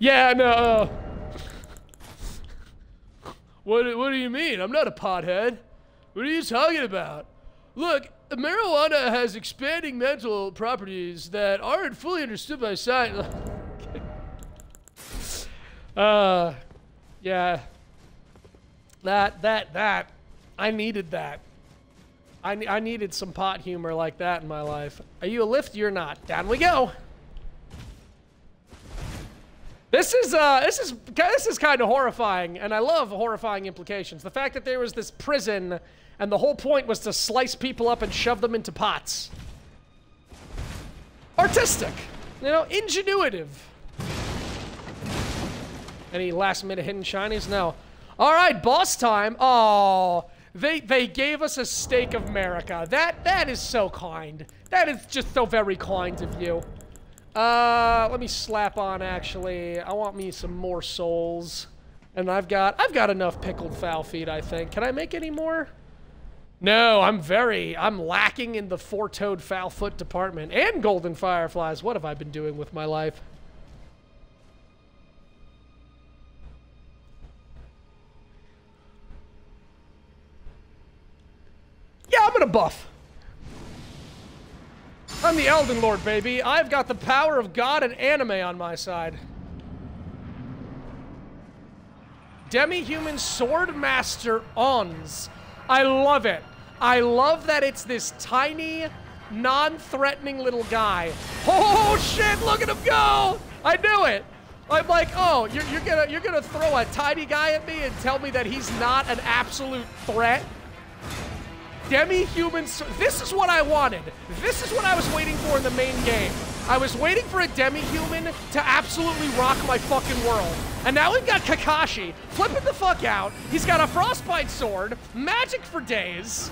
Yeah, no. Uh, what, what do you mean? I'm not a pothead. What are you talking about? Look, marijuana has expanding mental properties that aren't fully understood by science. uh, yeah. That, that, that. I needed that. I, I needed some pot humor like that in my life. Are you a lift? You're not. Down we go. This is uh, this is this is kind of horrifying, and I love horrifying implications. The fact that there was this prison, and the whole point was to slice people up and shove them into pots. Artistic, you know, ingenuitive. Any last minute hidden shinies? No. All right, boss time. Oh, they they gave us a stake of Marika. That that is so kind. That is just so very kind of you. Uh, let me slap on, actually. I want me some more souls. And I've got, I've got enough pickled foul feet, I think. Can I make any more? No, I'm very, I'm lacking in the four-toed foul foot department. And golden fireflies. What have I been doing with my life? Yeah, I'm gonna buff. I'm the Elden Lord, baby. I've got the power of God and anime on my side. Demi-human Swordmaster Onze. I love it. I love that it's this tiny, non-threatening little guy. Oh shit, look at him go! I knew it! I'm like, oh, you're, you're gonna you're gonna throw a tiny guy at me and tell me that he's not an absolute threat? Demi-human... This is what I wanted. This is what I was waiting for in the main game. I was waiting for a demi-human to absolutely rock my fucking world. And now we've got Kakashi flipping the fuck out. He's got a frostbite sword, magic for days.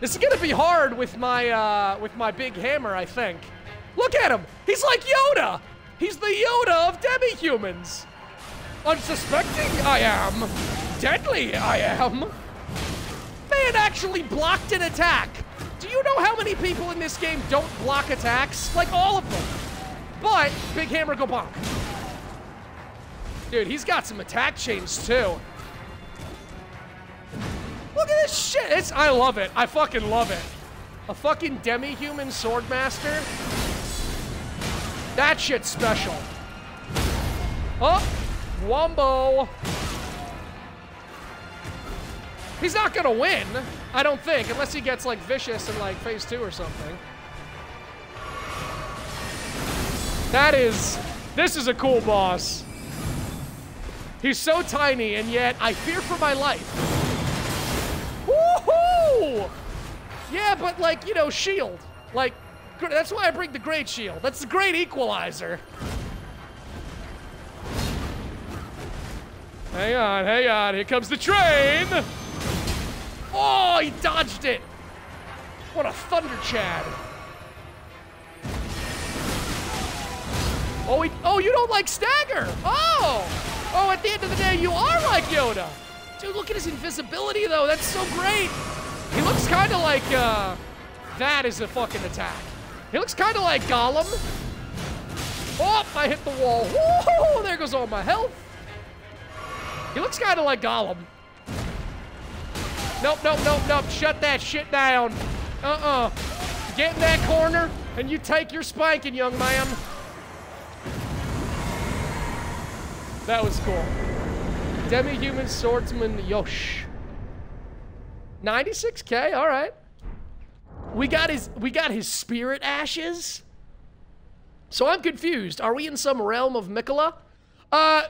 This is gonna be hard with my, uh, with my big hammer, I think. Look at him! He's like Yoda! He's the Yoda of demi-humans! Unsuspecting I am. Deadly I am man actually blocked an attack. Do you know how many people in this game don't block attacks? Like all of them. But Big Hammer go bonk. Dude, he's got some attack chains too. Look at this shit. It's I love it. I fucking love it. A fucking demi-human swordmaster. That shit's special. Oh, Wombo. He's not gonna win, I don't think, unless he gets like vicious in like phase two or something. That is, this is a cool boss. He's so tiny, and yet I fear for my life. Woohoo! Yeah, but like, you know, shield. Like, that's why I bring the great shield. That's the great equalizer. Hang on, hang on. Here comes the train. Oh, he dodged it. What a thunder chad. Oh, he, oh, you don't like stagger. Oh, oh, at the end of the day, you are like Yoda. Dude, look at his invisibility, though. That's so great. He looks kind of like, uh, that is a fucking attack. He looks kind of like Gollum. Oh, I hit the wall. Whoa, there goes all my health. He looks kind of like Gollum. Nope, nope, nope, nope. Shut that shit down. Uh-uh. Get in that corner, and you take your spanking, young man. That was cool. Demi-human swordsman Yosh. 96k, all right. We got his we got his spirit ashes. So I'm confused. Are we in some realm of Miquella? Uh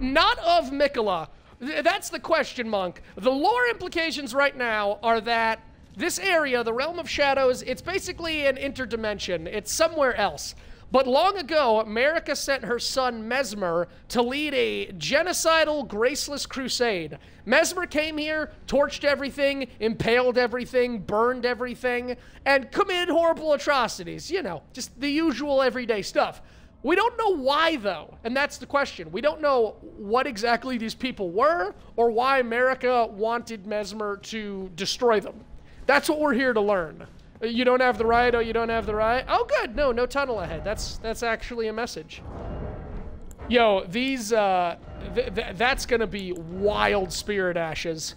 not of Miquella. That's the question, Monk. The lore implications right now are that this area, the Realm of Shadows, it's basically an interdimension. It's somewhere else. But long ago, Marika sent her son Messmer to lead a genocidal, graceless crusade. Messmer came here, torched everything, impaled everything, burned everything, and committed horrible atrocities. You know, just the usual everyday stuff. We don't know why, though, and that's the question. We don't know what exactly these people were or why Marika wanted Messmer to destroy them. That's what we're here to learn. You don't have the right. Oh, you don't have the right. Oh, good. No, no tunnel ahead. That's that's actually a message. Yo, these uh, th th that's gonna be wild spirit ashes.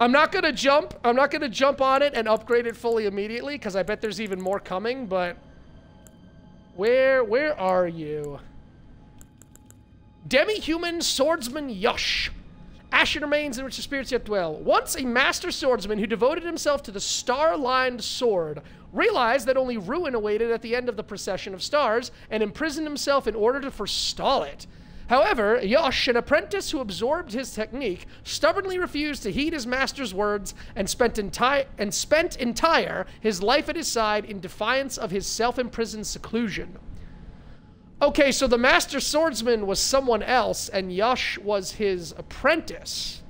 I'm not gonna jump. I'm not gonna jump on it and upgrade it fully immediately because I bet there's even more coming. But where where are you? Demi-human swordsman Yosh. Ashen remains in which the spirits yet dwell. Once a master swordsman who devoted himself to the star-lined sword, realized that only ruin awaited at the end of the procession of stars, and imprisoned himself in order to forestall it. However, Yosh, an apprentice who absorbed his technique, stubbornly refused to heed his master's words and spent, enti- and spent entire his life at his side in defiance of his self-imprisoned seclusion. Okay, so the master swordsman was someone else, and Yosh was his apprentice.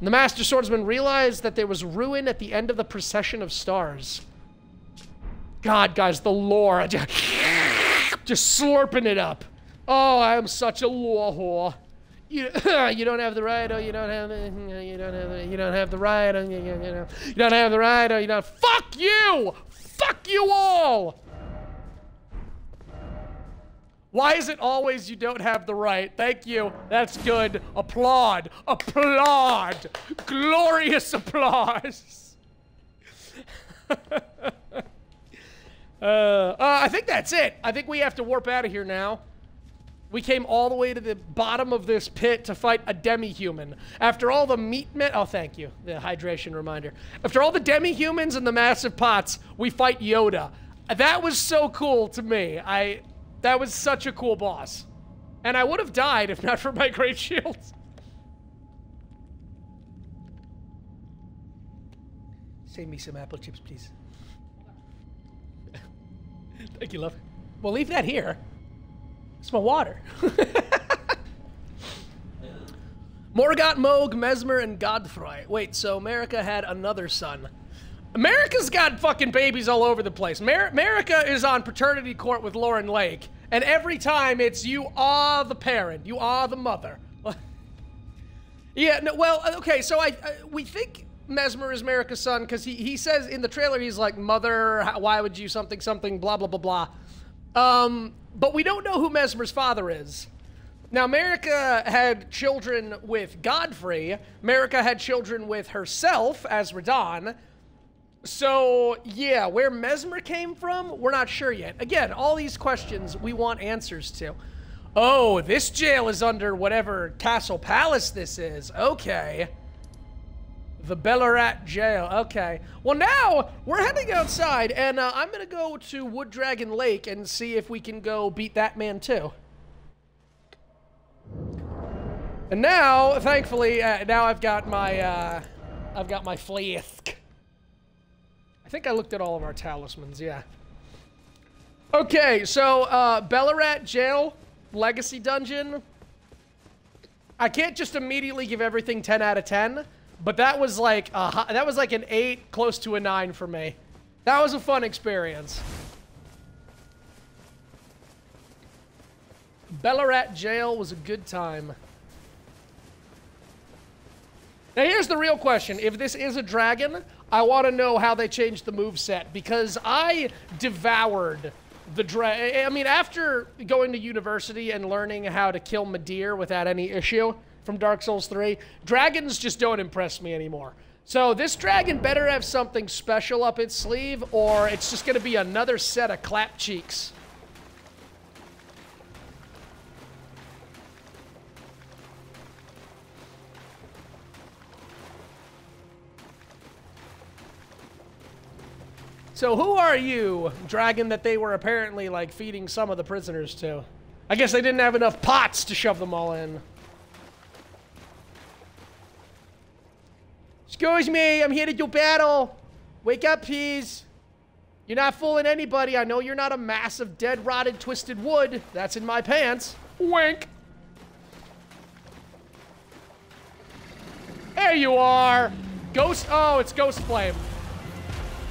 The master swordsman realized that there was ruin at the end of the procession of stars. God, guys, the lore. Just slurping it up. Oh, I'm such a lore whore. You, you don't have the right, oh, you don't have the, you don't have the, you don't have the right, oh, you, you, know, you don't have the right, oh, you don't, fuck you! Fuck you all! Why is it always you don't have the right? Thank you. That's good. Applaud. Applaud. Glorious applause. uh, uh, I think that's it. I think we have to warp out of here now. We came all the way to the bottom of this pit to fight a demi-human. After all the meat men- oh, thank you, the hydration reminder. After all the demi-humans and the massive pots, we fight Yoda. That was so cool to me. I that was such a cool boss. And I would have died if not for my great shield. Save me some apple chips, please. Thank you, love. We'll leave that here. It's my water. Morgott, Mohg, Messmer, and Godfrey. Wait, so Marika had another son. Marika's got fucking babies all over the place. Mer Marika is on paternity court with Lauren Lake, and every time it's you are the parent, you are the mother. yeah, no, well, uh, okay, so I, I we think Mesmer is Marika's son because he, he says in the trailer he's like, mother, why would you something, something, blah, blah, blah, blah. Um, but we don't know who Messmer's father is. Now, Marika had children with Godfrey. Marika had children with herself as Radahn. So, yeah, where Messmer came from, we're not sure yet. Again, all these questions we want answers to. Oh, this jail is under whatever castle palace this is. Okay. The Belurat Jail. Okay. Well, now we're heading outside, and uh, I'm gonna go to Wood Dragon Lake and see if we can go beat that man too. And now, thankfully, uh, now I've got my, uh, I've got my flask. I think I looked at all of our talismans. Yeah. Okay, so uh, Belurat Jail Legacy Dungeon. I can't just immediately give everything 10 out of 10, but that was like a, that was like an 8, close to a 9 for me. That was a fun experience. Belurat Jail was a good time. Now here's the real question. If this is a dragon, I want to know how they changed the move set because I devoured the dra- I mean, after going to university and learning how to kill Midir without any issue from Dark Souls 3, dragons just don't impress me anymore. So this dragon better have something special up its sleeve, or it's just going to be another set of clap cheeks. So who are you, dragon that they were apparently like feeding some of the prisoners to? I guess they didn't have enough pots to shove them all in. Excuse me, I'm here to do battle. Wake up, please. You're not fooling anybody. I know you're not a mass of dead, rotted, twisted wood. That's in my pants. Wink. There you are. Ghost. Oh, it's Ghost Flame.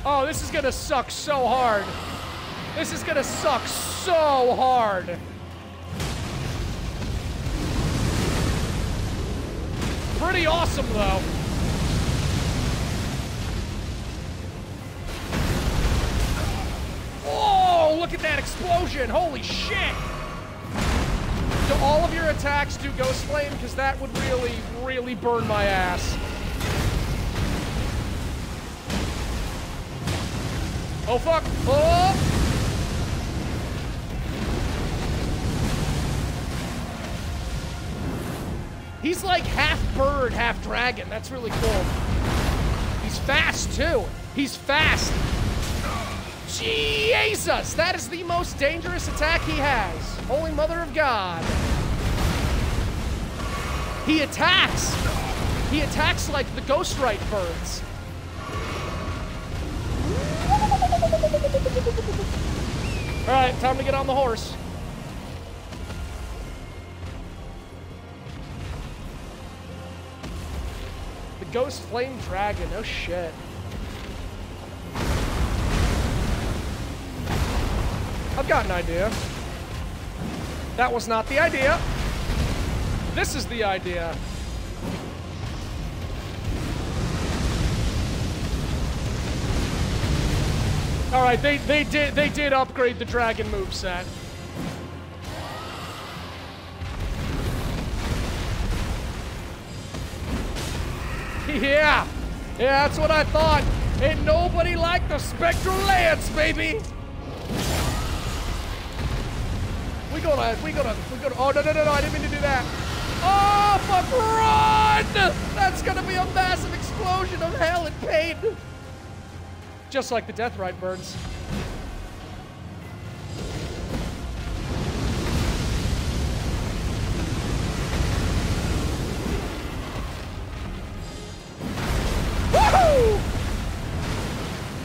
Oh, this is gonna suck so hard. This is gonna suck so hard. Pretty awesome, though. Oh, look at that explosion. Holy shit. Do all of your attacks do Ghost Flame? Because that would really, really burn my ass. Oh, fuck. Oh! He's like half bird, half dragon. That's really cool. He's fast, too. He's fast. Jesus! That is the most dangerous attack he has. Holy Mother of God. He attacks. He attacks like the Ghostrite birds. All right, time to get on the horse. The Ghost Flame Dragon, oh shit. I've got an idea. That was not the idea. This is the idea. All right, they they did they did upgrade the dragon move set. Yeah, yeah, that's what I thought. Ain't nobody like the Spectral Lance, baby. We gotta, we gotta, we gotta. Oh no no no no! I didn't mean to do that. Oh fuck! Run! That's gonna be a massive explosion of hell and pain. Just like the Deathrite birds. Woohoo!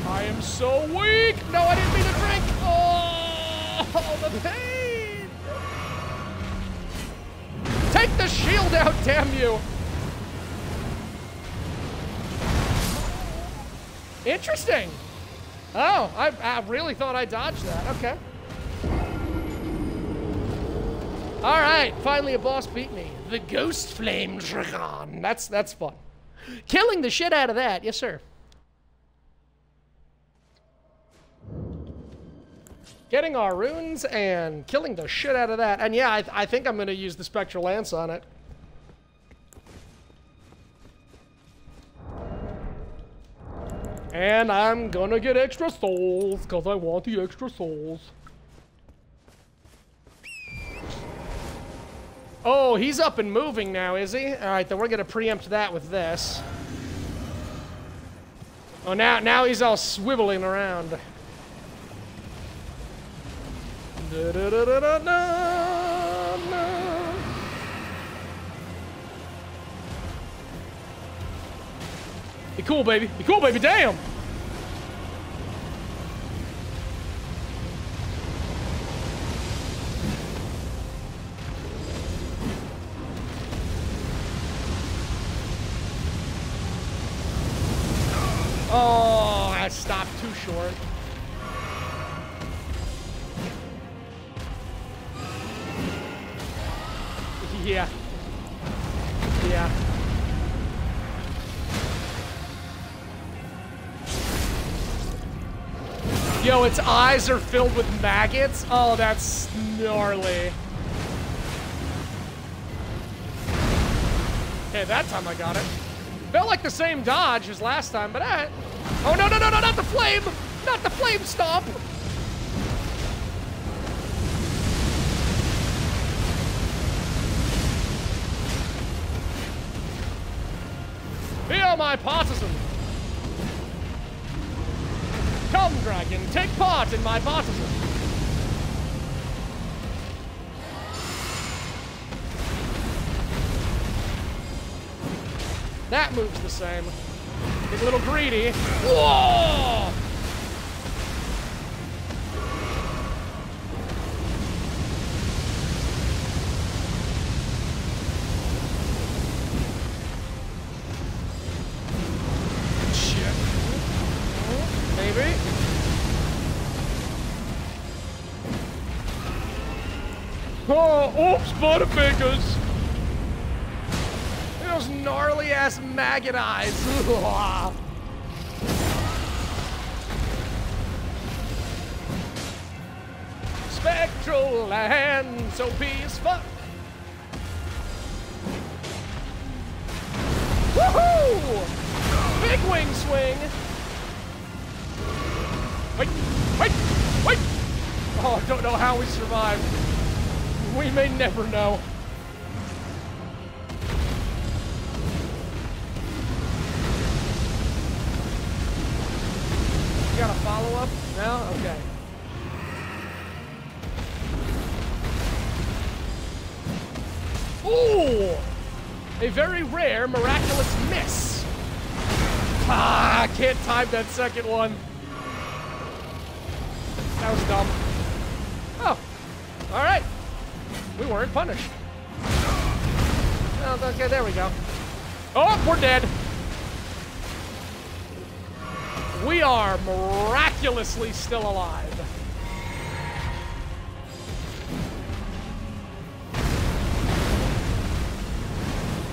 I am so weak! No, I didn't mean to drink! Oh, the pain! Take the shield out, damn you! Interesting. Oh, I, I really thought I dodged that. Okay. All right, finally a boss beat me. The Ghost Flame Dragon. That's that's fun. Killing the shit out of that, yes sir. Getting our runes and killing the shit out of that. And yeah, I, I think I'm going to use the Spectral Lance on it. And I'm gonna get extra souls, because I want the extra souls. Oh, he's up and moving now, is he? Alright, then we're gonna preempt that with this. Oh, now now he's all swiveling around. Be cool, baby. Be cool, baby. Damn. Its eyes are filled with maggots? Oh, that's gnarly. Okay, that time I got it. Felt like the same dodge as last time, but eh. Oh, no, no, no, no, not the flame! Not the flame stomp! Feel my partisan! Come, dragon, take part in my partisan! That moves the same. Get a little greedy. Whoa! Oh, oops, Butterfingers! Those gnarly ass maggot eyes. Spectral and so as fuck. Woohoo! Big wing swing. Wait, wait, wait! Oh, I don't know how we survived. We may never know. You got a follow up? No? Okay. Ooh! A very rare miraculous miss. Ah, I can't time that second one. That was dumb. Weren't punished. Oh, okay, there we go. Oh, we're dead. We are miraculously still alive.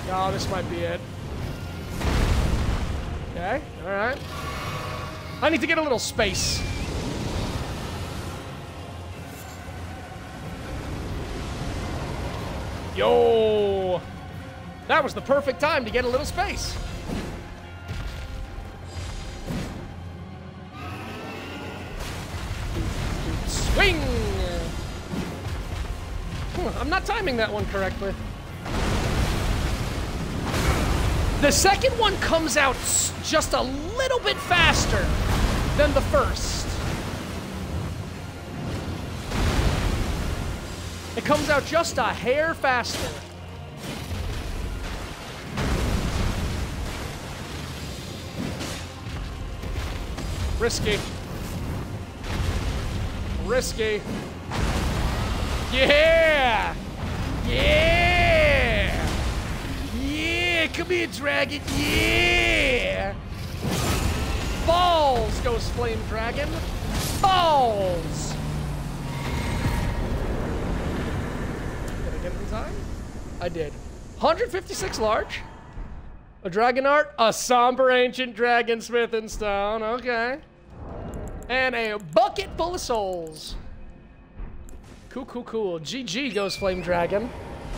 Oh, this might be it. Okay, alright. I need to get a little space. Yo! That was the perfect time to get a little space. Swing! I'm not timing that one correctly. The second one comes out just a little bit faster than the first. Comes out just a hair faster. Risky. Risky. Yeah! Yeah! Yeah! Come here, dragon! Yeah! Balls, Ghost Flame Dragon! Balls! Did I get it in time? I did. 156 large. A dragon art, a somber ancient dragon Smithing Stone. Okay. And a bucket full of souls. Cool, cool, cool. GG Ghost Flame Dragon.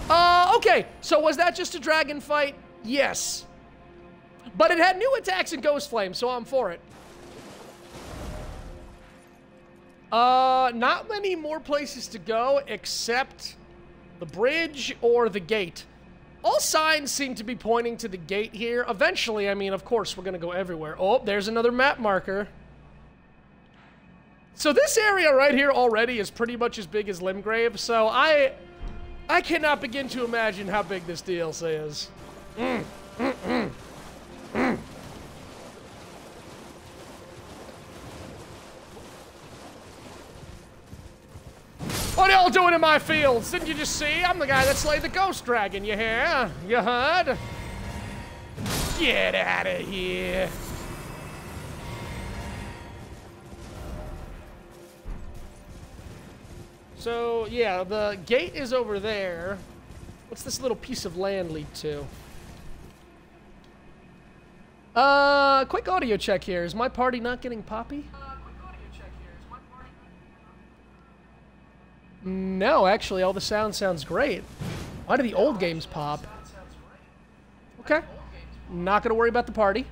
Uh, okay. So was that just a dragon fight? Yes. But it had new attacks and Ghost Flame, so I'm for it. Uh, not many more places to go except the bridge or the gate. All signs seem to be pointing to the gate here. Eventually, I mean, of course, we're going to go everywhere. Oh, there's another map marker. So this area right here already is pretty much as big as Limgrave, so I I cannot begin to imagine how big this DLC is. Mm, mm, mm, What are y'all doing in my fields? Didn't you just see? I'm the guy that slayed the ghost dragon, you hear? You heard? Get out of here. So, yeah, the gate is over there. What's this little piece of land lead to? Uh, quick audio check here. Is my party not getting poppy? No, actually, all the sound sounds great. Why do the old games pop? Okay. Not gonna worry about the party.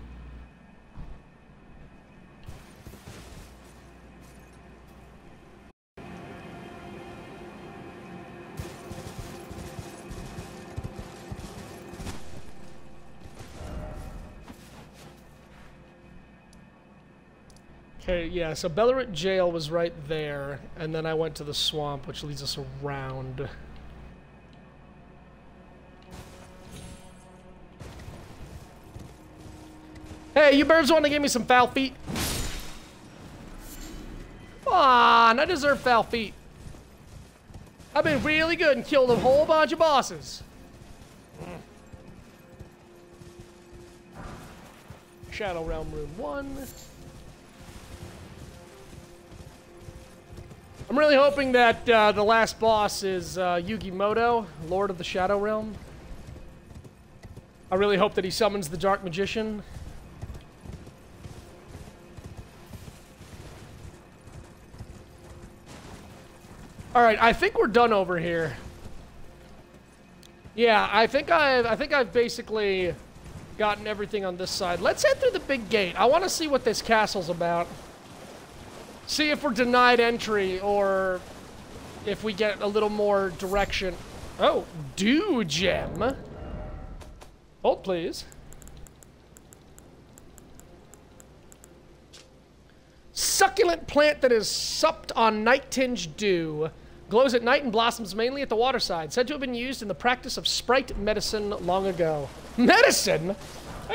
Okay, yeah, so Belurat Gaol was right there, and then I went to the swamp, which leads us around. Hey, you birds want to give me some foul feet? Come on, I deserve foul feet. I've been really good and killed a whole bunch of bosses. Shadow Realm Room 1. I'm really hoping that uh, the last boss is uh, Yugi Muto, Lord of the Shadow Realm. I really hope that he summons the Dark Magician. Alright, I think we're done over here. Yeah, I think I've I think I've basically gotten everything on this side. Let's head through the big gate. I want to see what this castle's about. See if we're denied entry or if we get a little more direction. Oh, Dewgem. Hold, please. Succulent plant that is supped on night-tinged dew. Glows at night and blossoms mainly at the waterside. Said to have been used in the practice of sprite medicine long ago. Medicine?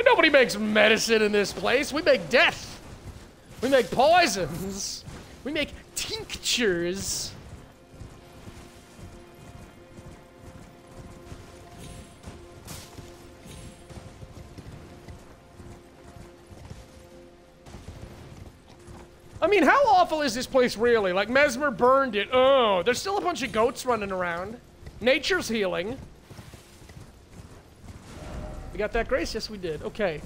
Nobody makes medicine in this place. We make death. We make poisons. We make tinctures. I mean, how awful is this place really? Like, Messmer burned it. Oh, there's still a bunch of goats running around. Nature's healing. We got that grace? Yes, we did. Okay.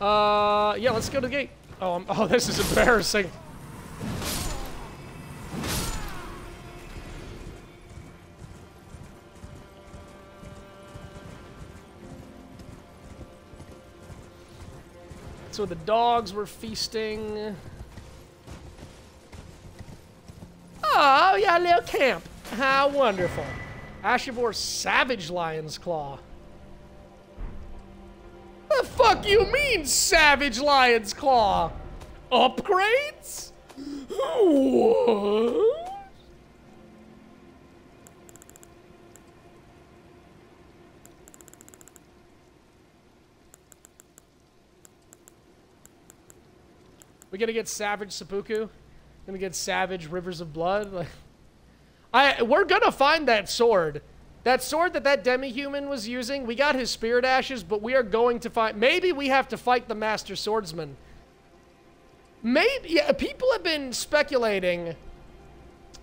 Uh, yeah, let's go to the gate. Oh, I'm, oh, this is embarrassing. So the dogs were feasting. Oh, yeah, little camp. How wonderful. Ash of War Savage Lion's Claw. The fuck you mean, Savage Lion's Claw? Upgrades? What? We gonna get Savage Seppuku? Gonna get Savage Rivers of Blood? Like, I we're gonna find that sword. That sword that that demi-human was using, we got his spirit ashes, but we are going to find... Maybe we have to fight the Master Swordsman. Maybe... Yeah, people have been speculating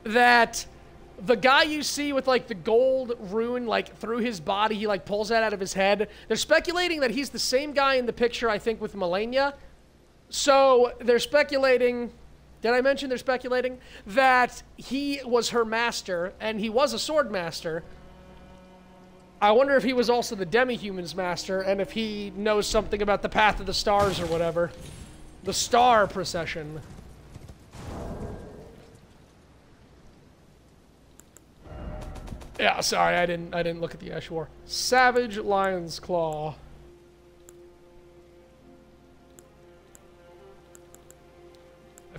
that the guy you see with, like, the gold rune, like, through his body, he, like, pulls that out of his head. They're speculating that he's the same guy in the picture, I think, with Malenia. So, they're speculating... Did I mention they're speculating? That he was her master, and he was a sword master, I wonder if he was also the demi-human's master, and if he knows something about the path of the stars or whatever. The star procession. Yeah, sorry, I didn't I didn't look at the Ash War. Savage Lion's Claw.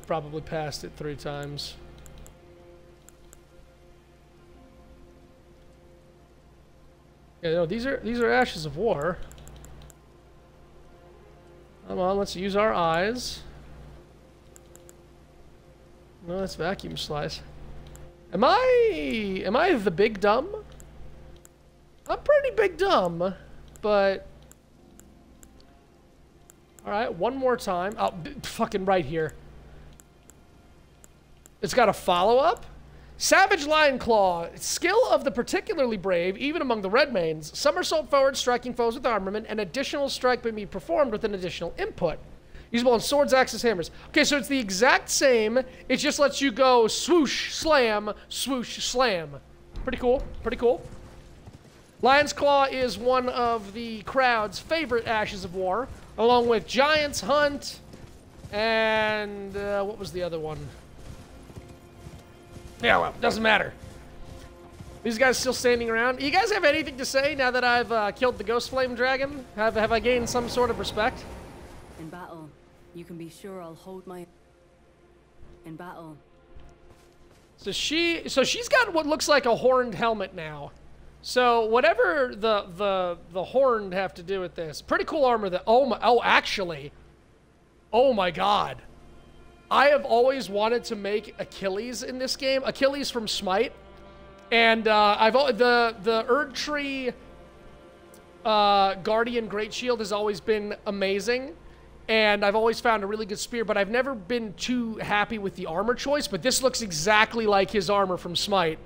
Probably passed it three times. Yeah, no, these are these are ashes of war. Come on, let's use our eyes. No, that's vacuum slice. Am I am I the big dumb? I'm pretty big dumb, but all right, one more time. Oh, fucking right here. It's got a follow up. Savage Lion Claw, skill of the particularly brave, even among the Redmanes. Somersault forward, striking foes with armament, and additional strike may be performed with an additional input. Usable on swords, axes, hammers. Okay, so it's the exact same. It just lets you go swoosh, slam, swoosh, slam. Pretty cool. Pretty cool. Lion's Claw is one of the crowd's favorite Ashes of War, along with Giant's Hunt, and uh, what was the other one? Yeah, well, doesn't matter. These guys still standing around. You guys have anything to say now that I've uh, killed the Ghost Flame Dragon? Have, have I gained some sort of respect? In battle, you can be sure I'll hold my... In battle. So she, so she's got what looks like a horned helmet now. So whatever the the the horned have to do with this, pretty cool armor. That oh my oh actually, oh my god, I have always wanted to make Achilles in this game. Achilles from Smite, and uh, I've the the Erdtree uh, Guardian Great Shield has always been amazing, and I've always found a really good spear. But I've never been too happy with the armor choice. But this looks exactly like his armor from Smite.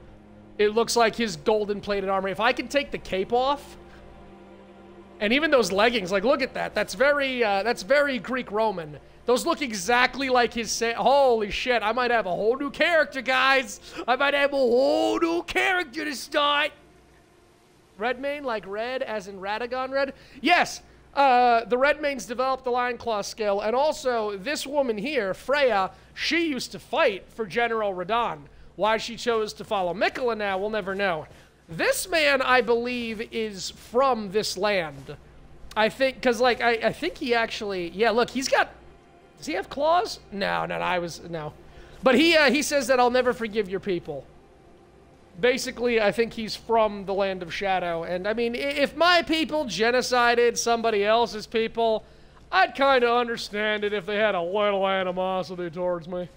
It looks like his golden plated armor. If I can take the cape off, and even those leggings, like look at that. That's very uh, that's very Greek Roman. Those look exactly like his set. Holy shit, I might have a whole new character, guys. I might have a whole new character to start. Red Redmane, like red, as in Radagon red? Yes, uh, the Redmanes developed the Lion Claw skill, and also this woman here, Freyja, she used to fight for General Radahn. Why she chose to follow Miquella now, we'll never know. This man, I believe, is from this land. I think, because, like, I, I think he actually, yeah, look, he's got does he have claws? No, no, I was, no. But he, uh, he says that I'll never forgive your people. Basically, I think he's from the land of shadow. And, I mean, if my people genocided somebody else's people, I'd kind of understand it if they had a little animosity towards me.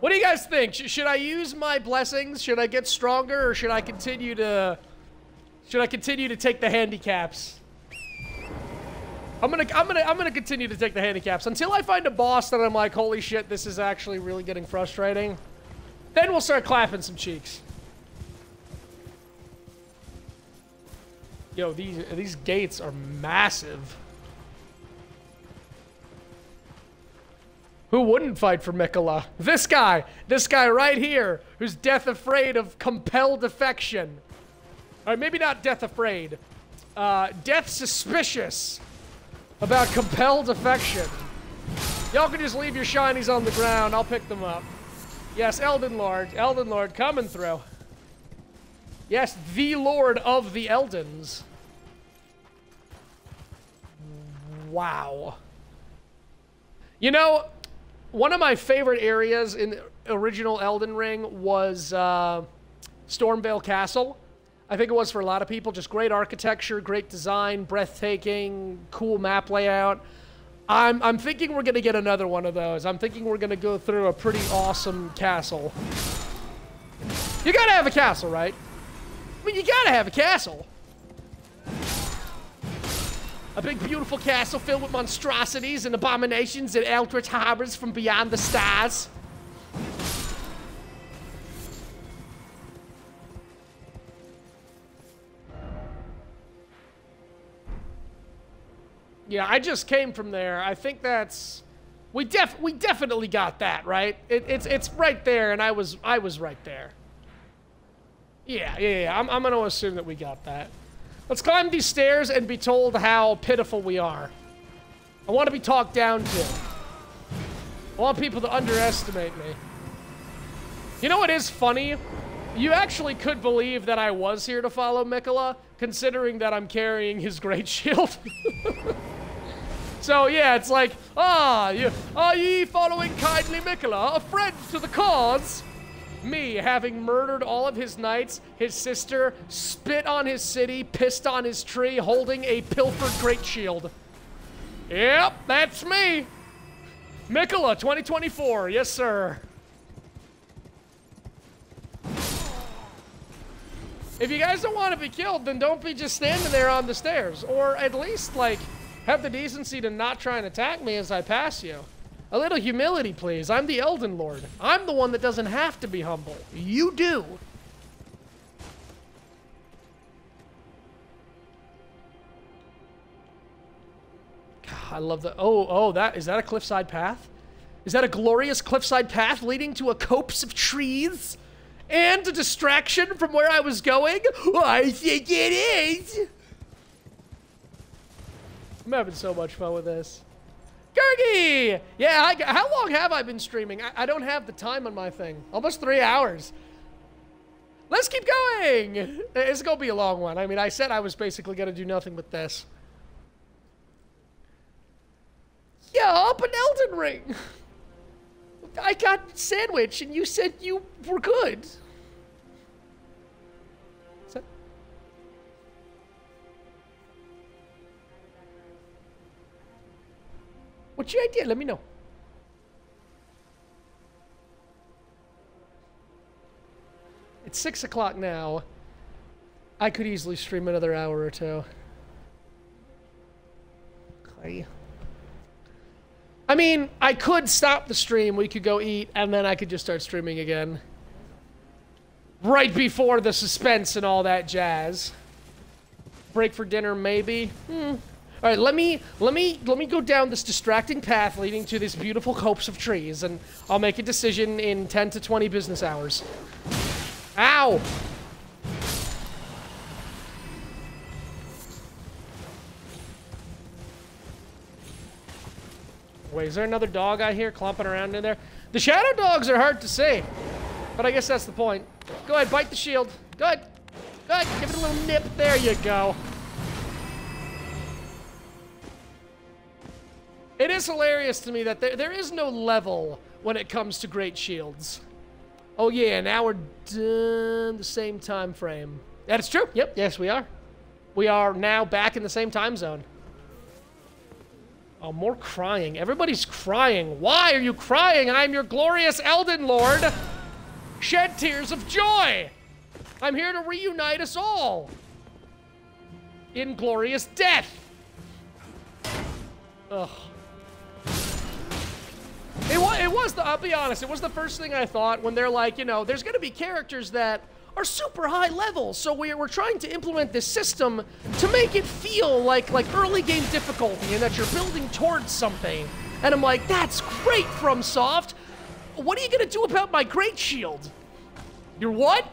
What do you guys think? Sh should I use my blessings? Should I get stronger, or should I continue to... Should I continue to take the handicaps? I'm gonna, I'm gonna, I'm gonna continue to take the handicaps until I find a boss that I'm like, holy shit, this is actually really getting frustrating. Then we'll start clapping some cheeks. Yo, these these gates are massive. Who wouldn't fight for Miquella? This guy, this guy right here, who's death afraid of compelled affection. Or maybe not death afraid. Uh, death suspicious about compelled affection. Y'all can just leave your shinies on the ground. I'll pick them up. Yes, Elden Lord. Elden Lord coming through. Yes, the Lord of the Eldens. Wow. You know, one of my favorite areas in original Elden Ring was uh, Stormveil Castle. I think it was for a lot of people. Just great architecture, great design, breathtaking, cool map layout. I'm, I'm thinking we're going to get another one of those. I'm thinking we're going to go through a pretty awesome castle. You got to have a castle, right? I mean, you got to have a castle. A big, beautiful castle filled with monstrosities and abominations and eldritch harbors from beyond the stars. Yeah, I just came from there. I think that's we def we definitely got that right. It, it's it's right there, and I was I was right there. Yeah, yeah, yeah. I'm I'm gonna assume that we got that. Let's climb these stairs and be told how pitiful we are. I want to be talked down to. I want people to underestimate me. You know what is funny? You actually could believe that I was here to follow Miquella, considering that I'm carrying his great shield. so yeah, it's like, ah, you, are ye following kindly Miquella, a friend to the cause? Me, having murdered all of his knights, his sister, spit on his city, pissed on his tree, holding a pilfered great shield. Yep, that's me. Miquella 2024, yes sir. If you guys don't want to be killed, then don't be just standing there on the stairs. Or at least, like, have the decency to not try and attack me as I pass you. A little humility, please. I'm the Elden Lord. I'm the one that doesn't have to be humble. You do. God, I love the... Oh, oh, that... Is that a cliffside path? Is that a glorious cliffside path leading to a copse of trees? And a distraction from where I was going? I think it is! I'm having so much fun with this. Gurgi! Yeah, I, how long have I been streaming? I, I don't have the time on my thing. Almost three hours. Let's keep going! Uh, it's gonna be a long one. I mean, I said I was basically gonna do nothing but this. Yeah, up an Elden Ring! I got sandwich and you said you were good. What's your idea? Let me know. It's six o'clock now. I could easily stream another hour or two. Okay. I mean, I could stop the stream, we could go eat, and then I could just start streaming again. Right before the suspense and all that jazz. Break for dinner, maybe? Hmm. All right, let me let me let me go down this distracting path leading to this beautiful copse of trees, and I'll make a decision in 10 to 20 business hours. Ow! Wait, is there another dog out here clomping around in there? The shadow dogs are hard to see. But I guess that's the point. Go ahead, bite the shield. Good, good. Give it a little nip. There you go. It is hilarious to me that there, there is no level when it comes to great shields. Oh yeah, now we're done the same time frame. That is true. Yep, yes we are. We are now back in the same time zone. Oh, more crying. Everybody's crying. Why are you crying? I'm your glorious Elden Lord. Shed tears of joy. I'm here to reunite us all. In glorious death. Ugh. It was, it was the, I'll be honest, it was the first thing I thought when they're like, you know, there's going to be characters that are super high level. So we're, we're trying to implement this system to make it feel like, like early game difficulty and that you're building towards something. And I'm like, that's great, FromSoft. What are you going to do about my Great Shield? Your what?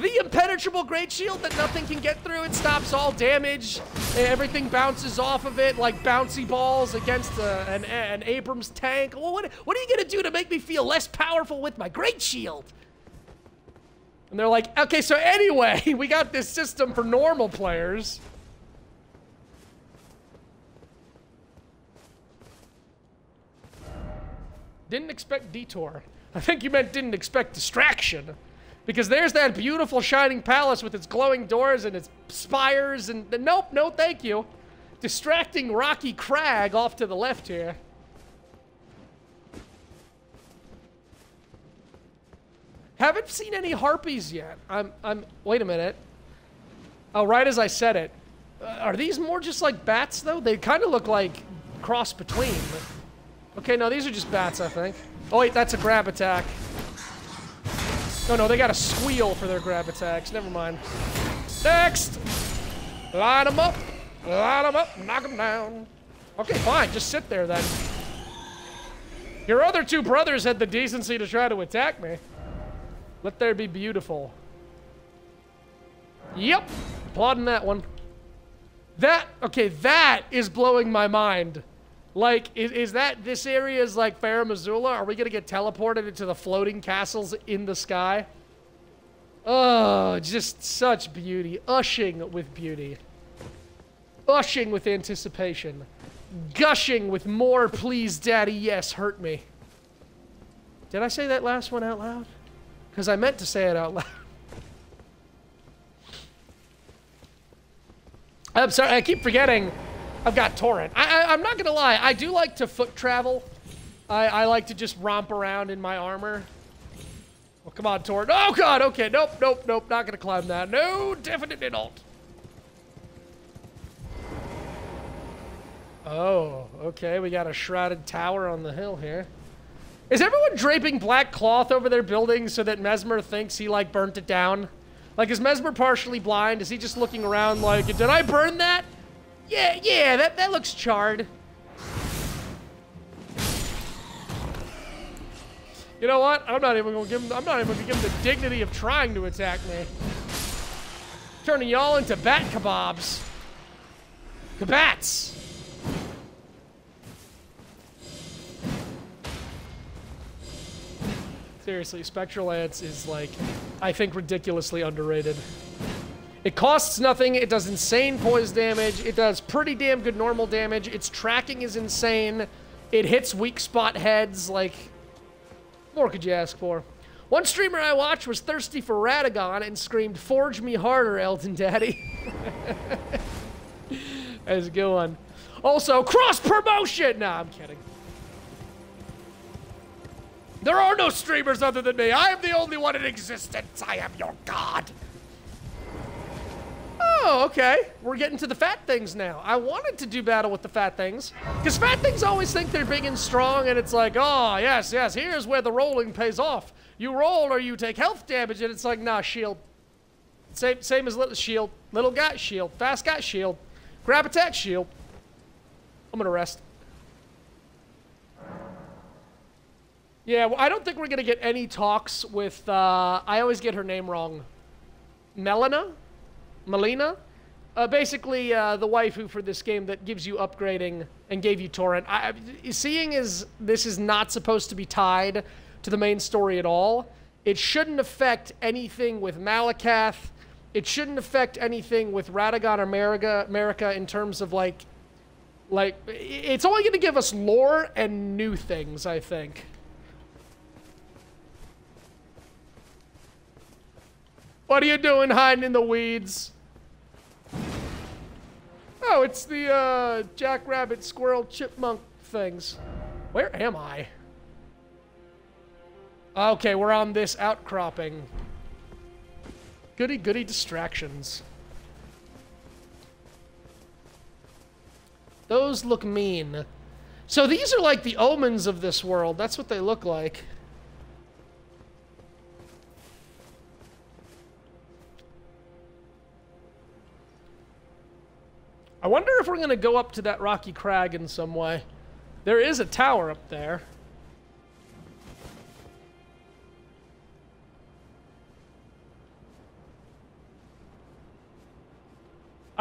The impenetrable Great Shield that nothing can get through. It stops all damage. Everything bounces off of it like bouncy balls against a, an, an Abrams tank. Well, what, what are you going to do to make me feel less powerful with my Great Shield? And they're like, okay, so anyway, we got this system for normal players. Didn't expect detour. I think you meant didn't expect distraction. Because there's that beautiful shining palace with its glowing doors and its spires and... Nope, no thank you. Distracting rocky crag off to the left here. Haven't seen any harpies yet. I'm, I'm, wait a minute. Oh, right as I said it. Uh, are these more just like bats, though? They kind of look like cross between. Okay, no, these are just bats, I think. Oh, wait, that's a grab attack. No, no, they got a squeal for their grab attacks. Never mind. Next! Line them up. Line them up. Knock them down. Okay, fine. Just sit there, then. Your other two brothers had the decency to try to attack me. Let there be beautiful. Yep. Applauding that one. That, okay, that is blowing my mind. Like, is, is that this area is like Farum Azula? Are we gonna get teleported into the floating castles in the sky? Oh, just such beauty. Ushing with beauty. Ushing with anticipation. Gushing with more please, daddy, yes, hurt me. Did I say that last one out loud? Because I meant to say it out loud. I'm sorry, I keep forgetting I've got Torrent. I, am not going to lie, I do like to foot travel. I, I like to just romp around in my armor. Oh, come on, Torrent. Oh, God, okay. Nope, nope, nope. Not going to climb that. No, definitely not. Oh, okay. We got a shrouded tower on the hill here. Is everyone draping black cloth over their building so that Messmer thinks he, like, burnt it down? Like, is Messmer partially blind? Is he just looking around like, did I burn that? Yeah, yeah, that, that looks charred. You know what? I'm not even gonna give him, I'm not even gonna give him the dignity of trying to attack me. Turning y'all into bat kebabs. Kabats! Seriously, Spectral Lance is like, I think ridiculously underrated. It costs nothing, it does insane poise damage, it does pretty damn good normal damage, its tracking is insane, it hits weak spot heads, like, more could you ask for? One streamer I watched was thirsty for Radagon and screamed, Forge me harder, Elden Daddy. That's a good one. Also, cross promotion! Nah, I'm kidding. There are no streamers other than me. I am the only one in existence. I am your god. Oh, okay. We're getting to the fat things now. I wanted to do battle with the fat things. Because fat things always think they're big and strong, and it's like, oh, yes, yes, here's where the rolling pays off. You roll or you take health damage, and it's like, nah, shield. Same, same as little shield. Little guy, shield. Fast guy, shield. Grab attack, shield. I'm gonna rest. Yeah, well, I don't think we're to get any talks with, uh, I always get her name wrong. Melina? Melina? Uh, basically, uh, the waifu for this game that gives you upgrading and gave you torrent. I, seeing as this is not supposed to be tied to the main story at all, it shouldn't affect anything with Maliketh. It shouldn't affect anything with Radagon or Marika, Marika in terms of like, like, it's only going to give us lore and new things, I think. What are you doing hiding in the weeds? Oh, it's the uh, jackrabbit, squirrel, chipmunk things. Where am I? Okay, we're on this outcropping. Goody goody distractions. Those look mean. So these are like the omens of this world. That's what they look like. I wonder if we're going to go up to that rocky crag in some way. There is a tower up there.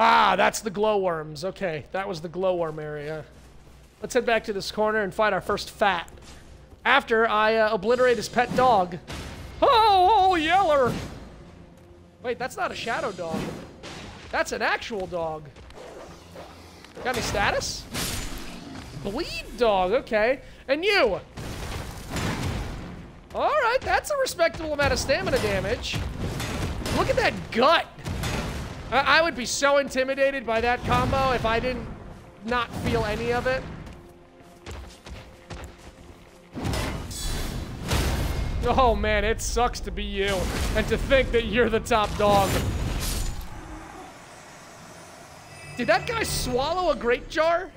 Ah, that's the glowworms. Okay, that was the glowworm area. Let's head back to this corner and find our first fat. After I uh, obliterate his pet dog. Oh, oh, Yeller! Wait, that's not a shadow dog. That's an actual dog. Got any status? Bleed dog, okay. And you! Alright, that's a respectable amount of stamina damage. Look at that gut! I, I would be so intimidated by that combo if I didn't not feel any of it. Oh man, it sucks to be you and to think that you're the top dog. Did that guy swallow a grape jar?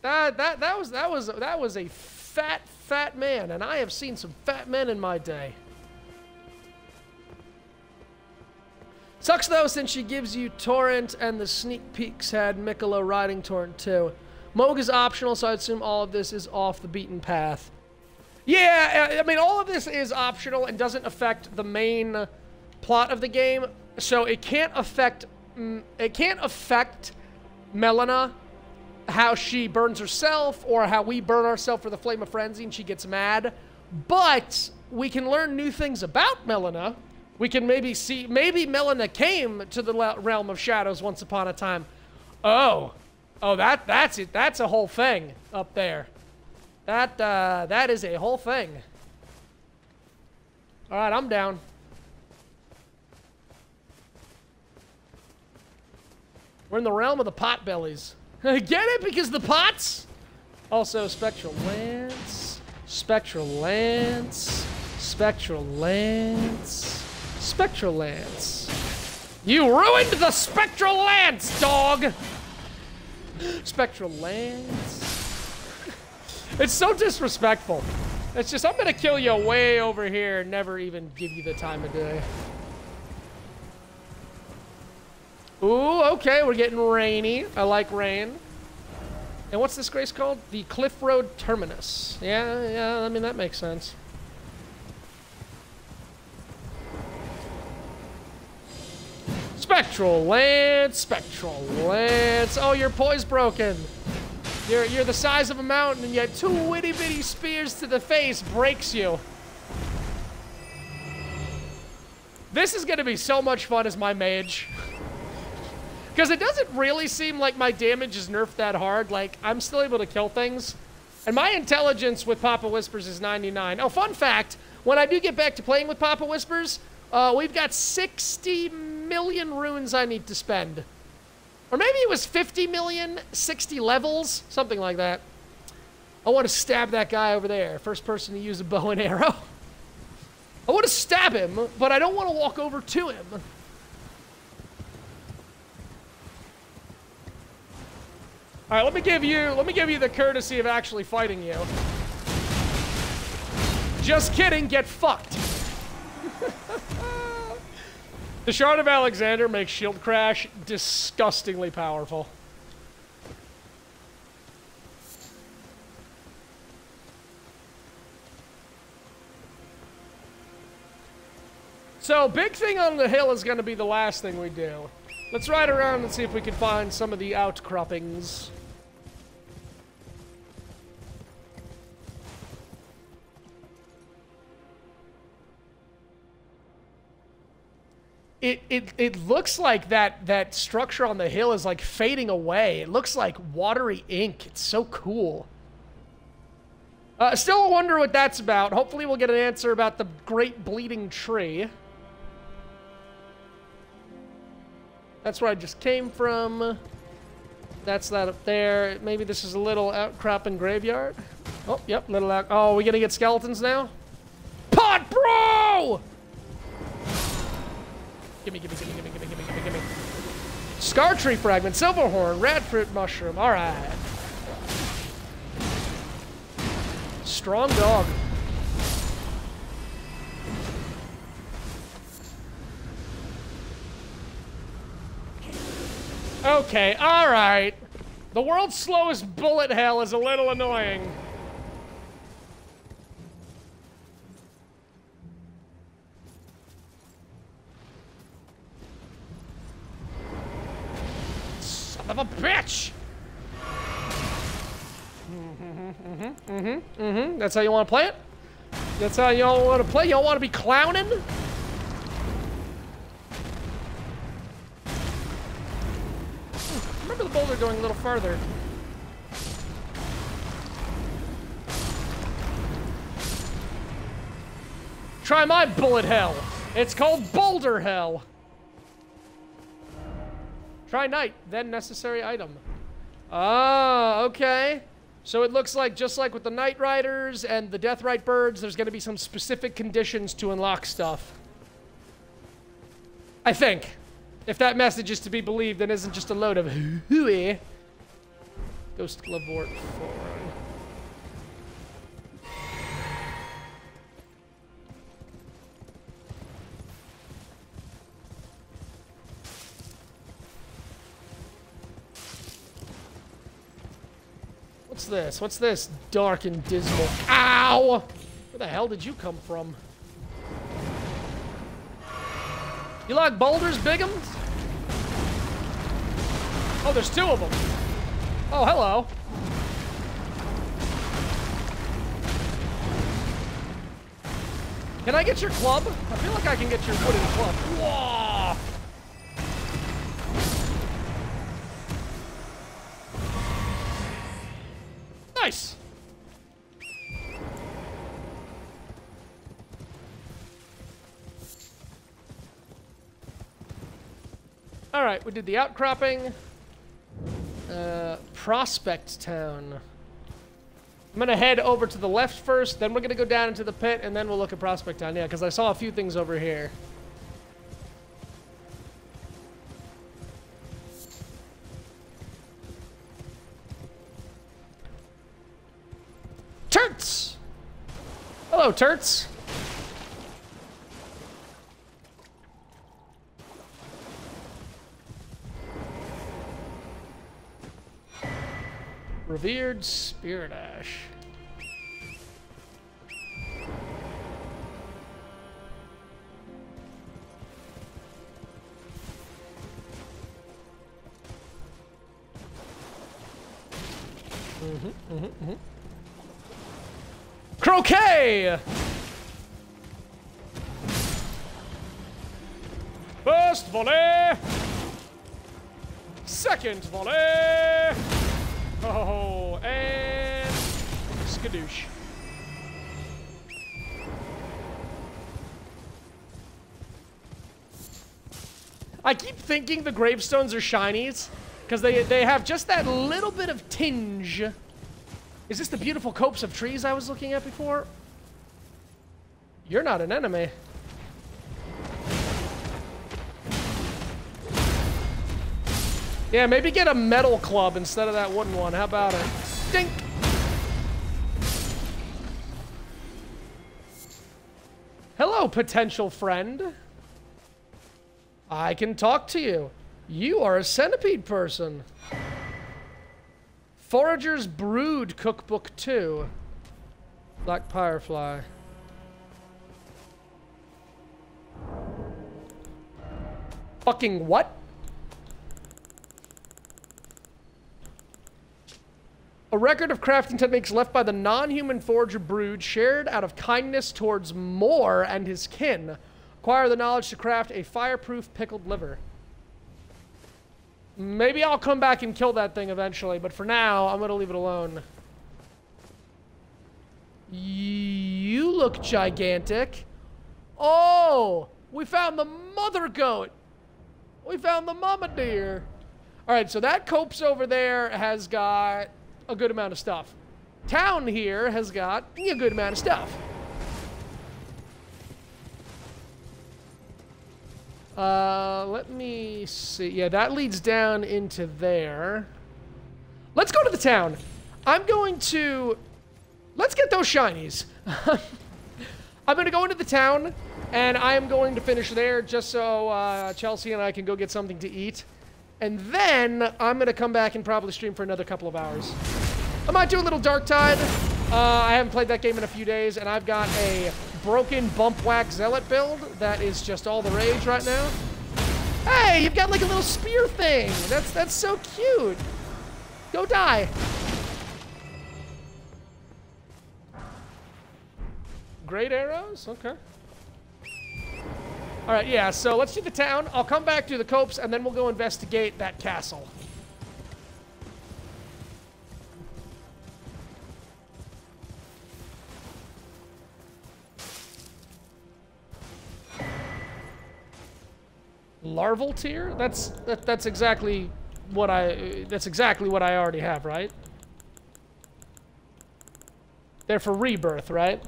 That that that was that was that was a fat fat man, and I have seen some fat men in my day. Sucks though, since she gives you Torrent and the sneak peeks had Miquella riding Torrent too. Mohg is optional, so I assume all of this is off the beaten path. Yeah, I mean, all of this is optional and doesn't affect the main plot of the game, so it can't affect it can't affect Melina how she burns herself or how we burn ourselves for the flame of frenzy and she gets mad. But we can learn new things about Melina. We can maybe see, maybe Melina came to the realm of shadows once upon a time. Oh, oh, that that's it. That's a whole thing up there. That uh, that is a whole thing. All right, I'm down. We're in the realm of the pot bellies. Get it? Because the pots? Also, Spectral Lance, Spectral Lance, Spectral Lance, Spectral Lance. You ruined the Spectral Lance, dog! Spectral Lance. It's so disrespectful. It's just, I'm gonna kill you way over here and never even give you the time of day. Ooh, okay, we're getting rainy. I like rain. And what's this grace called? The Cliff Road Terminus. Yeah, yeah, I mean, that makes sense. Spectral Lance, Spectral Lance. Oh, your poise broken. You're, you're the size of a mountain, and yet two witty bitty spears to the face breaks you. This is going to be so much fun as my mage. Because it doesn't really seem like my damage is nerfed that hard. Like, I'm still able to kill things. And my intelligence with Papa Whispers is 99. Oh, fun fact, when I do get back to playing with Papa Whispers, uh, we've got 60 million runes I need to spend. Or maybe it was 50 million, 60 levels, something like that. I want to stab that guy over there. First person to use a bow and arrow. I want to stab him, but I don't want to walk over to him. All right, let me give you let me give you the courtesy of actually fighting you. Just kidding, get fucked. the Shard of Alexander makes Shield Crash disgustingly powerful. So, big thing on the hill is going to be the last thing we do. Let's ride around and see if we can find some of the outcroppings. It, it, it looks like that, that structure on the hill is like fading away. It looks like watery ink. It's so cool. Uh, still wonder what that's about. Hopefully we'll get an answer about the great bleeding tree. That's where I just came from. That's that up there. Maybe this is a little outcropping graveyard. Oh, yep, little out. Oh, we gonna get skeletons now? Pot bro! Gimme, gimme, gimme, gimme, gimme, gimme, gimme, gimme. Scadutree fragment, silverhorn, radfruit mushroom. All right. Strong dog. Okay, all right. The world's slowest bullet hell is a little annoying. Of a bitch! Mm-hmm, mm-hmm, mm-hmm, mm-hmm. That's how you want to play it? That's how y'all want to play? Y'all want to be clowning? Remember the boulder going a little farther. Try my bullet hell. It's called boulder hell. Try night, then necessary item. Ah, okay. So it looks like, just like with the Night Riders and the Deathrite Birds, there's going to be some specific conditions to unlock stuff. I think. If that message is to be believed, then isn't just a load of hooey. Ghost Glovewort 4. What's this? What's this? Dark and dismal. Ow! Where the hell did you come from? You like boulders, Bigums? Oh, there's two of them. Oh, hello. Can I get your club? I feel like I can get your wooden club. Whoa! Nice! Alright, we did the outcropping. Uh, Prospect Town. I'm gonna head over to the left first, then we're gonna go down into the pit, and then we'll look at Prospect Town. Yeah, because I saw a few things over here. Turts! Hello, Turts. Revered Spirit Ash. Mm-hmm, mm-hmm, mm-hmm. First volley! Second volley! Oh, and skadoosh. I keep thinking the gravestones are shinies because they they have just that little bit of tinge. Is this the beautiful copse of trees I was looking at before? You're not an enemy. Yeah, maybe get a metal club instead of that wooden one. How about it? Dink! Hello, potential friend. I can talk to you. You are a centipede person. Forager's Brood Cookbook 2. Black Pyrefly. Fucking what? A record of crafting techniques left by the non-human forger brood, shared out of kindness towards Moore and his kin. Acquire the knowledge to craft a fireproof pickled liver. Maybe I'll come back and kill that thing eventually, but for now, I'm gonna leave it alone. You look gigantic. Oh, we found the mother goat. We found the mama deer. All right, so that copse over there has got a good amount of stuff. Town here has got a good amount of stuff. Uh, let me see. Yeah, that leads down into there. Let's go to the town. I'm going to... Let's get those shinies. I'm going to go into the town, and I am going to finish there just so uh, Chelsea and I can go get something to eat. And then I'm going to come back and probably stream for another couple of hours. I might do a little Darktide. Uh, I haven't played that game in a few days, and I've got a broken bump whack zealot build that is just all the rage right now. Hey, you've got like a little spear thing. That's that's so cute. Go die. Great arrows? Okay. All right, yeah, so let's do the town. I'll come back to the copes, and then we'll go investigate that castle. Larval Tear? That's that, that's exactly what I that's exactly what I already have, right? They're for rebirth, right?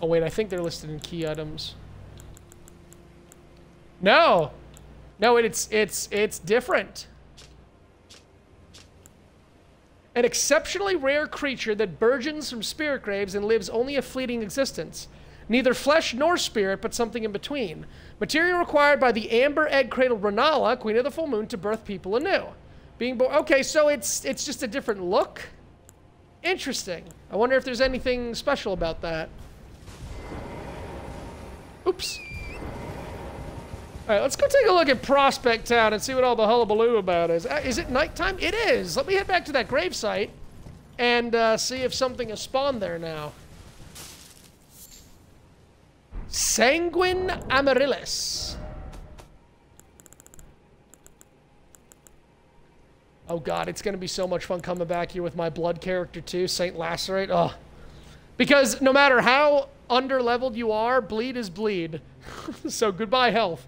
Oh wait, I think they're listed in key items. No. No, it's it's it's different. An exceptionally rare creature that burgeons from spirit graves and lives only a fleeting existence. Neither flesh nor spirit, but something in between. Material required by the amber egg cradle Renala, queen of the full moon, to birth people anew. Being born. Okay, so it's it's just a different look. Interesting. I wonder if there's anything special about that. Oops. All right, let's go take a look at Prospect Town and see what all the hullabaloo about is. Uh, is it nighttime? It is. Let me head back to that gravesite and uh, see if something has spawned there now. Sanguine Amaryllis. Oh god, it's gonna be so much fun coming back here with my blood character too, Saint Lacerate. Oh, because no matter how underleveled you are, bleed is bleed. so goodbye health.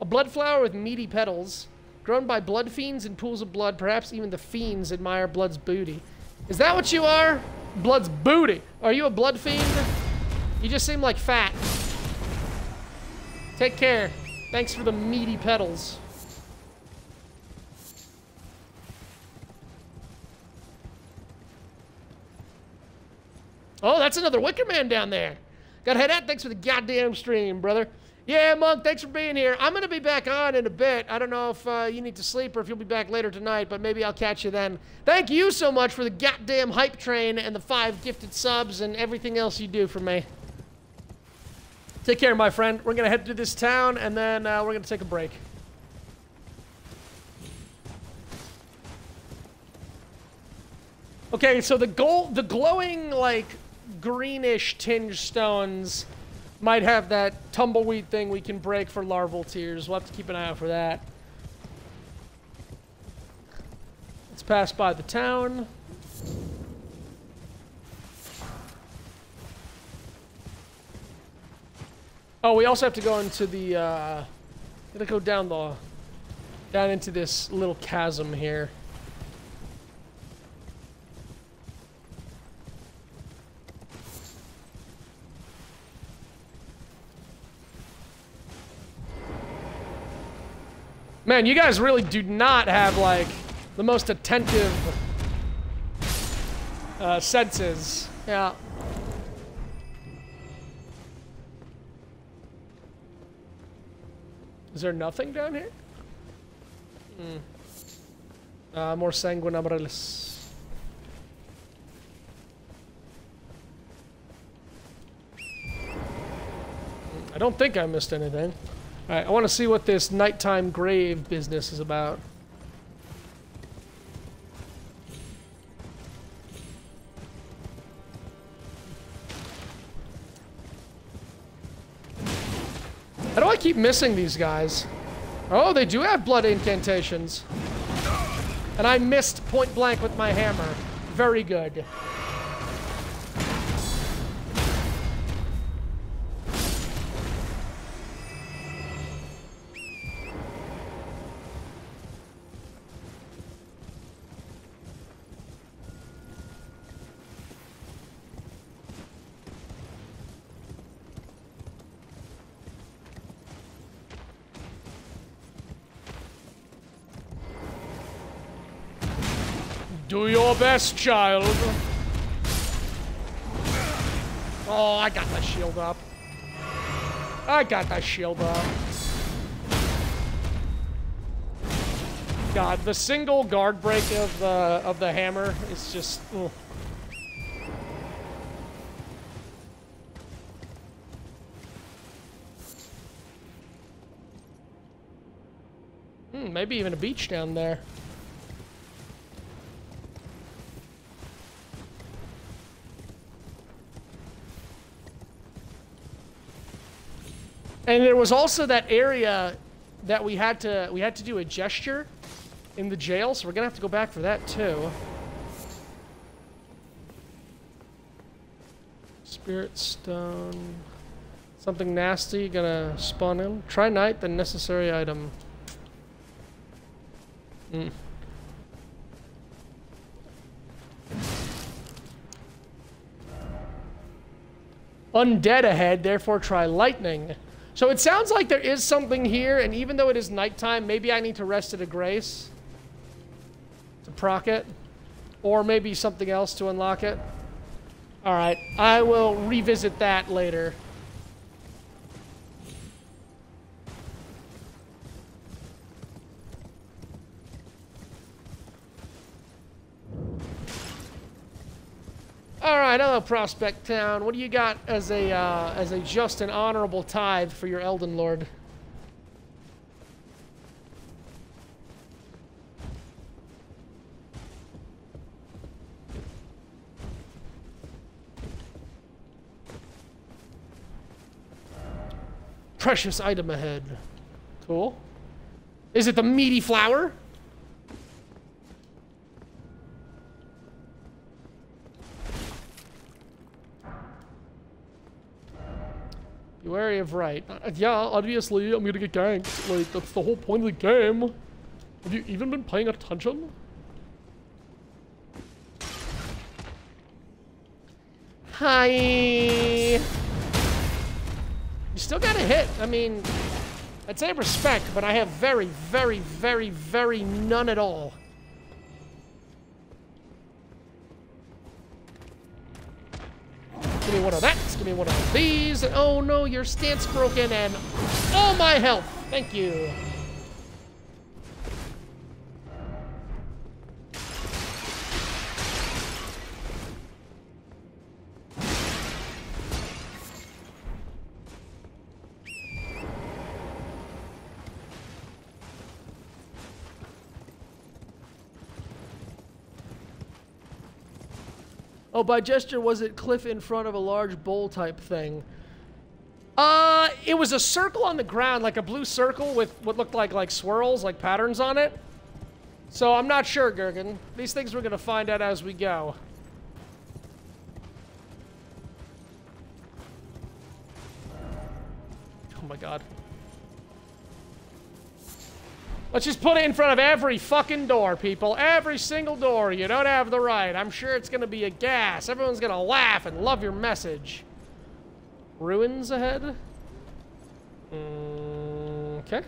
A blood flower with meaty petals, grown by blood fiends in pools of blood. Perhaps even the fiends admire blood's booty. Is that what you are? Blood's booty. Are you a blood fiend? You just seem like fat. Take care. Thanks for the meaty petals. Oh, that's another Wicker Man down there. Gotta head out. Thanks for the goddamn stream, brother. Yeah, Monk, thanks for being here. I'm going to be back on in a bit. I don't know if uh, you need to sleep or if you'll be back later tonight, but maybe I'll catch you then. Thank you so much for the goddamn hype train and the five gifted subs and everything else you do for me. Take care, my friend. We're going to head to this town, and then uh, we're going to take a break. Okay, so the gold, the glowing, like, greenish tinge stones might have that tumbleweed thing we can break for larval tears. We'll have to keep an eye out for that. Let's pass by the town. Oh, we also have to go into the, uh, gotta go down the, down into this little chasm here. Man, you guys really do not have, like, the most attentive uh, senses. Yeah. Is there nothing down here? Hmm. Uh, more sanguine amaryllis. I don't think I missed anything. Alright, I want to see what this nighttime grave business is about. How do I keep missing these guys? Oh, they do have blood incantations. And I missed point blank with my hammer. Very good. Your best, child. Oh, I got my shield up. I got that shield up. God, the single guard break of the of the hammer is just. Ugh. Hmm, maybe even a beach down there. And there was also that area that we had to we had to do a gesture in the jail, so we're gonna have to go back for that too. Spirit stone. Something nasty gonna spawn in. Try night, the necessary item. Mm. Undead ahead, therefore try lightning. So it sounds like there is something here, and even though it is nighttime, maybe I need to rest at a grace to proc it, or maybe something else to unlock it. All right, I will revisit that later. All right, hello, Prospect Town. What do you got as a uh, as a just and honorable tithe for your Elden Lord? Precious item ahead. Cool. Is it the meaty flower? Be wary of right. Uh, yeah, obviously I'm gonna get ganked. Like, that's the whole point of the game. Have you even been paying attention? Hi. You still got a hit. I mean, I'd say respect, but I have very, very, very, very none at all. Give me one of that. Give me one of these. Oh no, your stance broken and all my health. Thank you. Oh, by gesture, was it cliff in front of a large bowl type thing? Uh, it was a circle on the ground, like a blue circle with what looked like like swirls, like patterns on it. So I'm not sure, Gurgan. These things we're gonna find out as we go. Oh my god. Let's just put it in front of every fucking door, people. Every single door. You don't have the right. I'm sure it's going to be a gas. Everyone's going to laugh and love your message. Ruins ahead? Mm, okay.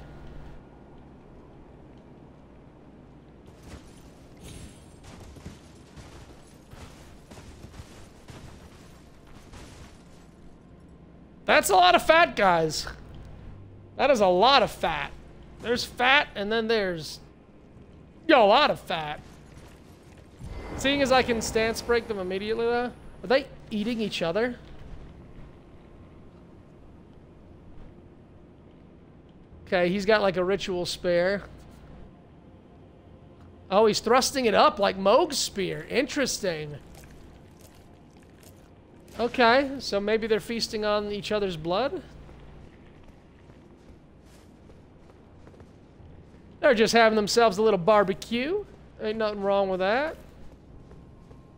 That's a lot of fat, guys. That is a lot of fat. There's fat, and then there's... Yo, a lot of fat. Seeing as I can stance break them immediately, though. Are they eating each other? Okay, he's got like a ritual spear. Oh, he's thrusting it up like Mohg's spear. Interesting. Okay, so maybe they're feasting on each other's blood? They're just having themselves a little barbecue. Ain't nothing wrong with that.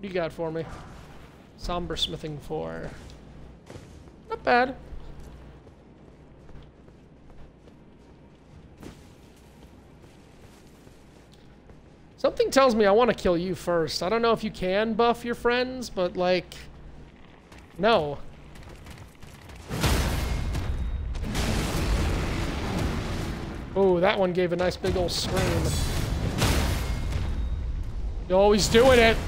What you got for me? Somber smithing for. Not bad. Something tells me I want to kill you first. I don't know if you can buff your friends, but like... No. Oh, that one gave a nice big old scream. Oh, he's doing it.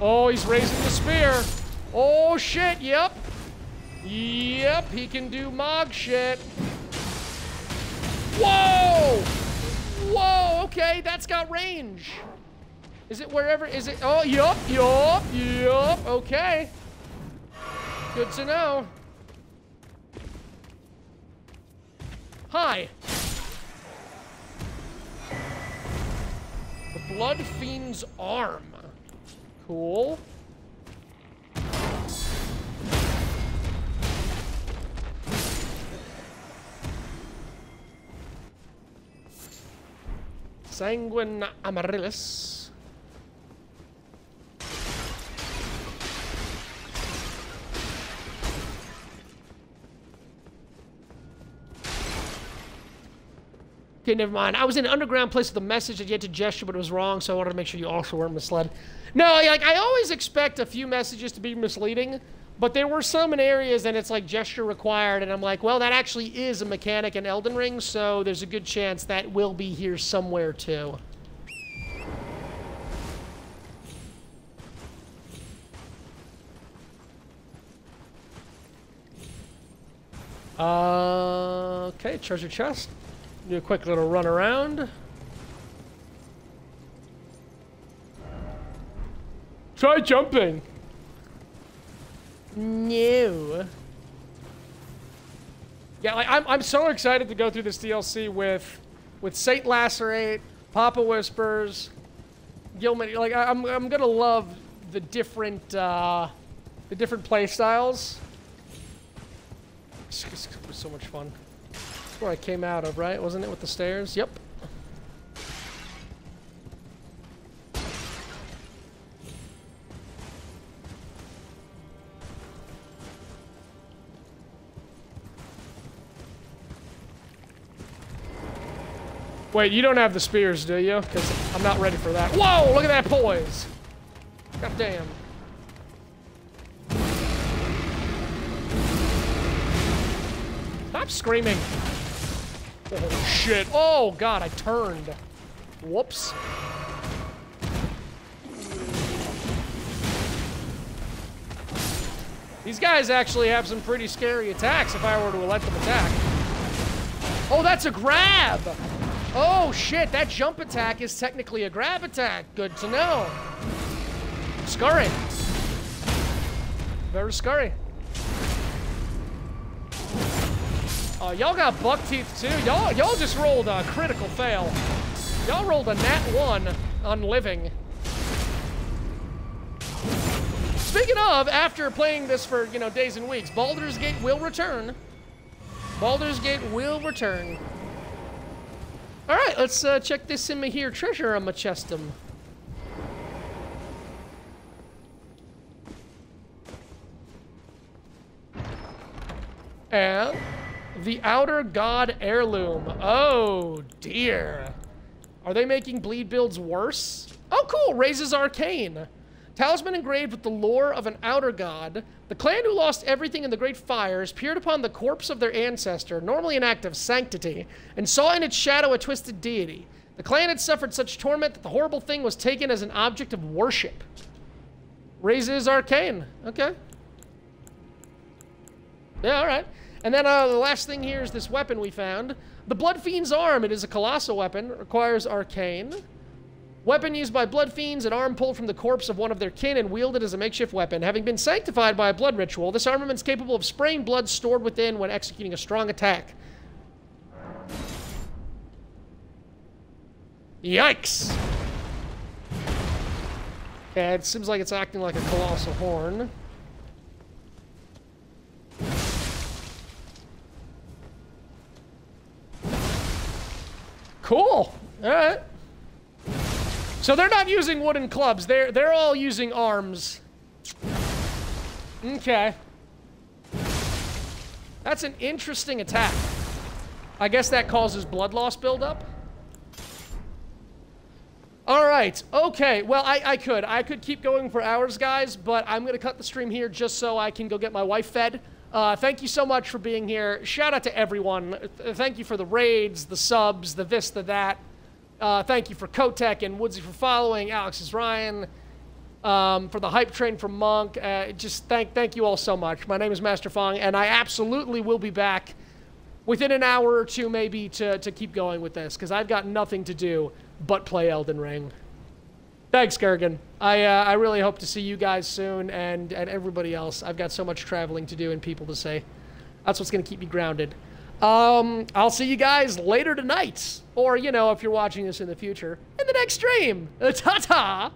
Oh, he's raising the spear. Oh, shit, yep. Yep, he can do Mohg shit. Whoa! Whoa, okay, that's got range. Is it wherever, is it, oh, yup, yup, yup, okay. Good to know. Hi. Blood Fiend's arm. Cool. Sanguine Amaryllis. Okay, never mind. I was in an underground place with a message that you had to gesture, but it was wrong, so I wanted to make sure you also weren't misled. No, like, I always expect a few messages to be misleading, but there were some in areas and it's like gesture required, and I'm like, well, that actually is a mechanic in Elden Ring, so there's a good chance that will be here somewhere too. Uh, okay, treasure chest. Do a quick little run around. Try jumping. No. Yeah, like I'm, I'm so excited to go through this DLC with with Saint Lacerate, Papa Whispers, Gilman. Like I'm I'm gonna love the different uh, the different play styles. It's, it's so much fun. That's where I came out of, right? Wasn't it with the stairs? Yep. Wait, you don't have the spears, do you? Because I'm not ready for that. Whoa, look at that poise. God damn. Stop screaming. Oh, shit. Oh, God, I turned. Whoops. These guys actually have some pretty scary attacks if I were to let them attack. Oh, that's a grab! Oh, shit, that jump attack is technically a grab attack. Good to know. Scurry. Very scurry. Uh, y'all got buck teeth too. Y'all, y'all just rolled a critical fail. Y'all rolled a nat one on living. Speaking of, after playing this for, you know, days and weeks, Baldur's Gate will return. Baldur's Gate will return. All right, let's uh, check this in here treasure on my chestum. And the Outer God Heirloom. Oh, dear. Are they making bleed builds worse? Oh, cool. Raises Arcane. Talisman engraved with the lore of an outer god. The clan who lost everything in the great fires peered upon the corpse of their ancestor, normally an act of sanctity, and saw in its shadow a twisted deity. The clan had suffered such torment that the horrible thing was taken as an object of worship. Raises arcane. Okay. Yeah, all right. And then uh, the last thing here is this weapon we found. The Blood Fiend's Arm. It is a colossal weapon. Requires arcane. Weapon used by blood fiends, an arm pulled from the corpse of one of their kin and wielded as a makeshift weapon. Having been sanctified by a blood ritual, this armament is capable of spraying blood stored within when executing a strong attack. Yikes! Okay, it seems like it's acting like a colossal horn. Cool. All right. So they're not using wooden clubs. They're they're all using arms. Okay. That's an interesting attack. I guess that causes blood loss buildup. All right. Okay. Well, I, I could. I could keep going for hours, guys, but I'm going to cut the stream here just so I can go get my wife fed. Uh, thank you so much for being here. Shout out to everyone. Thank you for the raids, the subs, the this, the that. Uh, thank you for Kotek and Woodsy for following. Alex is Ryan. Um, for the hype train from Monk. Uh, just thank thank you all so much. My name is Master Fong, and I absolutely will be back within an hour or two, maybe, to, to keep going with this, because I've got nothing to do but play Elden Ring. Thanks, Gergen. I, uh, I really hope to see you guys soon and, and everybody else. I've got so much traveling to do and people to say. That's what's going to keep me grounded. Um, I'll see you guys later tonight. Or, you know, if you're watching this in the future, in the next stream. Ta-ta!